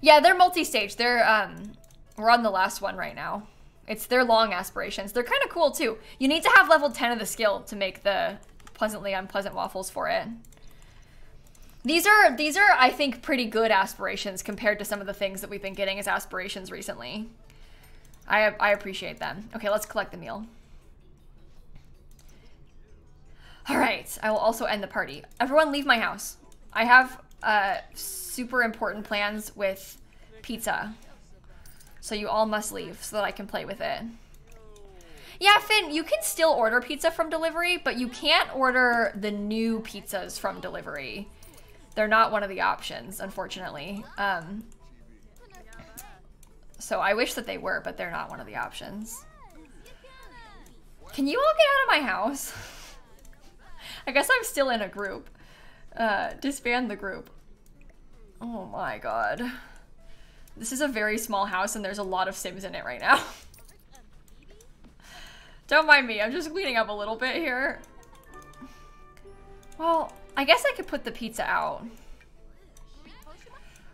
Yeah, they're multi-stage. They're, um, we're on the last one right now. It's their long aspirations. They're kind of cool too. You need to have level 10 of the skill to make the pleasantly unpleasant waffles for it. These are these are I think pretty good aspirations compared to some of the things that we've been getting as aspirations recently. I I appreciate them. Okay, let's collect the meal. All right, I will also end the party. Everyone leave my house. I have uh, super important plans with pizza. So you all must leave so that I can play with it. Yeah, Finn, you can still order pizza from delivery, but you can't order the new pizzas from delivery. They're not one of the options, unfortunately. Um, so I wish that they were, but they're not one of the options. Can you all get out of my house? I guess I'm still in a group. Uh, disband the group. Oh my god. This is a very small house and there's a lot of Sims in it right now. Don't mind me, I'm just cleaning up a little bit here. Well, I guess I could put the pizza out.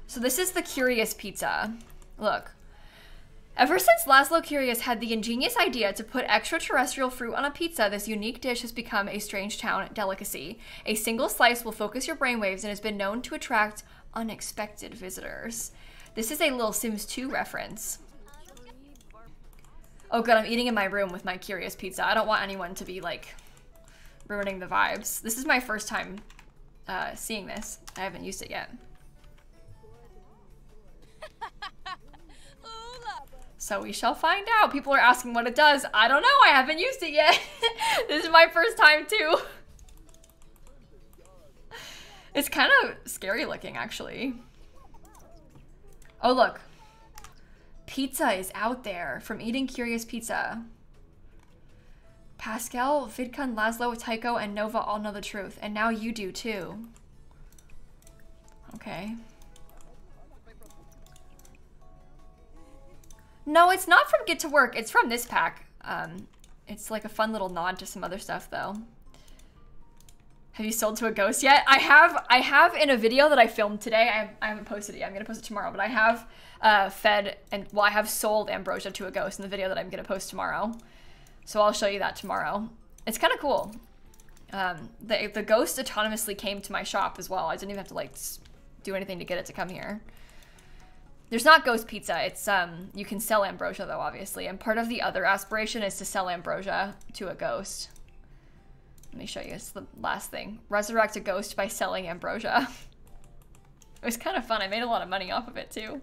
So this is the Curious Pizza. Look. Ever since Lazlo Curious had the ingenious idea to put extraterrestrial fruit on a pizza, this unique dish has become a Strangetown delicacy. A single slice will focus your brainwaves and has been known to attract unexpected visitors. This is a little Sims 2 reference. Oh good, I'm eating in my room with my Curious Pizza. I don't want anyone to be like ruining the vibes. This is my first time uh, seeing this. I haven't used it yet. So we shall find out. People are asking what it does. I don't know. I haven't used it yet. this is my first time too. It's kind of scary looking actually. Oh, look. Pizza is out there from Eating Curious Pizza. Pascal, Vidcund, Lazlo, Tycho, and Nova all know the truth. And now you do too. Okay. No, it's not from Get to Work. It's from this pack. Um, it's like a fun little nod to some other stuff, though. Have you sold to a ghost yet? I have. I have in a video that I filmed today. I, I haven't posted it yet. I'm gonna post it tomorrow. But I have uh, fed and well, I have sold ambrosia to a ghost in the video that I'm gonna post tomorrow. So I'll show you that tomorrow. It's kind of cool. Um, the the ghost autonomously came to my shop as well. I didn't even have to like do anything to get it to come here. There's not ghost pizza. It's um you can sell ambrosia though, obviously. And part of the other aspiration is to sell ambrosia to a ghost. Let me show you. It's the last thing. Resurrect a ghost by selling ambrosia. it was kind of fun. I made a lot of money off of it too.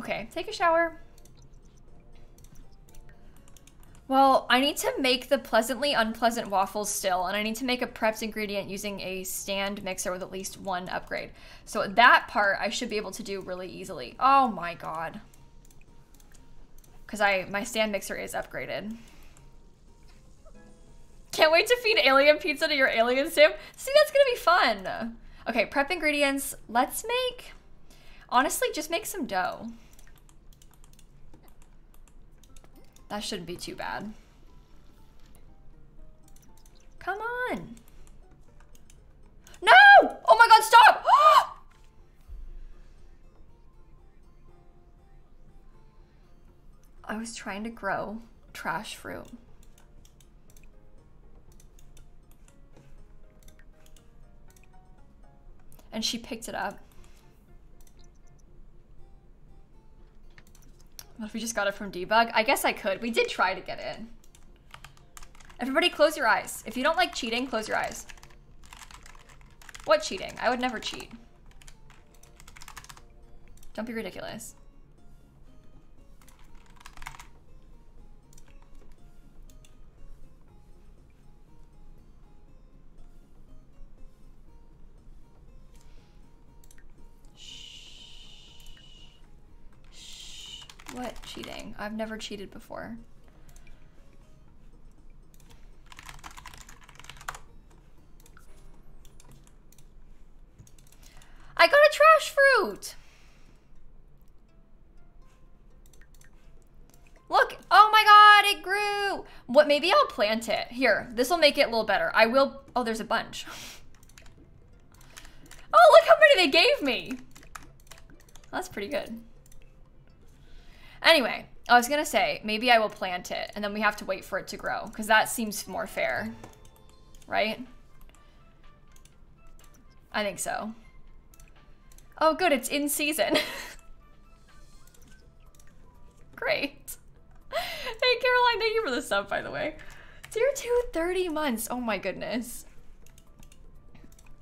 Okay, take a shower. Well, I need to make the pleasantly unpleasant waffles still, and I need to make a prepped ingredient using a stand mixer with at least one upgrade. So that part I should be able to do really easily. Oh my god. Because I my stand mixer is upgraded. Can't wait to feed alien pizza to your alien sim. See, that's gonna be fun. Okay, prep ingredients. Let's make, honestly, just make some dough. That shouldn't be too bad. Come on. No! Oh my god, stop! I was trying to grow trash fruit. And she picked it up. What if we just got it from debug? I guess I could. We did try to get it. Everybody close your eyes. If you don't like cheating, close your eyes. What cheating? I would never cheat. Don't be ridiculous. What cheating? I've never cheated before. I got a trash fruit! Look, oh my god, it grew! What, maybe I'll plant it. Here, this will make it a little better. I will, oh, there's a bunch. oh, look how many they gave me! That's pretty good. Anyway, I was gonna say, maybe I will plant it and then we have to wait for it to grow because that seems more fair, right? I think so. Oh, good, it's in season. Great. Hey, Caroline, thank you for the sub, by the way. Tier 2, 30 months. Oh my goodness.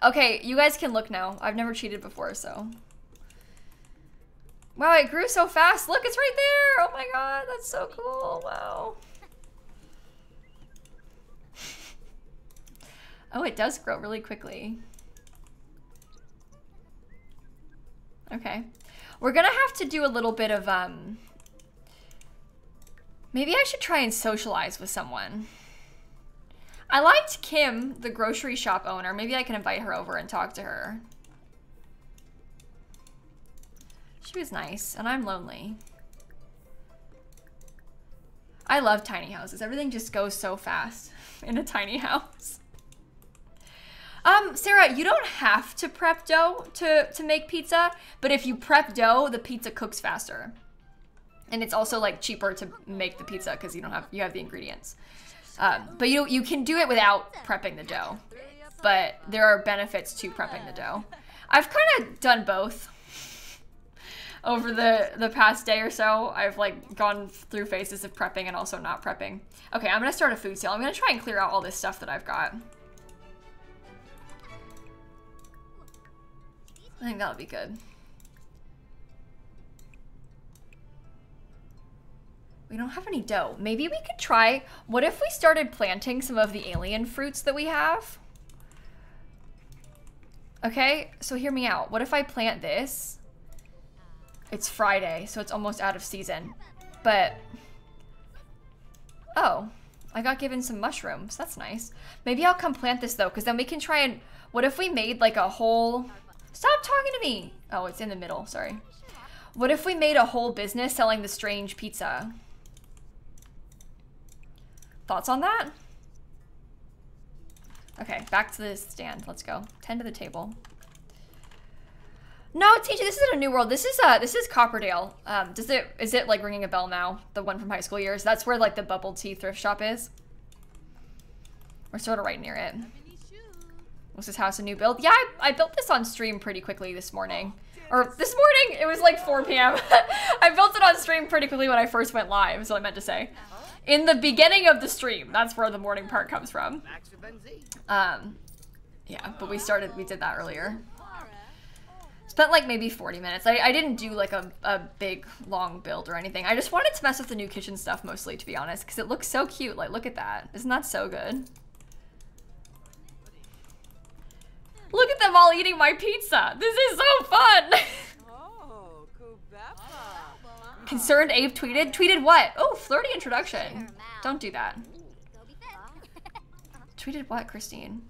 Okay, you guys can look now. I've never cheated before, so. Wow, it grew so fast. Look, it's right there. Oh my god, that's so cool. Wow. Oh, it does grow really quickly. Okay. We're gonna have to do a little bit of, um... Maybe I should try and socialize with someone. I liked Kim, the grocery shop owner. Maybe I can invite her over and talk to her. She was nice, and I'm lonely. I love tiny houses. Everything just goes so fast in a tiny house. Um, Sarah, you don't have to prep dough to, to make pizza, but if you prep dough, the pizza cooks faster. And it's also like cheaper to make the pizza because you don't have you have the ingredients. Um, but you you can do it without prepping the dough. But there are benefits to prepping the dough. I've kind of done both over the the past day or so. I've like gone through phases of prepping and also not prepping. Okay, I'm gonna start a food sale. I'm gonna try and clear out all this stuff that I've got. I think that'll be good. We don't have any dough. Maybe we could try, what if we started planting some of the alien fruits that we have? Okay, so hear me out. What if I plant this? It's Friday, so it's almost out of season. But, oh, I got given some mushrooms. That's nice. Maybe I'll come plant this though, because then we can try and, what if we made like a whole Stop talking to me! Oh, it's in the middle, sorry. What if we made a whole business selling the strange pizza? Thoughts on that? Okay, back to the stand. Let's go. 10 to the table. No, teacher, this isn't a new world. This is uh this is Copperdale. Um does it is it like ringing a bell now? The one from high school years? That's where like the bubble tea thrift shop is. We're sort of right near it. Was this house a new build? Yeah, I, I built this on stream pretty quickly this morning. Or this morning, it was like 4 p.m. I built it on stream pretty quickly when I first went live, is what I meant to say. In the beginning of the stream, that's where the morning part comes from. Um, yeah, but we started, we did that earlier. Spent like maybe 40 minutes. I, I didn't do like a, a big, long build or anything. I just wanted to mess with the new kitchen stuff mostly, to be honest, because it looks so cute. Like, look at that. Isn't that so good? Look at them all eating my pizza. This is so fun. Concerned Ape tweeted? Tweeted what? Oh, flirty introduction. Don't do that. tweeted what, Christine?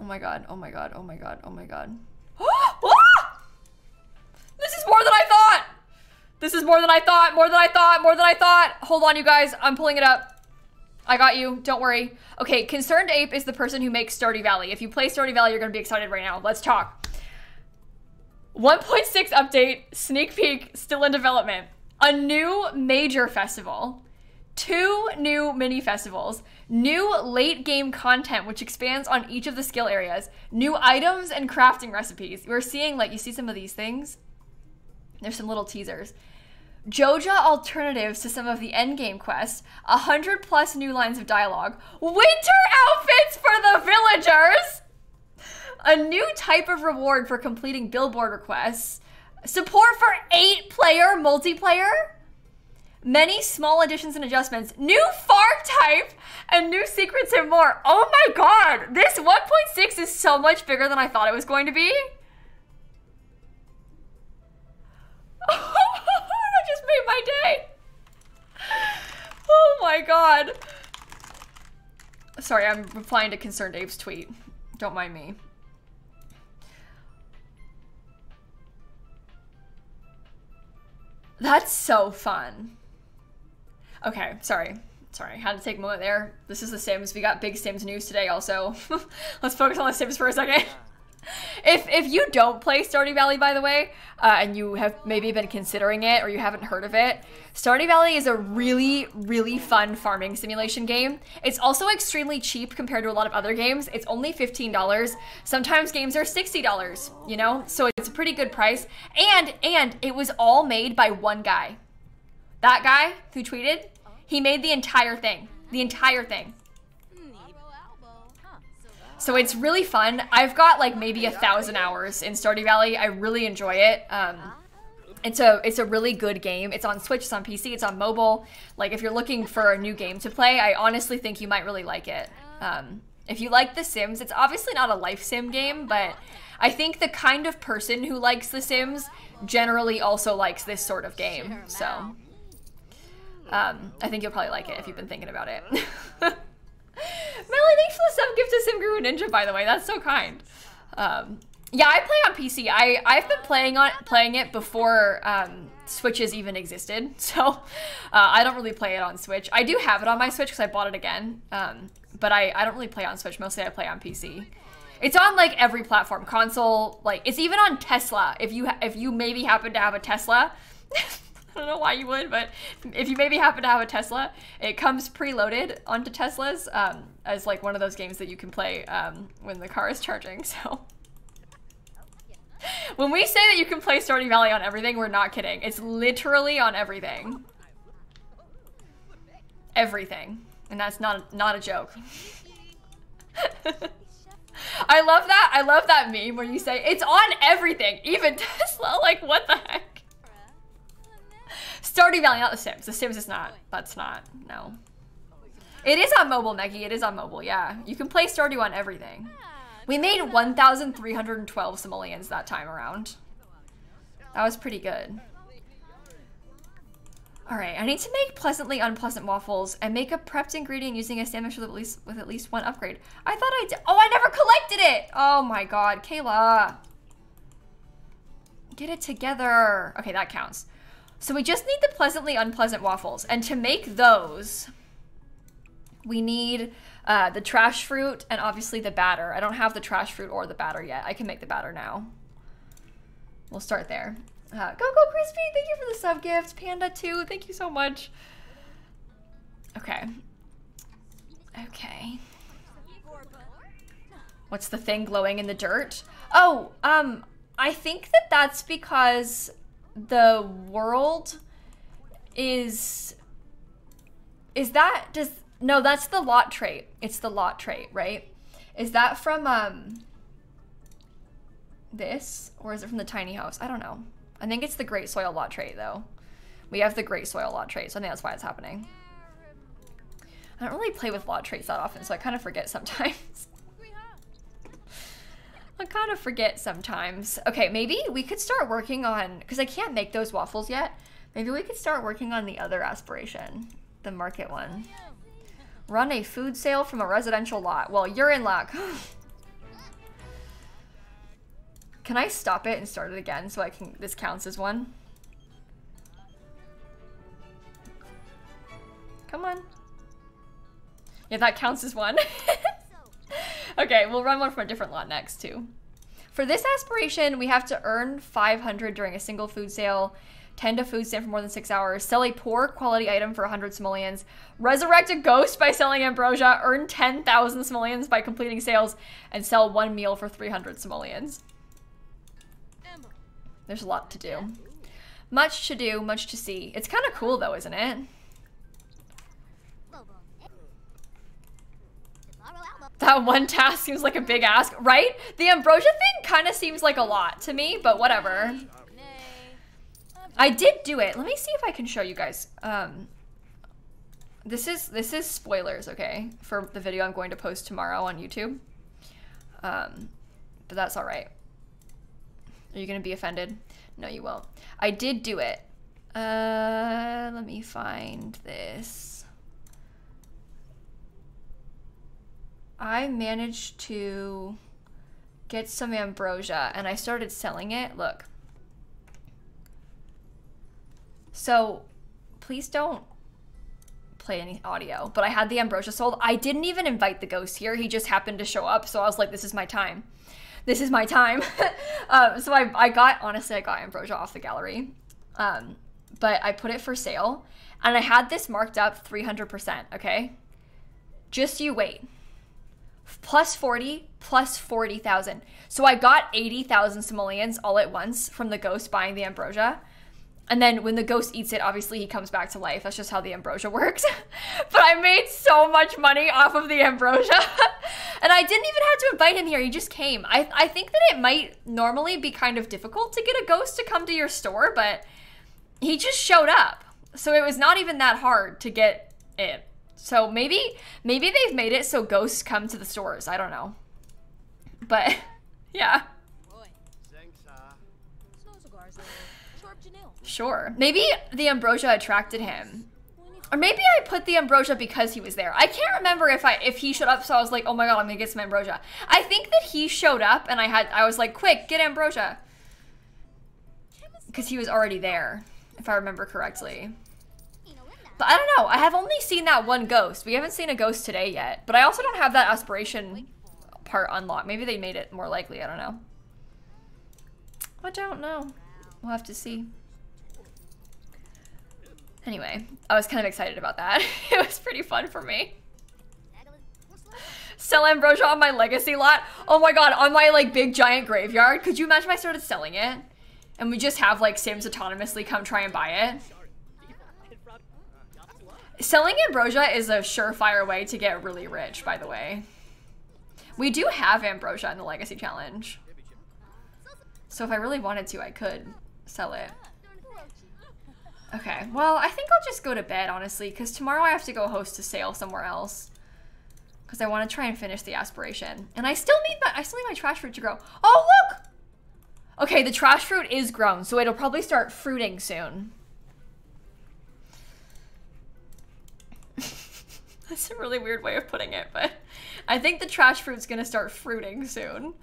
Oh my god, oh my god, oh my god, oh my god. this is more than I thought! This is more than I thought, more than I thought, more than I thought. Hold on, you guys. I'm pulling it up. I got you. Don't worry. Okay, Concerned Ape is the person who makes Stardew Valley. If you play Stardew Valley, you're going to be excited right now. Let's talk. 1.6 update, sneak peek, still in development. A new major festival. Two new mini festivals. New late game content, which expands on each of the skill areas. New items and crafting recipes. We're seeing, like, you see some of these things? There's some little teasers. Joja alternatives to some of the endgame quests, a hundred plus new lines of dialogue, winter outfits for the villagers, a new type of reward for completing billboard requests, support for eight player multiplayer, many small additions and adjustments, new farm type, and new secrets and more. Oh my god, this 1.6 is so much bigger than I thought it was going to be. that just made my day. Oh my god. Sorry, I'm replying to Concerned Ape's tweet. Don't mind me. That's so fun. Okay, sorry. Sorry, had to take a moment there. This is the Sims. We got big Sims news today also. Let's focus on the Sims for a second. If if you don't play Stardew Valley, by the way, uh, and you have maybe been considering it or you haven't heard of it, Stardew Valley is a really really fun farming simulation game. It's also extremely cheap compared to a lot of other games. It's only fifteen dollars. Sometimes games are sixty dollars. You know, so it's a pretty good price. And and it was all made by one guy. That guy who tweeted, he made the entire thing. The entire thing. So it's really fun. I've got like maybe a thousand hours in Stardew Valley. I really enjoy it. Um, it's a it's a really good game. It's on Switch, it's on PC, it's on mobile. Like if you're looking for a new game to play, I honestly think you might really like it. Um, if you like The Sims, it's obviously not a life sim game, but I think the kind of person who likes The Sims generally also likes this sort of game. So um, I think you'll probably like it if you've been thinking about it. Melly, thanks for the sub gift to Sim Guru Ninja, by the way. That's so kind. Um, yeah, I play on PC. I I've been playing on playing it before um, Switches even existed, so uh, I don't really play it on Switch. I do have it on my Switch because I bought it again, um, but I I don't really play on Switch. Mostly I play on PC. It's on like every platform, console. Like it's even on Tesla. If you if you maybe happen to have a Tesla. I don't know why you would, but if you maybe happen to have a Tesla, it comes preloaded onto Teslas um, as like one of those games that you can play um, when the car is charging. So when we say that you can play Stardew Valley on everything, we're not kidding. It's literally on everything. Everything. And that's not not a joke. I love that. I love that meme where you say it's on everything, even Tesla. Like what the heck? Stardew Valley, not The Sims. The Sims is not. That's not. No. It is on mobile, Meggy. It is on mobile, yeah. You can play Stardew on everything. We made 1,312 simoleons that time around. That was pretty good. Alright, I need to make pleasantly unpleasant waffles and make a prepped ingredient using a sandwich with at least, with at least one upgrade. I thought I did. Oh, I never collected it! Oh my god, Kayla. Get it together. Okay, that counts. So we just need the pleasantly unpleasant waffles. And to make those, we need uh, the trash fruit and obviously the batter. I don't have the trash fruit or the batter yet. I can make the batter now. We'll start there. Uh, go, go, Crispy. Thank you for the sub gift. Panda, too. Thank you so much. Okay. Okay. What's the thing glowing in the dirt? Oh, um, I think that that's because the world is is that does no that's the lot trait. It's the lot trait right? Is that from um this or is it from the tiny house? I don't know. I think it's the great soil lot trait though. We have the great soil lot trait so i think that's why it's happening. I don't really play with lot traits that often so i kind of forget sometimes I kind of forget sometimes. Okay, maybe we could start working on, because I can't make those waffles yet. Maybe we could start working on the other aspiration, the market one. Run a food sale from a residential lot. Well, you're in luck. can I stop it and start it again so I can, this counts as one? Come on. Yeah, that counts as one. okay, we'll run one from a different lot next too. For this aspiration, we have to earn 500 during a single food sale, tend a food stand for more than six hours, sell a poor quality item for 100 simoleons, resurrect a ghost by selling ambrosia, earn 10,000 simoleons by completing sales, and sell one meal for 300 simoleons. There's a lot to do. Much to do, much to see. It's kind of cool though, isn't it? That one task seems like a big ask, right? The ambrosia thing kind of seems like a lot to me, but whatever. I did do it. Let me see if I can show you guys. Um, this is this is spoilers, okay, for the video I'm going to post tomorrow on YouTube. Um, but that's all right. Are you gonna be offended? No, you won't. I did do it. Uh, let me find this. I managed to get some ambrosia and I started selling it. Look. So please don't play any audio, but I had the ambrosia sold. I didn't even invite the ghost here. He just happened to show up. So I was like, this is my time. this is my time. um, so I, I got, honestly, I got Ambrosia off the gallery. Um, but I put it for sale and I had this marked up 300%, okay? Just you wait. Plus 40, plus 40,000. So I got 80,000 simoleons all at once from the ghost buying the ambrosia. And then when the ghost eats it, obviously he comes back to life. That's just how the ambrosia works. but I made so much money off of the ambrosia. and I didn't even have to invite him here. He just came. I, I think that it might normally be kind of difficult to get a ghost to come to your store, but he just showed up. So it was not even that hard to get it. So maybe maybe they've made it so ghosts come to the stores. I don't know. But yeah. Sure. Maybe the ambrosia attracted him. Or maybe I put the ambrosia because he was there. I can't remember if I if he showed up so I was like, "Oh my god, I'm going to get some ambrosia." I think that he showed up and I had I was like, "Quick, get ambrosia." Cuz he was already there, if I remember correctly. But I don't know. I have only seen that one ghost. We haven't seen a ghost today yet. But I also don't have that aspiration part unlocked. Maybe they made it more likely. I don't know. I don't know. We'll have to see. Anyway, I was kind of excited about that. it was pretty fun for me. Sell Ambrosia on my legacy lot. Oh my god, on my like big giant graveyard. Could you imagine if I started selling it? And we just have like Sims autonomously come try and buy it? Selling ambrosia is a surefire way to get really rich, by the way. We do have ambrosia in the Legacy Challenge. So if I really wanted to, I could sell it. Okay, well, I think I'll just go to bed, honestly, because tomorrow I have to go host a sale somewhere else. Because I want to try and finish the aspiration. And I still need my I still need my trash fruit to grow. Oh, look! Okay, the trash fruit is grown, so it'll probably start fruiting soon. That's a really weird way of putting it, but I think the trash fruit's gonna start fruiting soon.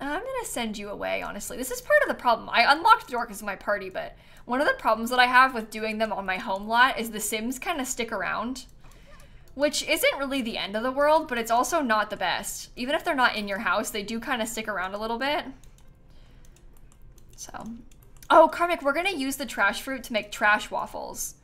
I'm gonna send you away, honestly. This is part of the problem. I unlocked the door because of my party, but one of the problems that I have with doing them on my home lot is the Sims kind of stick around. Which isn't really the end of the world, but it's also not the best. Even if they're not in your house, they do kind of stick around a little bit. So. Oh, Karmic, we're gonna use the trash fruit to make trash waffles.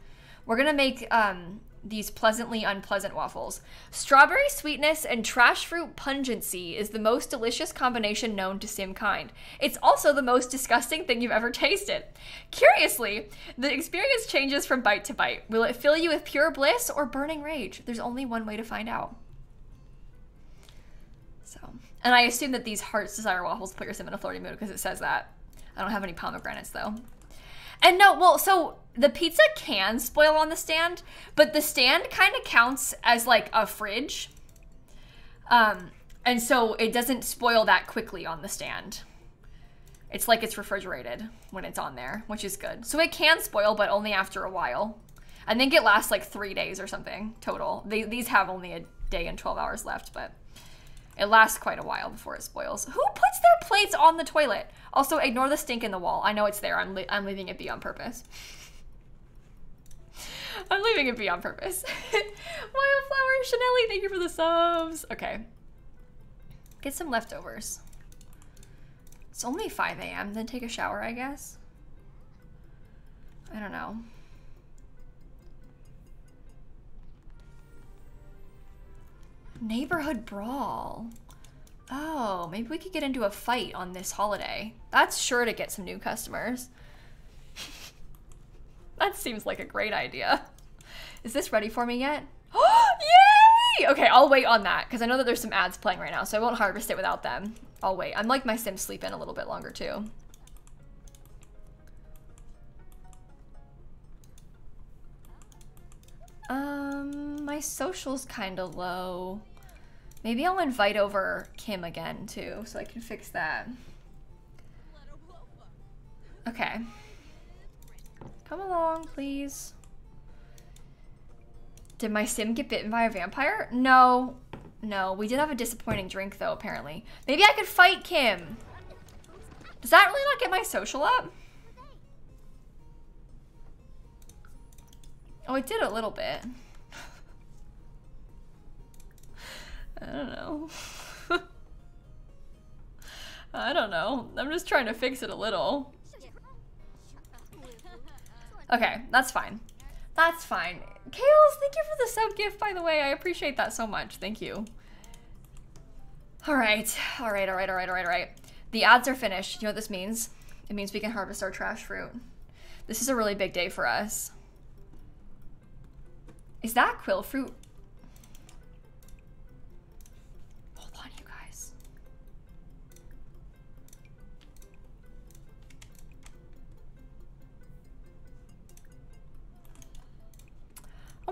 We're gonna make um, these pleasantly unpleasant waffles. Strawberry sweetness and trash fruit pungency is the most delicious combination known to Simkind. It's also the most disgusting thing you've ever tasted. Curiously, the experience changes from bite to bite. Will it fill you with pure bliss or burning rage? There's only one way to find out. So, and I assume that these hearts desire waffles put your sim in a flirty mood because it says that. I don't have any pomegranates though. And no, well, so the pizza can spoil on the stand, but the stand kind of counts as like a fridge. Um, and so it doesn't spoil that quickly on the stand. It's like it's refrigerated when it's on there, which is good. So it can spoil, but only after a while. I think it lasts like three days or something total. They, these have only a day and 12 hours left, but it lasts quite a while before it spoils. Who puts their plates on the toilet? Also, ignore the stink in the wall. I know it's there. I'm, I'm leaving it be on purpose. I'm leaving it be on purpose. Wildflower, Chanelli, thank you for the subs. Okay. Get some leftovers. It's only 5 a.m. Then take a shower, I guess. I don't know. Neighborhood brawl. Oh, maybe we could get into a fight on this holiday. That's sure to get some new customers. that seems like a great idea. Is this ready for me yet? Yay! Okay, I'll wait on that because I know that there's some ads playing right now, so I won't harvest it without them. I'll wait. I'm like my sim sleep in a little bit longer too. Um, my social's kind of low. Maybe I'll invite over Kim again too, so I can fix that. Okay. Come along, please. Did my sim get bitten by a vampire? No. No, we did have a disappointing drink though, apparently. Maybe I could fight Kim. Does that really not get my social up? Oh, it did a little bit. I don't know. I don't know. I'm just trying to fix it a little. Okay, that's fine. That's fine. Kales, thank you for the sub gift, by the way. I appreciate that so much. Thank you. All right, all right, all right, all right, all right, all right. The ads are finished. You know what this means? It means we can harvest our trash fruit. This is a really big day for us. Is that quill fruit?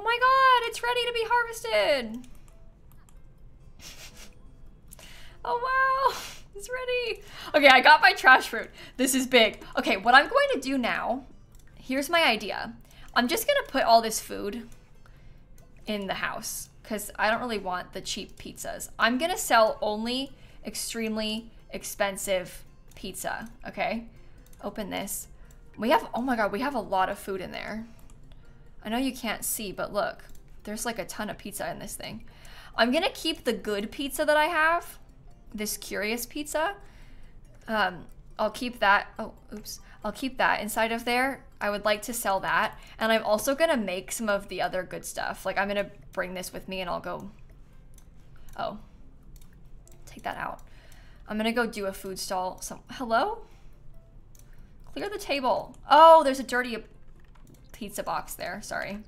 My god, it's ready to be harvested. oh wow, it's ready. Okay, I got my trash fruit. This is big. Okay, what I'm going to do now, here's my idea. I'm just gonna put all this food in the house because I don't really want the cheap pizzas. I'm gonna sell only extremely expensive pizza, okay? Open this. We have, oh my god, we have a lot of food in there. I know you can't see, but look, there's like a ton of pizza in this thing. I'm gonna keep the good pizza that I have, this curious pizza. Um, I'll keep that, oh, oops. I'll keep that inside of there. I would like to sell that. And I'm also gonna make some of the other good stuff. Like I'm gonna bring this with me and I'll go, oh, take that out. I'm gonna go do a food stall. Hello? Clear the table. Oh, there's a dirty pizza box there. Sorry.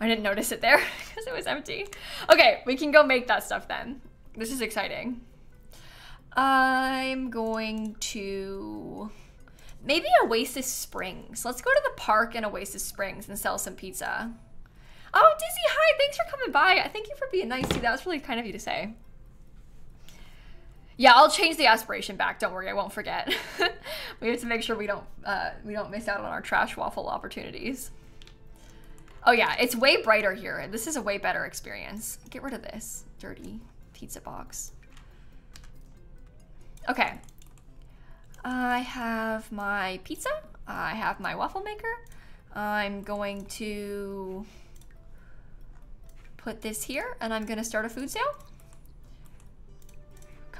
I didn't notice it there because it was empty. Okay, we can go make that stuff then. This is exciting. I'm going to maybe Oasis Springs. Let's go to the park in Oasis Springs and sell some pizza. Oh, Dizzy, hi, thanks for coming by. I thank you for being nice to That was really kind of you to say. Yeah, I'll change the aspiration back. Don't worry, I won't forget. we have to make sure we don't uh, we don't miss out on our trash waffle opportunities. Oh yeah, it's way brighter here. This is a way better experience. Get rid of this dirty pizza box. Okay. I have my pizza. I have my waffle maker. I'm going to put this here and I'm gonna start a food sale.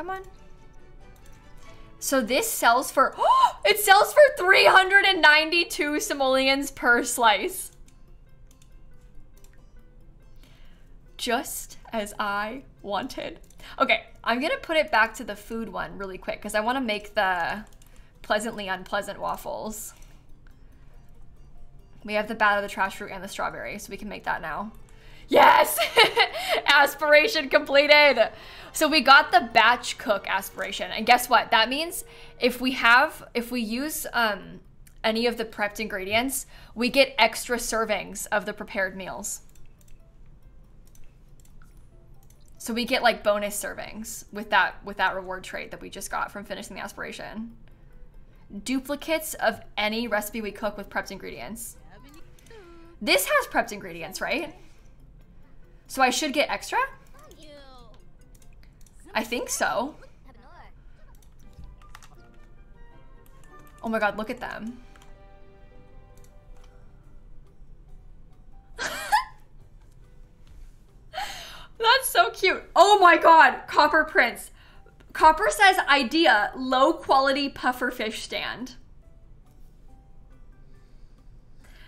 Come on. So this sells for, oh, it sells for 392 simoleons per slice. Just as I wanted. Okay, I'm gonna put it back to the food one really quick because I wanna make the pleasantly unpleasant waffles. We have the bat of the trash fruit and the strawberry, so we can make that now. Yes! aspiration completed! So we got the batch cook aspiration. And guess what? That means if we have, if we use um, any of the prepped ingredients, we get extra servings of the prepared meals. So we get like bonus servings with that with that reward trait that we just got from finishing the aspiration. Duplicates of any recipe we cook with prepped ingredients. This has prepped ingredients, right? So I should get extra? I think so. Oh my god, look at them. That's so cute. Oh my god, Copper Prince. Copper says idea, low quality puffer fish stand.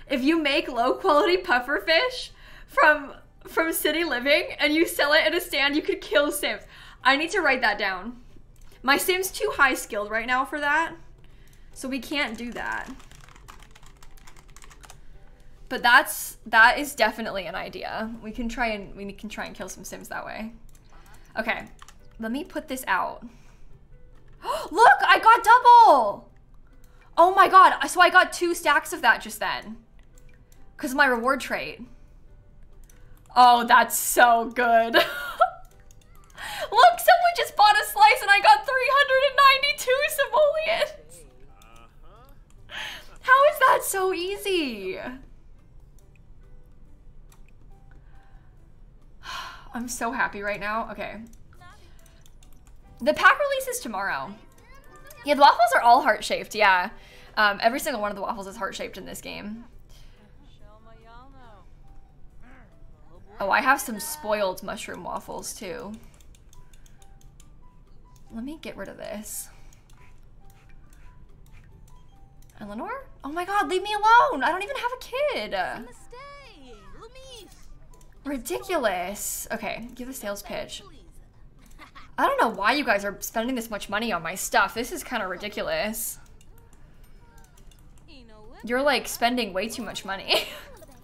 If you make low quality puffer fish from from City Living and you sell it at a stand, you could kill Sims. I need to write that down. My Sim's too high skilled right now for that. So we can't do that. But that's that is definitely an idea. We can try and we can try and kill some Sims that way. Okay. Let me put this out. Look, I got double. Oh my god. So I got two stacks of that just then. Cuz my reward trait. Oh, that's so good. Look, someone just bought a slice and I got 392 simoleons. How is that so easy? I'm so happy right now. Okay. The pack releases tomorrow. Yeah, the waffles are all heart-shaped, yeah. Um, every single one of the waffles is heart-shaped in this game. Oh, I have some spoiled mushroom waffles too. Let me get rid of this. Eleanor? Oh my god, leave me alone! I don't even have a kid! Ridiculous. Okay, give a sales pitch. I don't know why you guys are spending this much money on my stuff. This is kind of ridiculous. You're like spending way too much money.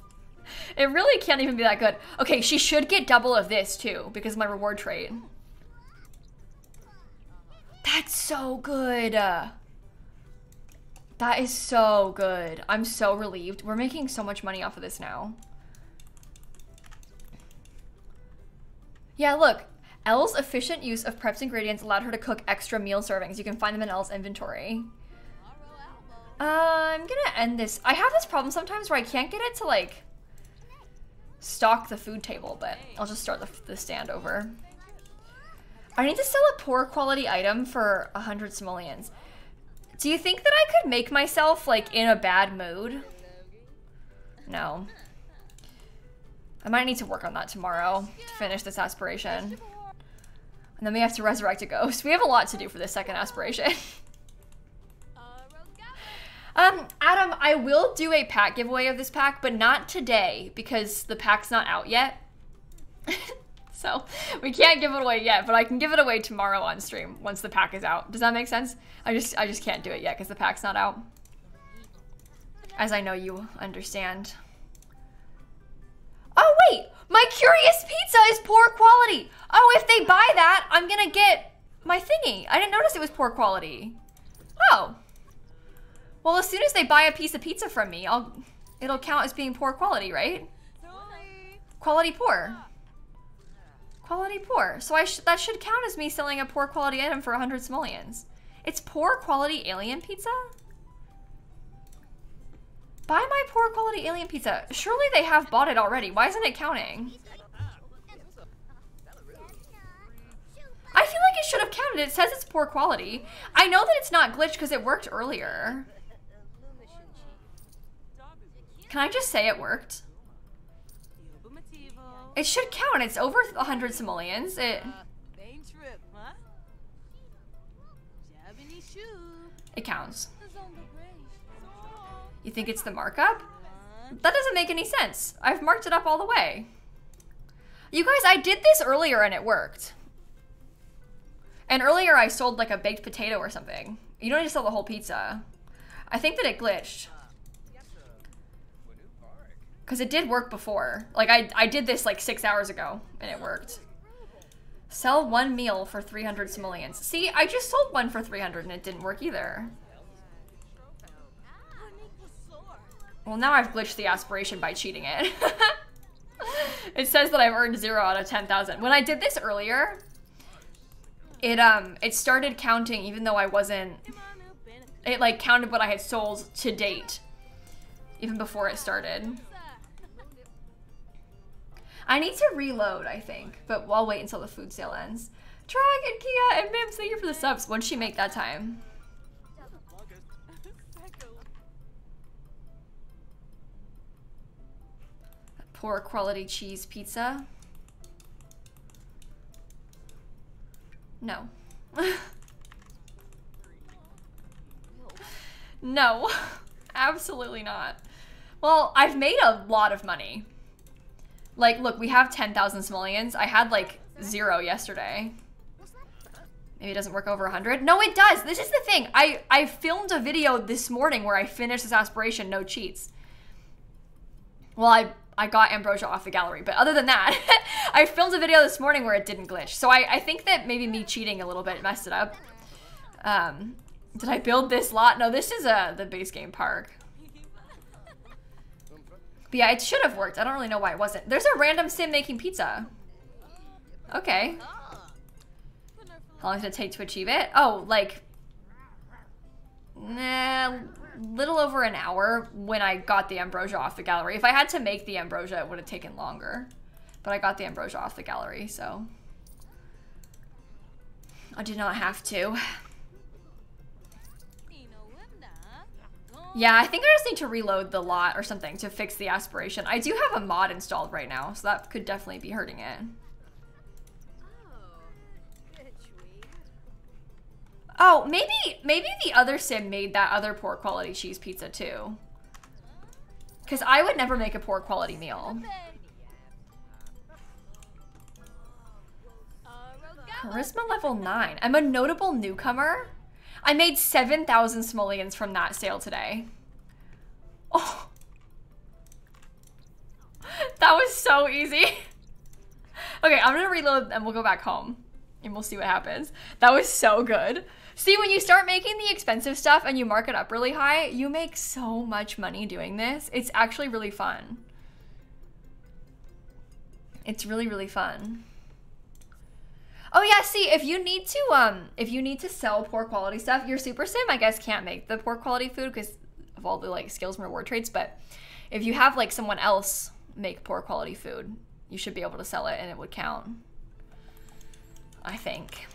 it really can't even be that good. Okay, she should get double of this too because of my reward trait. That's so good. That is so good. I'm so relieved. We're making so much money off of this now. Yeah, look. Elle's efficient use of prepped ingredients allowed her to cook extra meal servings. You can find them in Elle's inventory. Uh, I'm gonna end this. I have this problem sometimes where I can't get it to like stock the food table, but I'll just start the, the stand over. I need to sell a poor quality item for a hundred simoleons. Do you think that I could make myself like in a bad mood? No. I might need to work on that tomorrow to finish this aspiration. And then we have to resurrect a ghost. We have a lot to do for this second aspiration. um, Adam, I will do a pack giveaway of this pack, but not today because the pack's not out yet. so we can't give it away yet, but I can give it away tomorrow on stream once the pack is out. Does that make sense? I just I just can't do it yet because the pack's not out. As I know you understand. Oh wait, my curious pizza is poor quality. Oh, if they buy that, I'm gonna get my thingy. I didn't notice it was poor quality. Oh. Well, as soon as they buy a piece of pizza from me, I'll it'll count as being poor quality, right? Quality poor. Quality poor. So I sh that should count as me selling a poor quality item for 100 simoleons. It's poor quality alien pizza? Buy my poor quality alien pizza. Surely they have bought it already. Why isn't it counting? I feel like it should have counted. It says it's poor quality. I know that it's not glitched because it worked earlier. Can I just say it worked? It should count. It's over 100 simoleons. It... It counts. You think it's the markup? That doesn't make any sense. I've marked it up all the way. You guys, I did this earlier and it worked. And earlier I sold like a baked potato or something. You don't need to sell the whole pizza. I think that it glitched. Because it did work before. Like, I, I did this like six hours ago, and it worked. Sell one meal for 300 simoleons. See, I just sold one for 300 and it didn't work either. Well, now I've glitched the aspiration by cheating it. it says that I've earned zero out of 10,000. When I did this earlier, it um it started counting even though I wasn't it like counted what I had sold to date even before it started. I need to reload, I think, but I'll wait until the food sale ends. Dragon, Kia, and Mims, thank you for the subs. What'd she make that time? poor quality cheese pizza? No. no, absolutely not. Well, I've made a lot of money. Like, look, we have 10,000 simoleons. I had like zero yesterday. Maybe it doesn't work over 100. No, it does. This is the thing. I, I filmed a video this morning where I finished this aspiration, no cheats. Well, I I got Ambrosia off the gallery. But other than that, I filmed a video this morning where it didn't glitch. So I, I think that maybe me cheating a little bit messed it up. Um, did I build this lot? No, this is uh, the base game park. But yeah, it should have worked. I don't really know why it wasn't. There's a random sim making pizza. Okay. How long did it take to achieve it? Oh, like... Nah, little over an hour when I got the ambrosia off the gallery. If I had to make the ambrosia, it would have taken longer. But I got the ambrosia off the gallery, so I did not have to. Yeah, I think I just need to reload the lot or something to fix the aspiration. I do have a mod installed right now, so that could definitely be hurting it. Oh, maybe maybe the other sim made that other poor quality cheese pizza too. Because I would never make a poor quality meal. Charisma level 9. I'm a notable newcomer. I made 7,000 simoleons from that sale today. Oh. That was so easy. okay, I'm gonna reload and we'll go back home. And we'll see what happens. That was so good. See, when you start making the expensive stuff and you mark it up really high, you make so much money doing this. It's actually really fun. It's really, really fun. Oh yeah, see, if you need to um if you need to sell poor quality stuff, your super sim I guess can't make the poor quality food because of all the like skills and reward traits, but if you have like someone else make poor quality food, you should be able to sell it and it would count. I think.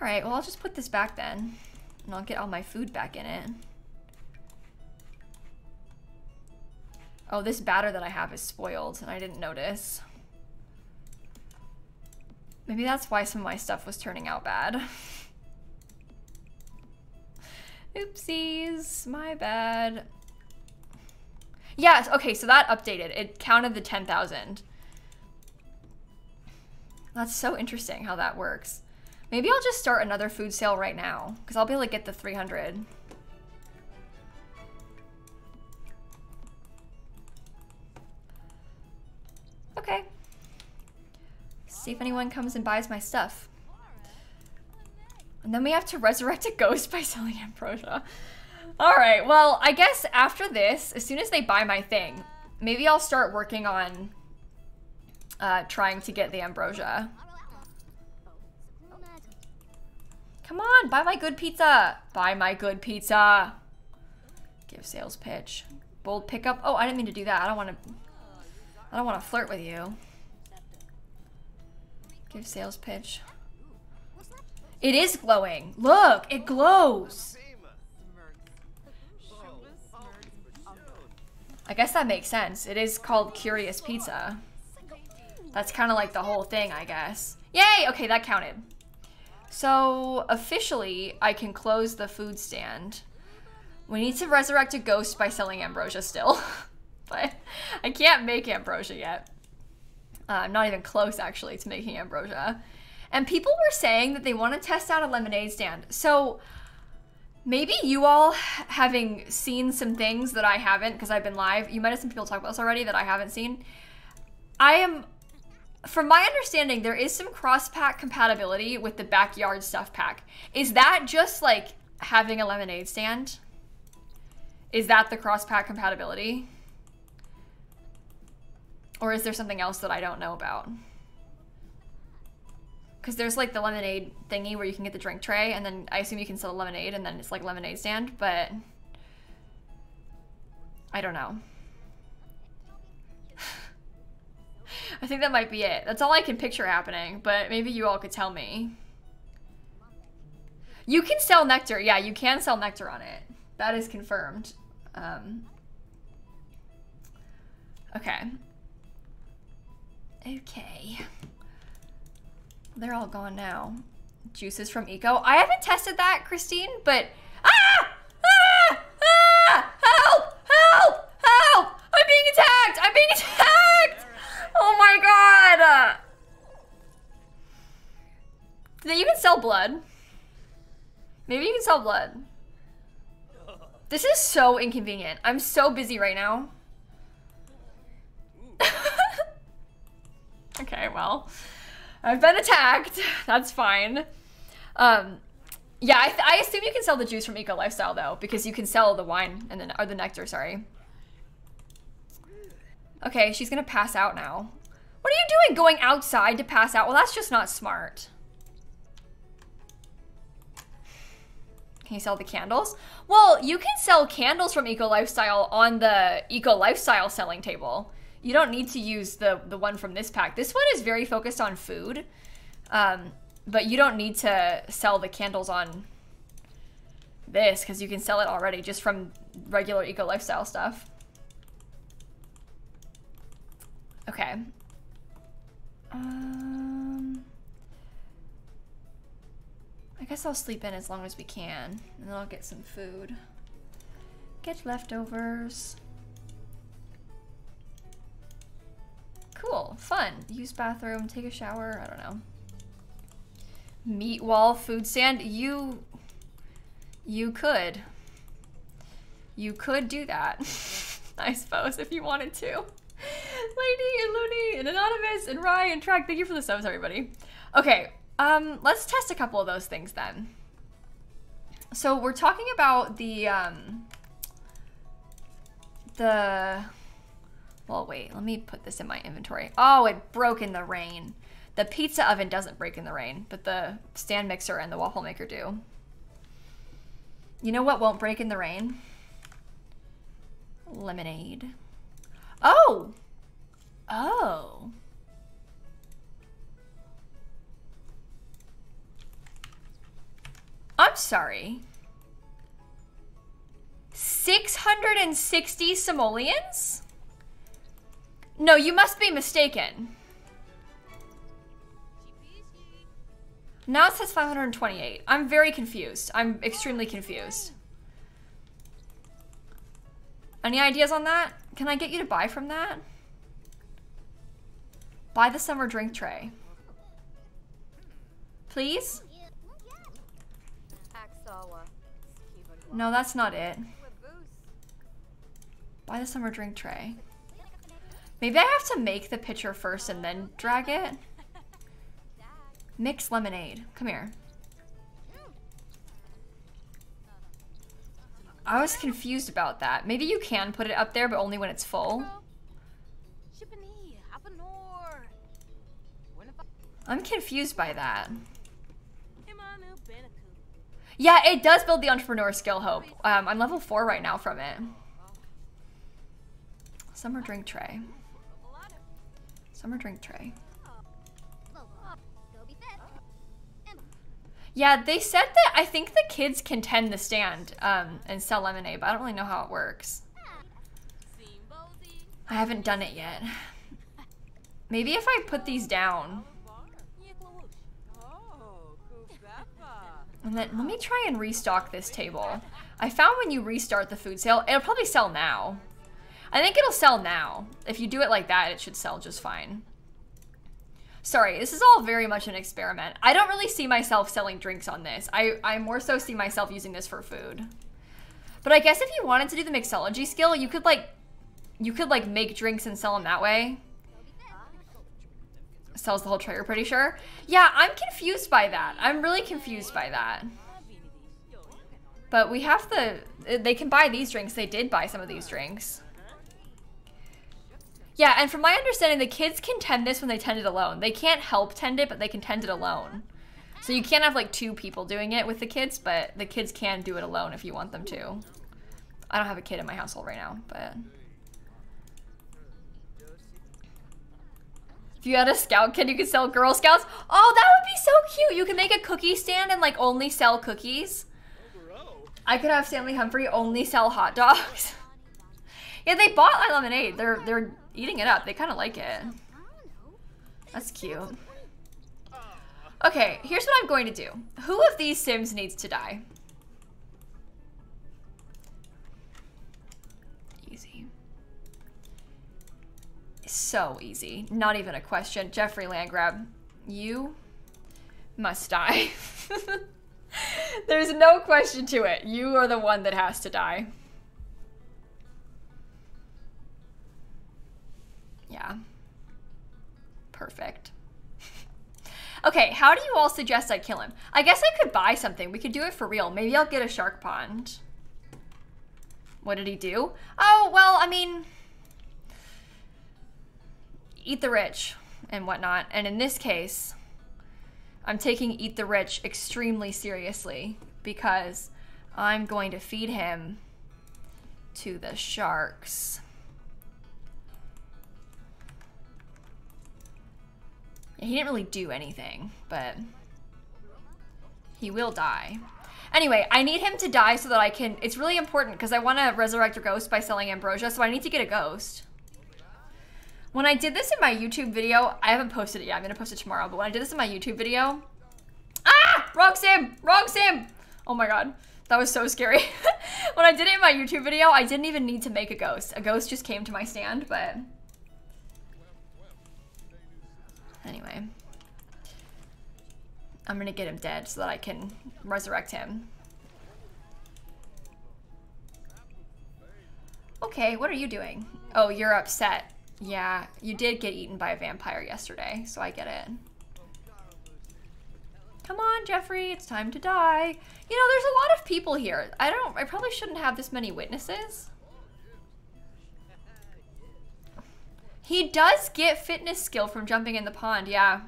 All right, well, I'll just put this back then. And I'll get all my food back in it. Oh, this batter that I have is spoiled, and I didn't notice. Maybe that's why some of my stuff was turning out bad. Oopsies, my bad. Yes, okay, so that updated. It counted the 10,000. That's so interesting how that works. Maybe I'll just start another food sale right now because I'll be able to get the 300. Okay. See if anyone comes and buys my stuff. And then we have to resurrect a ghost by selling ambrosia. All right, well, I guess after this, as soon as they buy my thing, maybe I'll start working on uh, trying to get the ambrosia. Come on, buy my good pizza. Buy my good pizza. Give sales pitch. Bold pickup. Oh, I didn't mean to do that. I don't want to. I don't want to flirt with you. Give sales pitch. It is glowing. Look, it glows. I guess that makes sense. It is called Curious Pizza. That's kind of like the whole thing, I guess. Yay! Okay, that counted. So officially, I can close the food stand. We need to resurrect a ghost by selling ambrosia still. but I can't make ambrosia yet. Uh, not even close actually to making ambrosia. And people were saying that they want to test out a lemonade stand. So maybe you all having seen some things that I haven't because I've been live, you might have seen people talk about this already that I haven't seen. I am from my understanding, there is some cross pack compatibility with the backyard stuff pack. Is that just like having a lemonade stand? Is that the cross pack compatibility? Or is there something else that I don't know about? Because there's like the lemonade thingy where you can get the drink tray, and then I assume you can sell lemonade, and then it's like lemonade stand, but I don't know. I think that might be it. That's all I can picture happening, but maybe you all could tell me. You can sell nectar. Yeah, you can sell nectar on it. That is confirmed. Um, okay. Okay. They're all gone now. Juices from Eco. I haven't tested that, Christine, but... Ah! Ah! Ah! Help! Help! Help! I'm being attacked! I'm being attacked! Oh my god! You can sell blood. Maybe you can sell blood. This is so inconvenient. I'm so busy right now. okay, well. I've been attacked. That's fine. Um, yeah, I, I, assume you can sell the juice from Eco Lifestyle, though, because you can sell the wine and then, or the nectar, sorry. Okay, she's gonna pass out now. What are you doing going outside to pass out? Well, that's just not smart. Can you sell the candles? Well, you can sell candles from Eco Lifestyle on the Eco Lifestyle selling table. You don't need to use the, the one from this pack. This one is very focused on food, um, but you don't need to sell the candles on this because you can sell it already just from regular Eco Lifestyle stuff. Okay. Um, I guess I'll sleep in as long as we can, and then I'll get some food. Get leftovers. Cool, fun. Use bathroom, take a shower, I don't know. Meat wall, food stand. You, you could. You could do that, I suppose, if you wanted to. Lady and Looney and Anonymous and Rye and Track, thank you for the subs, everybody. Okay, um, let's test a couple of those things then. So we're talking about the, um, the, well, wait, let me put this in my inventory. Oh, it broke in the rain. The pizza oven doesn't break in the rain, but the stand mixer and the waffle maker do. You know what won't break in the rain? Lemonade. Oh! Oh. I'm sorry. 660 simoleons? No, you must be mistaken. Now it says 528. I'm very confused. I'm extremely confused. Any ideas on that? Can I get you to buy from that? Buy the summer drink tray. Please? No, that's not it. Buy the summer drink tray. Maybe I have to make the pitcher first and then drag it. Mix lemonade. Come here. I was confused about that. Maybe you can put it up there, but only when it's full. I'm confused by that. Yeah, it does build the entrepreneur skill, Hope. Um, I'm level 4 right now from it. Summer drink tray. Summer drink tray. Yeah, they said that I think the kids can tend the stand um, and sell lemonade, but I don't really know how it works. I haven't done it yet. Maybe if I put these down. And then let me try and restock this table. I found when you restart the food sale, it'll probably sell now. I think it'll sell now. If you do it like that, it should sell just fine. Sorry, this is all very much an experiment. I don't really see myself selling drinks on this. I, I more so see myself using this for food. But I guess if you wanted to do the mixology skill, you could like, you could like make drinks and sell them that way sells the whole tray, you're pretty sure? Yeah, I'm confused by that. I'm really confused by that. But we have the... They can buy these drinks. They did buy some of these drinks. Yeah, and from my understanding, the kids can tend this when they tend it alone. They can't help tend it, but they can tend it alone. So you can't have like two people doing it with the kids, but the kids can do it alone if you want them to. I don't have a kid in my household right now, but... If you had a scout kid, you could sell Girl Scouts. Oh, that would be so cute. You could make a cookie stand and like only sell cookies. I could have Stanley Humphrey only sell hot dogs. yeah, they bought my lemonade. They're they're eating it up. They kind of like it. That's cute. Okay, here's what I'm going to do. Who of these Sims needs to die? Easy. So easy. Not even a question. Geoffrey Landgraab, you must die. There's no question to it. You are the one that has to die. Yeah. Perfect. okay, how do you all suggest I kill him? I guess I could buy something. We could do it for real. Maybe I'll get a shark pond. What did he do? Oh, well, I mean eat the rich and whatnot. And in this case, I'm taking eat the rich extremely seriously because I'm going to feed him to the sharks. He didn't really do anything, but he will die. Anyway, I need him to die so that I can... It's really important because I want to resurrect a ghost by selling ambrosia, so I need to get a ghost. When I did this in my YouTube video, I haven't posted it yet. I'm going to post it tomorrow. But when I did this in my YouTube video, ah! Wrong sim! Wrong sim! Oh my god. That was so scary. when I did it in my YouTube video, I didn't even need to make a ghost. A ghost just came to my stand, but... Anyway. I'm gonna get him dead so that I can resurrect him. Okay, what are you doing? Oh, you're upset. Yeah, you did get eaten by a vampire yesterday, so I get it. Come on, Geoffrey, it's time to die. You know, there's a lot of people here. I don't, I probably shouldn't have this many witnesses. He does get fitness skill from jumping in the pond, yeah.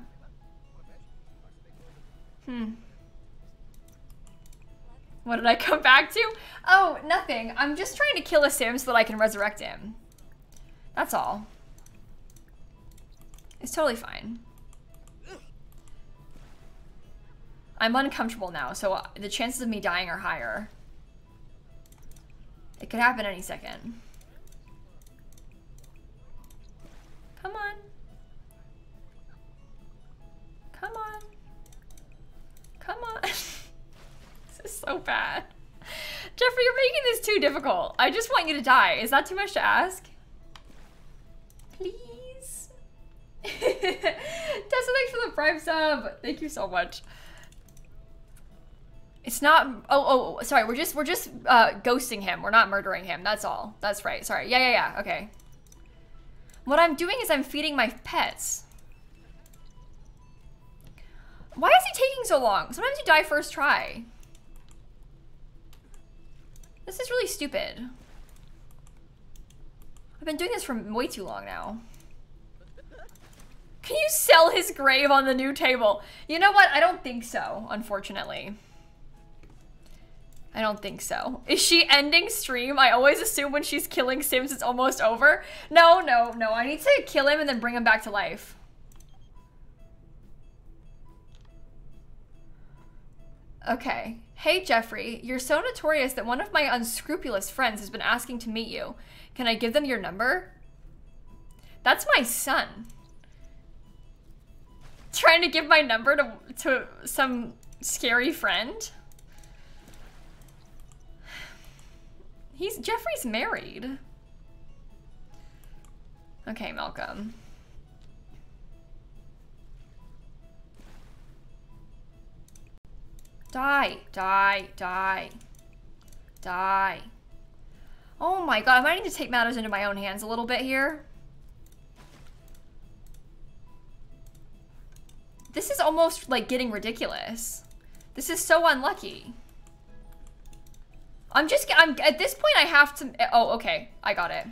Hmm. What did I come back to? Oh, nothing. I'm just trying to kill a sim so that I can resurrect him. That's all. It's totally fine. I'm uncomfortable now, so uh, the chances of me dying are higher. It could happen any second. Come on. Come on. Come on. this is so bad. Geoffrey, you're making this too difficult. I just want you to die. Is that too much to ask? Please? Tessa, thanks for the prime sub. Thank you so much. It's not. Oh, oh, sorry. We're just we're just uh, ghosting him. We're not murdering him. That's all. That's right. Sorry. Yeah, yeah, yeah. Okay. What I'm doing is I'm feeding my pets. Why is he taking so long? Sometimes you die first try. This is really stupid. I've been doing this for way too long now. Can you sell his grave on the new table? You know what? I don't think so, unfortunately. I don't think so. Is she ending stream? I always assume when she's killing Sims it's almost over. No, no, no. I need to kill him and then bring him back to life. Okay. Hey, Geoffrey. You're so notorious that one of my unscrupulous friends has been asking to meet you. Can I give them your number? That's my son. Trying to give my number to, to some scary friend? He's Geoffrey's married. Okay, Malcolm. Die, die, die, die. Oh my god, I might need to take matters into my own hands a little bit here. This is almost like getting ridiculous. This is so unlucky. I'm just, I'm, at this point I have to, oh, okay, I got it.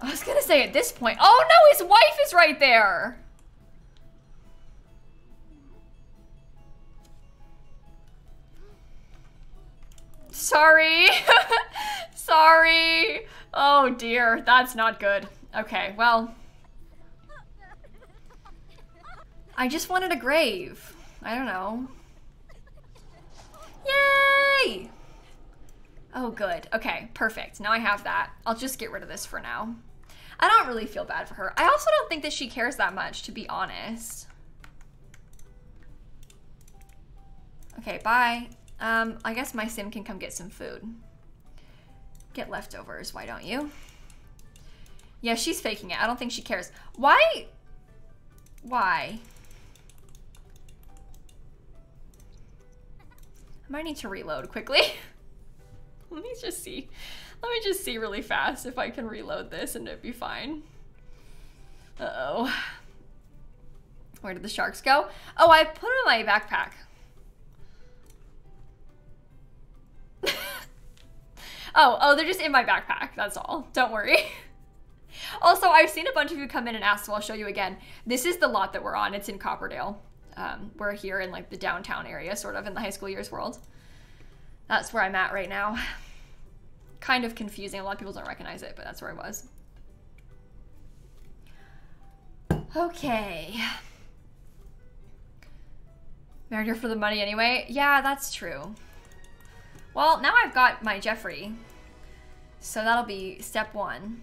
I was gonna say at this point, oh no, his wife is right there. Sorry. Sorry. Oh dear, that's not good. Okay, well. I just wanted a grave. I don't know. Yay! Oh, good. Okay, perfect. Now I have that. I'll just get rid of this for now. I don't really feel bad for her. I also don't think that she cares that much, to be honest. Okay, bye. Um, I guess my sim can come get some food. Get leftovers, why don't you? Yeah, she's faking it. I don't think she cares. Why? Why? I might need to reload quickly. Let me just see. Let me just see really fast if I can reload this and it'd be fine. Uh-oh. Where did the sharks go? Oh, I put them in my backpack. oh, oh, they're just in my backpack. That's all. Don't worry. also, I've seen a bunch of you come in and ask, so I'll show you again. This is the lot that we're on. It's in Copperdale. Um, we're here in like the downtown area, sort of in the high school years world. That's where I'm at right now. Kind of confusing. A lot of people don't recognize it, but that's where I was. Okay. Married her for the money anyway? Yeah, that's true. Well, now I've got my Geoffrey. So that'll be step one.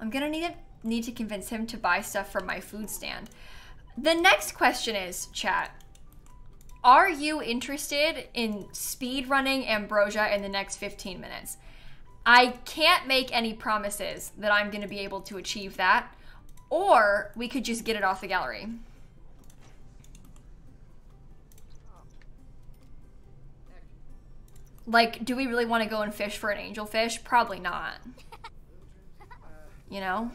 I'm gonna need, need to convince him to buy stuff from my food stand. The next question is, chat, Are you interested in speed running Ambrosia in the next 15 minutes? I can't make any promises that I'm going to be able to achieve that, or we could just get it off the gallery. Like, do we really want to go and fish for an angelfish? Probably not. You know?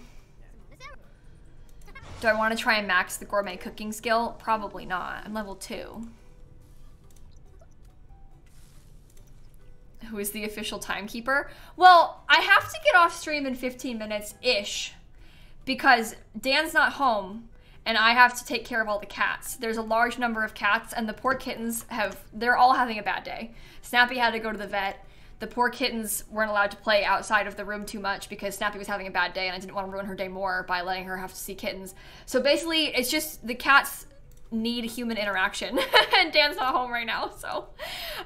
Do I want to try and max the gourmet cooking skill? Probably not. I'm level 2. Who is the official timekeeper? Well, I have to get off stream in 15 minutes-ish because Dan's not home and I have to take care of all the cats. There's a large number of cats and the poor kittens have, they're all having a bad day. Snappy had to go to the vet the poor kittens weren't allowed to play outside of the room too much because Snappy was having a bad day and I didn't want to ruin her day more by letting her have to see kittens. So basically, it's just the cats need human interaction and Dan's not home right now, so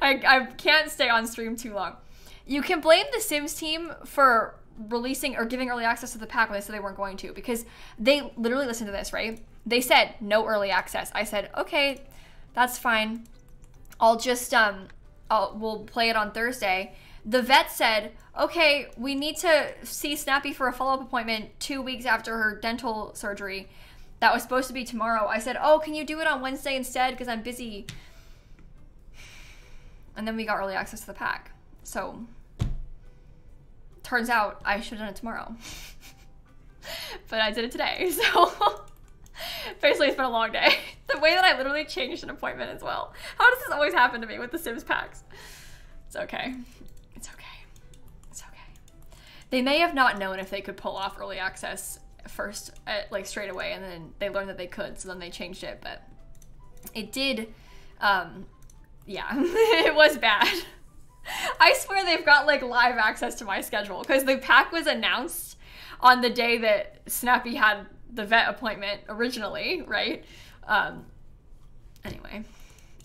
I, I can't stay on stream too long. You can blame the Sims team for releasing or giving early access to the pack when they said they weren't going to because they literally listened to this, right? They said no early access. I said, okay, that's fine. I'll just um I'll, we'll play it on Thursday. The vet said, okay, we need to see Snappy for a follow up appointment two weeks after her dental surgery. That was supposed to be tomorrow. I said, oh, can you do it on Wednesday instead? Because I'm busy. And then we got early access to the pack. So, turns out I should have done it tomorrow. but I did it today. So, basically, it's been a long day. the way that I literally changed an appointment as well. How does this always happen to me with the Sims packs? It's okay. It's okay. It's okay. They may have not known if they could pull off early access first, uh, like straight away, and then they learned that they could, so then they changed it. But it did, um, yeah, it was bad. I swear they've got like live access to my schedule because the pack was announced on the day that Snappy had the vet appointment originally, right? Um, anyway,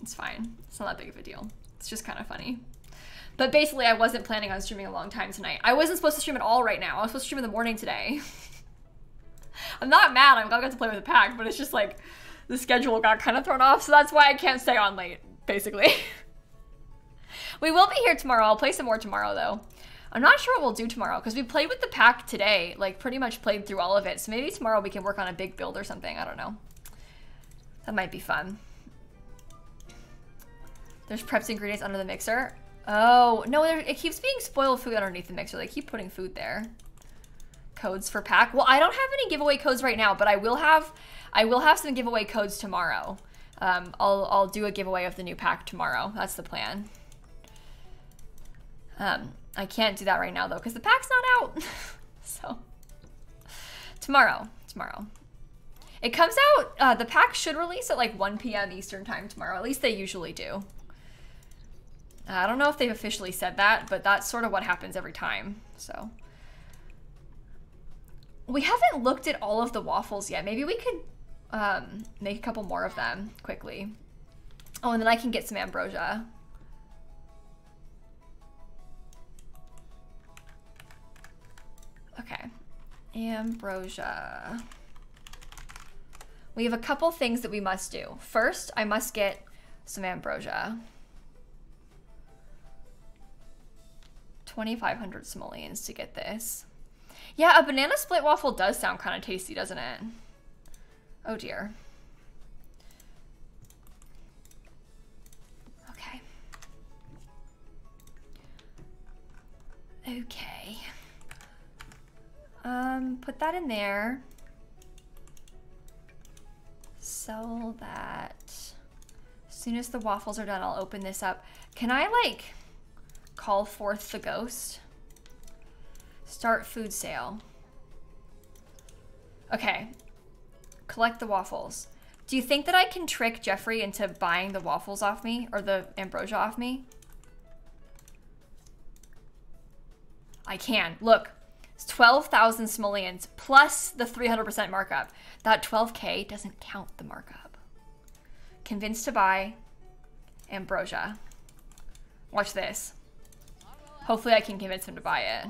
it's fine. It's not that big of a deal. It's just kind of funny. But basically, I wasn't planning on streaming a long time tonight. I wasn't supposed to stream at all right now. I was supposed to stream in the morning today. I'm not mad. I'm glad I got to play with the pack, but it's just like the schedule got kind of thrown off, so that's why I can't stay on late, basically. we will be here tomorrow. I'll play some more tomorrow, though. I'm not sure what we'll do tomorrow because we played with the pack today, like pretty much played through all of it. So maybe tomorrow we can work on a big build or something. I don't know. That might be fun. There's preps ingredients under the mixer. Oh, no, it keeps being spoiled food underneath the mixer. They keep putting food there. Codes for pack. Well, I don't have any giveaway codes right now, but I will have I will have some giveaway codes tomorrow. Um, I'll, I'll do a giveaway of the new pack tomorrow. That's the plan. Um, I can't do that right now though because the pack's not out. so tomorrow, tomorrow. It comes out, uh, the pack should release at like 1 p.m. Eastern time tomorrow. At least they usually do. I don't know if they've officially said that, but that's sort of what happens every time. So we haven't looked at all of the waffles yet. Maybe we could um, make a couple more of them quickly. Oh, and then I can get some ambrosia. Okay. Ambrosia. We have a couple things that we must do. First, I must get some ambrosia. 2,500 simoleons to get this. Yeah, a banana split waffle does sound kind of tasty, doesn't it? Oh dear. Okay. Okay. Um, put that in there. Sell that. As soon as the waffles are done, I'll open this up. Can I, like, call forth the ghost? Start food sale. Okay. Collect the waffles. Do you think that I can trick Geoffrey into buying the waffles off me? Or the ambrosia off me? I can. Look, it's 12,000 simoleons plus the 300% markup. That 12k doesn't count the markup. Convinced to buy ambrosia. Watch this. Hopefully I can convince him to buy it.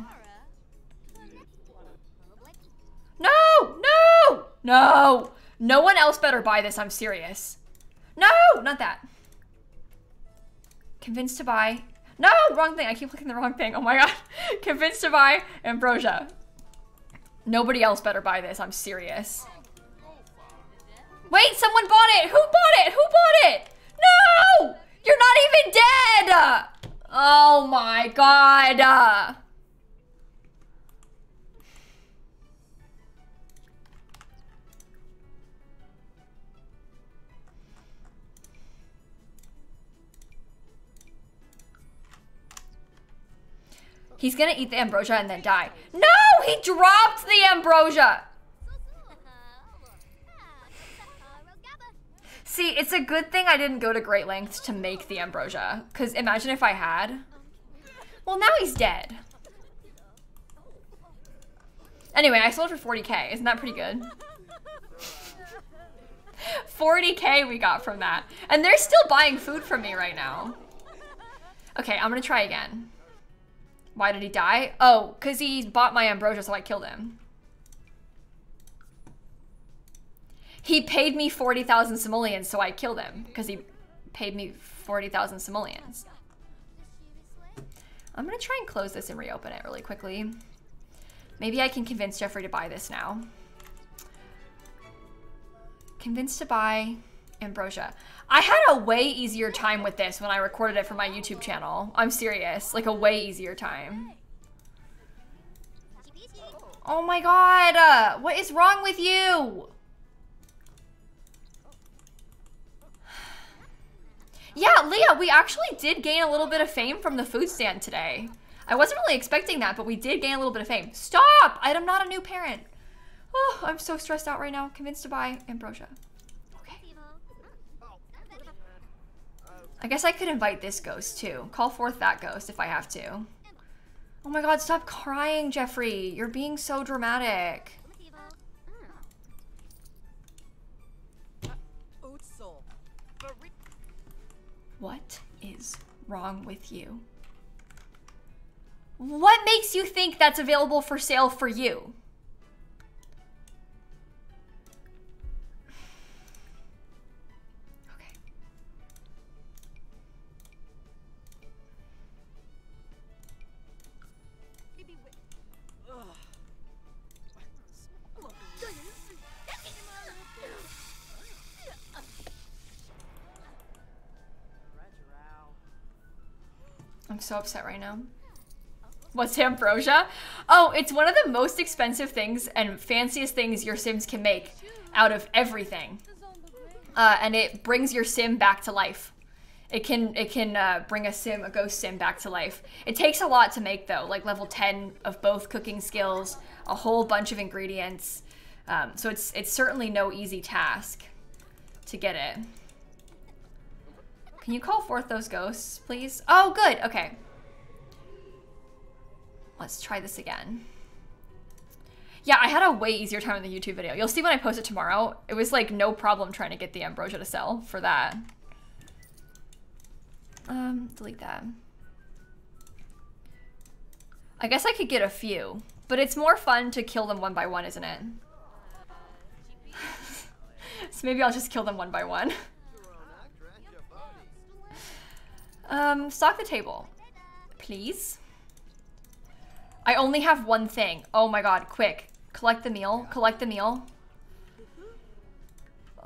No! No! No! No one else better buy this, I'm serious. No! Not that. Convinced to buy. No, wrong thing. I keep clicking the wrong thing. Oh my god. Convinced to buy Ambrosia. Nobody else better buy this. I'm serious. Wait, someone bought it. Who bought it? Who bought it? No! You're not even dead! Oh my god. He's gonna eat the ambrosia and then die. No! He dropped the ambrosia! See, it's a good thing I didn't go to great lengths to make the ambrosia. Because imagine if I had. Well, now he's dead. Anyway, I sold for 40k. Isn't that pretty good? 40k we got from that. And they're still buying food from me right now. Okay, I'm gonna try again. Why did he die? Oh, because he bought my ambrosia, so I killed him. He paid me 40,000 simoleons, so I killed him. Because he paid me 40,000 simoleons. I'm going to try and close this and reopen it really quickly. Maybe I can convince Geoffrey to buy this now. Convinced to buy ambrosia. I had a way easier time with this when I recorded it for my YouTube channel. I'm serious. Like a way easier time. Oh my god. What is wrong with you? Yeah, Leah, we actually did gain a little bit of fame from the food stand today. I wasn't really expecting that, but we did gain a little bit of fame. Stop! I'm not a new parent. Oh, I'm so stressed out right now. Convinced to buy ambrosia. I guess I could invite this ghost too. Call forth that ghost if I have to. Oh my god, stop crying, Geoffrey. You're being so dramatic. What is wrong with you? What makes you think that's available for sale for you? So upset right now. What's ambrosia? Oh, it's one of the most expensive things and fanciest things your Sims can make out of everything. Uh, and it brings your Sim back to life. It can it can uh, bring a sim, a ghost sim, back to life. It takes a lot to make though, like level 10 of both cooking skills, a whole bunch of ingredients. Um, so it's it's certainly no easy task to get it. Can you call forth those ghosts, please? Oh, good. Okay. Let's try this again. Yeah, I had a way easier time in the YouTube video. You'll see when I post it tomorrow. It was like no problem trying to get the ambrosia to sell for that. Um, delete that. I guess I could get a few, but it's more fun to kill them one by one, isn't it? so maybe I'll just kill them one by one. Um, stock the table. Please. I only have one thing. Oh my god, quick. Collect the meal. Collect the meal.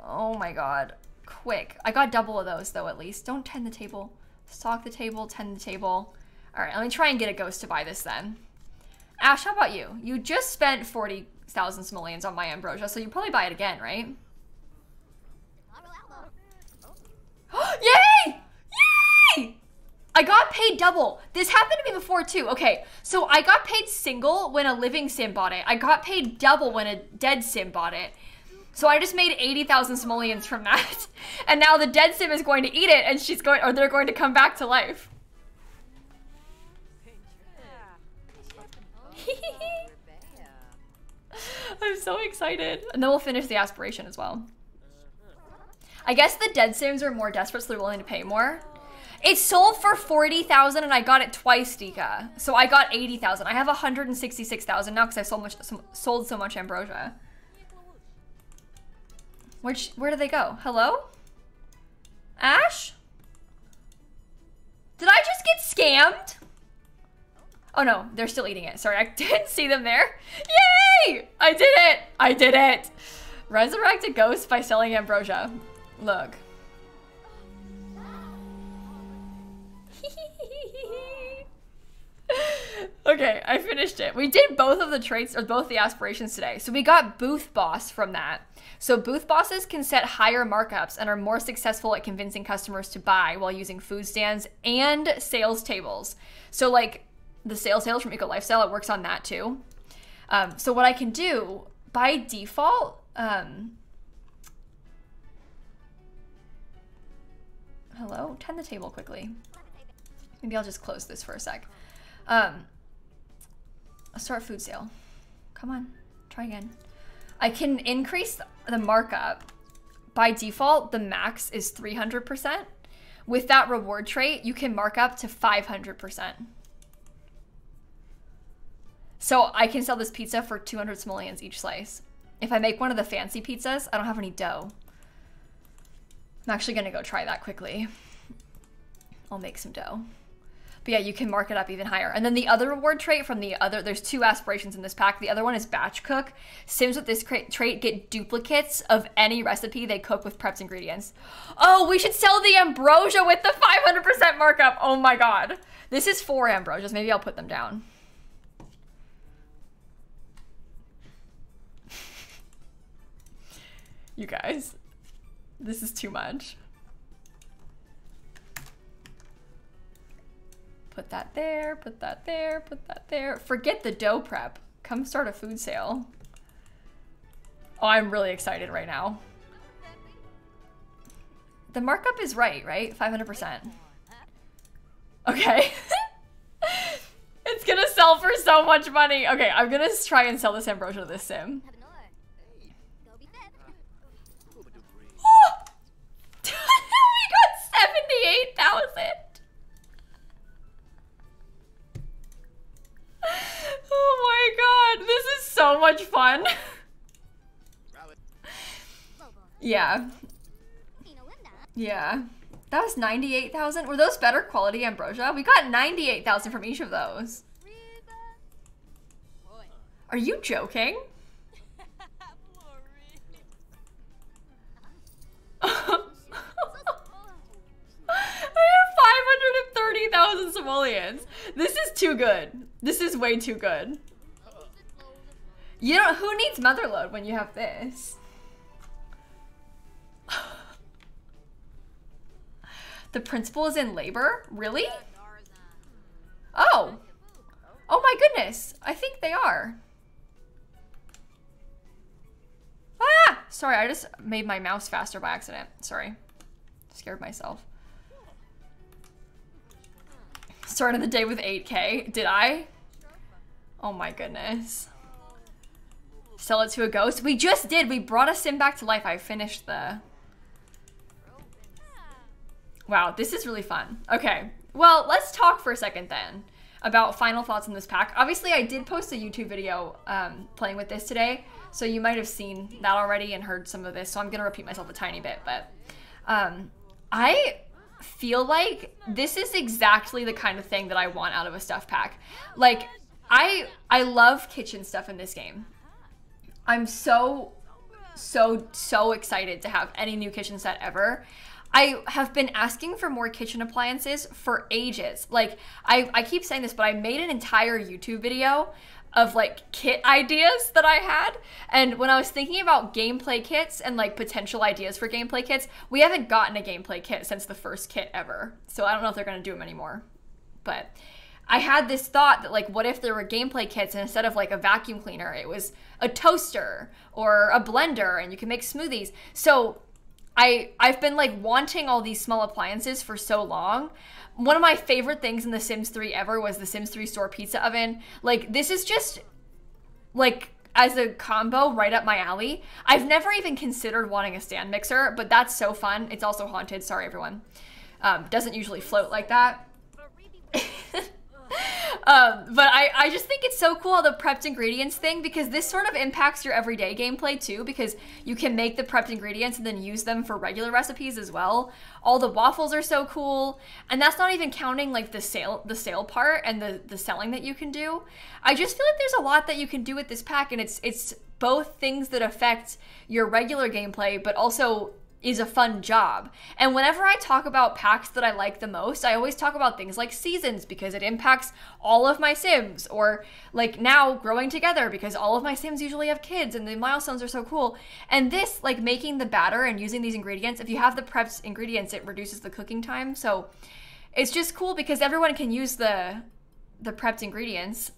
Oh my god. Quick. I got double of those though at least. Don't tend the table. Stock the table, tend the table. Alright, let me try and get a ghost to buy this then. Ash, how about you? You just spent 40,000 simoleons on my ambrosia, so you probably buy it again, right? Yay! I got paid double. This happened to me before too. Okay, so I got paid single when a living sim bought it. I got paid double when a dead sim bought it. So I just made 80,000 simoleons from that. And now the dead sim is going to eat it and she's going, or they're going to come back to life. I'm so excited. And then we'll finish the aspiration as well. I guess the dead sims are more desperate, so they're willing to pay more. It sold for 40,000 and I got it twice, Dika. So I got 80,000. I have 166,000 now because I sold much sold so much ambrosia. Which where do they go? Hello? Ash? Did I just get scammed? Oh no, they're still eating it. Sorry, I didn't see them there. Yay! I did it! I did it! Resurrect a ghost by selling ambrosia. Look. okay, I finished it. We did both of the traits, or both the aspirations today. So we got Booth Boss from that. So booth bosses can set higher markups and are more successful at convincing customers to buy while using food stands and sales tables. So like the sales tables from Eco Lifestyle, it works on that too. Um, so what I can do by default, um, hello, tend the table quickly. Maybe I'll just close this for a sec. Um, start food sale. Come on, try again. I can increase the markup. By default, the max is 300%. With that reward trait, you can mark up to 500%. So I can sell this pizza for 200 simoleons each slice. If I make one of the fancy pizzas, I don't have any dough. I'm actually gonna go try that quickly. I'll make some dough. But yeah, you can mark it up even higher. And then the other reward trait from the other, there's two aspirations in this pack. The other one is batch cook. Sims with this trait get duplicates of any recipe they cook with preps ingredients. Oh, we should sell the ambrosia with the 500% markup. Oh my god. This is four ambrosias. Maybe I'll put them down. you guys, this is too much. Put that there, put that there, put that there. Forget the dough prep. Come start a food sale. Oh, I'm really excited right now. The markup is right, right? 500%. Okay. it's gonna sell for so much money. Okay, I'm gonna try and sell this ambrosia to this sim. So much fun. yeah. Yeah. That was 98,000. Were those better quality ambrosia? We got 98,000 from each of those. Are you joking? I have 530,000 simoleons. This is too good. This is way too good. You know, who needs motherlode when you have this? the principal is in labor? Really? Oh. Oh my goodness. I think they are. Ah! Sorry, I just made my mouse faster by accident. Sorry. Scared myself. Started the day with 8k. Did I? Oh my goodness. Sell it to a ghost? We just did. We brought a sim back to life. I finished the... Wow, this is really fun. Okay, well, let's talk for a second then about final thoughts on this pack. Obviously, I did post a YouTube video um, playing with this today, so you might have seen that already and heard some of this, so I'm going to repeat myself a tiny bit, but um, I feel like this is exactly the kind of thing that I want out of a stuff pack. Like, I I love kitchen stuff in this game. I'm so so so excited to have any new kitchen set ever. I have been asking for more kitchen appliances for ages. Like I I keep saying this, but I made an entire YouTube video of like kit ideas that I had. And when I was thinking about gameplay kits and like potential ideas for gameplay kits, we haven't gotten a gameplay kit since the first kit ever. So I don't know if they're going to do them anymore. But I had this thought that like what if there were gameplay kits and instead of like a vacuum cleaner, it was a toaster or a blender and you can make smoothies. So I I've been like wanting all these small appliances for so long. One of my favorite things in The Sims 3 ever was the Sims 3 store pizza oven. Like this is just like as a combo right up my alley. I've never even considered wanting a stand mixer, but that's so fun. It's also haunted. Sorry everyone. Um, doesn't usually float like that. Um, but I, I just think it's so cool the prepped ingredients thing because this sort of impacts your everyday gameplay too because you can make the prepped ingredients and then use them for regular recipes as well. All the waffles are so cool, and that's not even counting like the sale the sale part and the the selling that you can do. I just feel like there's a lot that you can do with this pack, and it's it's both things that affect your regular gameplay, but also is a fun job. And whenever I talk about packs that I like the most, I always talk about things like seasons because it impacts all of my Sims, or like now growing together because all of my Sims usually have kids and the milestones are so cool. And this, like making the batter and using these ingredients, if you have the prepped ingredients, it reduces the cooking time. So it's just cool because everyone can use the the prepped ingredients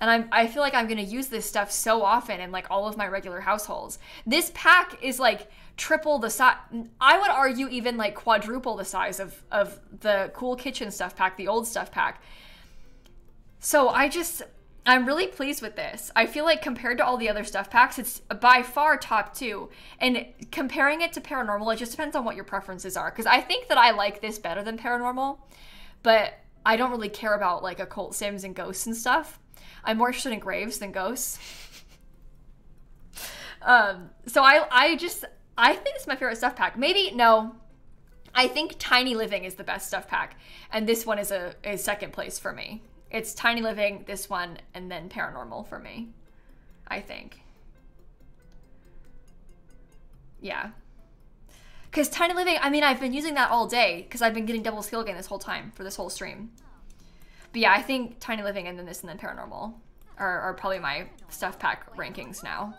and I'm, I feel like I'm gonna use this stuff so often in like all of my regular households. This pack is like triple the size. I would argue even like quadruple the size of of the cool kitchen stuff pack, the old stuff pack. So I just I'm really pleased with this. I feel like compared to all the other stuff packs, it's by far top two. And comparing it to paranormal, it just depends on what your preferences are. Because I think that I like this better than paranormal, but I don't really care about like occult sims and ghosts and stuff. I'm more interested in graves than ghosts. um, so I I just I think it's my favorite stuff pack. Maybe no. I think Tiny Living is the best stuff pack, and this one is a is second place for me. It's Tiny Living, this one, and then Paranormal for me. I think. Yeah. Because Tiny Living, I mean, I've been using that all day because I've been getting double skill gain this whole time for this whole stream. But yeah, I think Tiny Living and then this and then Paranormal are, are probably my stuff pack rankings now.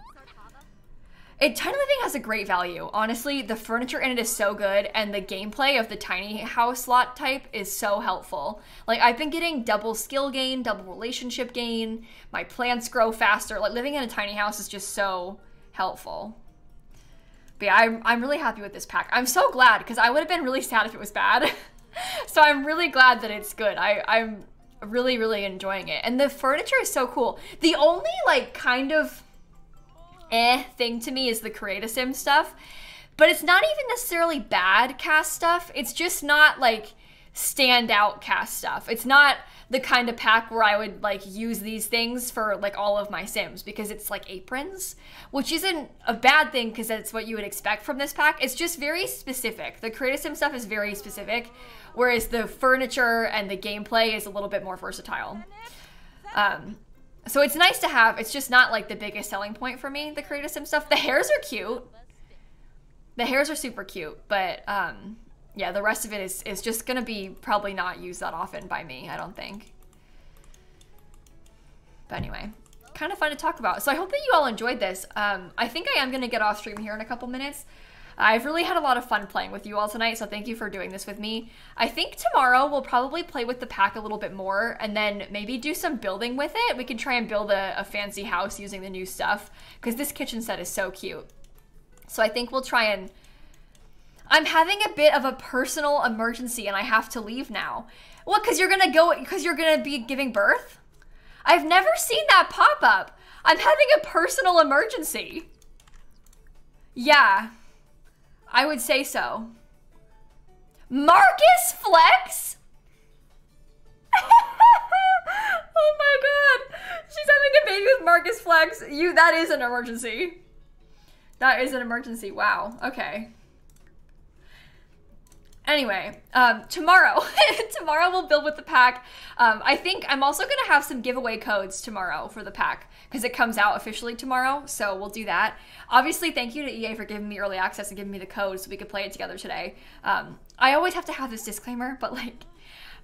It Tiny Living has a great value. Honestly, the furniture in it is so good, and the gameplay of the tiny house lot type is so helpful. Like I've been getting double skill gain, double relationship gain. My plants grow faster. Like living in a tiny house is just so helpful. But yeah, I'm I'm really happy with this pack. I'm so glad because I would have been really sad if it was bad. so I'm really glad that it's good. I I'm really really enjoying it, and the furniture is so cool. The only like kind of eh thing to me is the create a sim stuff. But it's not even necessarily bad CAS stuff. It's just not like standout CAS stuff. It's not the kind of pack where I would like use these things for like all of my sims because it's like aprons, which isn't a bad thing because that's what you would expect from this pack. It's just very specific. The create a sim stuff is very specific, whereas the furniture and the gameplay is a little bit more versatile. Um, so it's nice to have. It's just not like the biggest selling point for me, the create a sim stuff. The hairs are cute. The hairs are super cute, but um, yeah, the rest of it is, is just gonna be probably not used that often by me, I don't think. But anyway, kind of fun to talk about. So I hope that you all enjoyed this. Um, I think I am gonna get off stream here in a couple minutes. I've really had a lot of fun playing with you all tonight, so thank you for doing this with me. I think tomorrow we'll probably play with the pack a little bit more and then maybe do some building with it. We can try and build a, a fancy house using the new stuff because this kitchen set is so cute. So I think we'll try and... I'm having a bit of a personal emergency and I have to leave now. What, because you're gonna go, because you're gonna be giving birth? I've never seen that pop up. I'm having a personal emergency. Yeah. I would say so. Marcus Flex? oh my god. She's having a baby with Marcus Flex. You that is an emergency. That is an emergency. Wow. Okay. Anyway, um, tomorrow, tomorrow we'll build with the pack. Um, I think I'm also gonna have some giveaway codes tomorrow for the pack because it comes out officially tomorrow. So we'll do that. Obviously, thank you to EA for giving me early access and giving me the code so we could play it together today. Um, I always have to have this disclaimer, but like,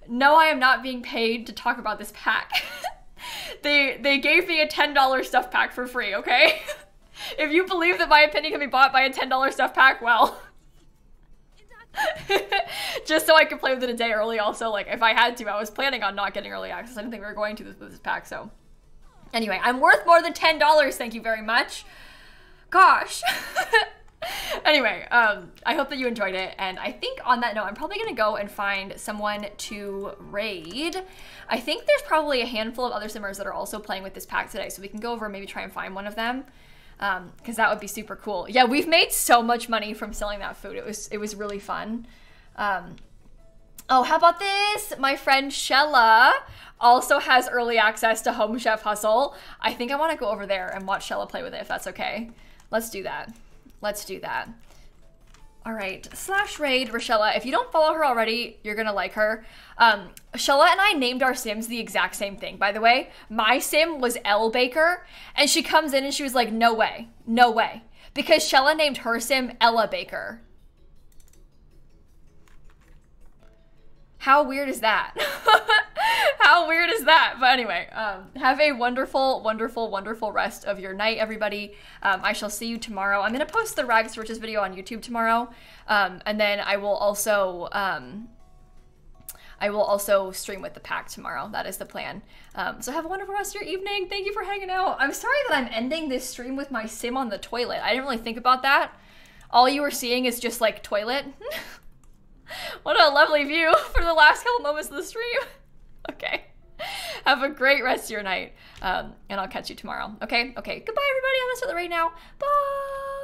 no, I am not being paid to talk about this pack. they they gave me a ten dollar stuff pack for free. Okay, if you believe that my opinion can be bought by a ten dollar stuff pack, well. just so I could play with it a day early. Also, like if I had to, I was planning on not getting early access. I didn't think we were going to this this pack. So, anyway, I'm worth more than ten dollars. Thank you very much. Gosh. anyway, um, I hope that you enjoyed it. And I think on that note, I'm probably gonna go and find someone to raid. I think there's probably a handful of other simmers that are also playing with this pack today, so we can go over and maybe try and find one of them because um, that would be super cool. Yeah, we've made so much money from selling that food. It was it was really fun. Um, Oh, how about this? My friend Shella also has early access to Home Chef Hustle. I think I want to go over there and watch Shella play with it if that's okay. Let's do that. Let's do that. All right, slash raid Rochella. If you don't follow her already, you're gonna like her. Um, Shella and I named our Sims the exact same thing, by the way. My Sim was L Baker, and she comes in and she was like, no way, no way. Because Shella named her Sim Ella Baker. How weird is that? How weird is that? But anyway, um, have a wonderful, wonderful, wonderful rest of your night, everybody. Um, I shall see you tomorrow. I'm going to post the Rags Riches video on YouTube tomorrow. Um, and then I will also. Um, I will also stream with the pack tomorrow. That is the plan. Um, so have a wonderful rest of your evening. Thank you for hanging out. I'm sorry that I'm ending this stream with my sim on the toilet. I didn't really think about that. All you were seeing is just like toilet. what a lovely view for the last couple moments of the stream. okay. Have a great rest of your night. Um, and I'll catch you tomorrow. Okay? Okay. Goodbye, everybody. I'm going to start the raid now. Bye.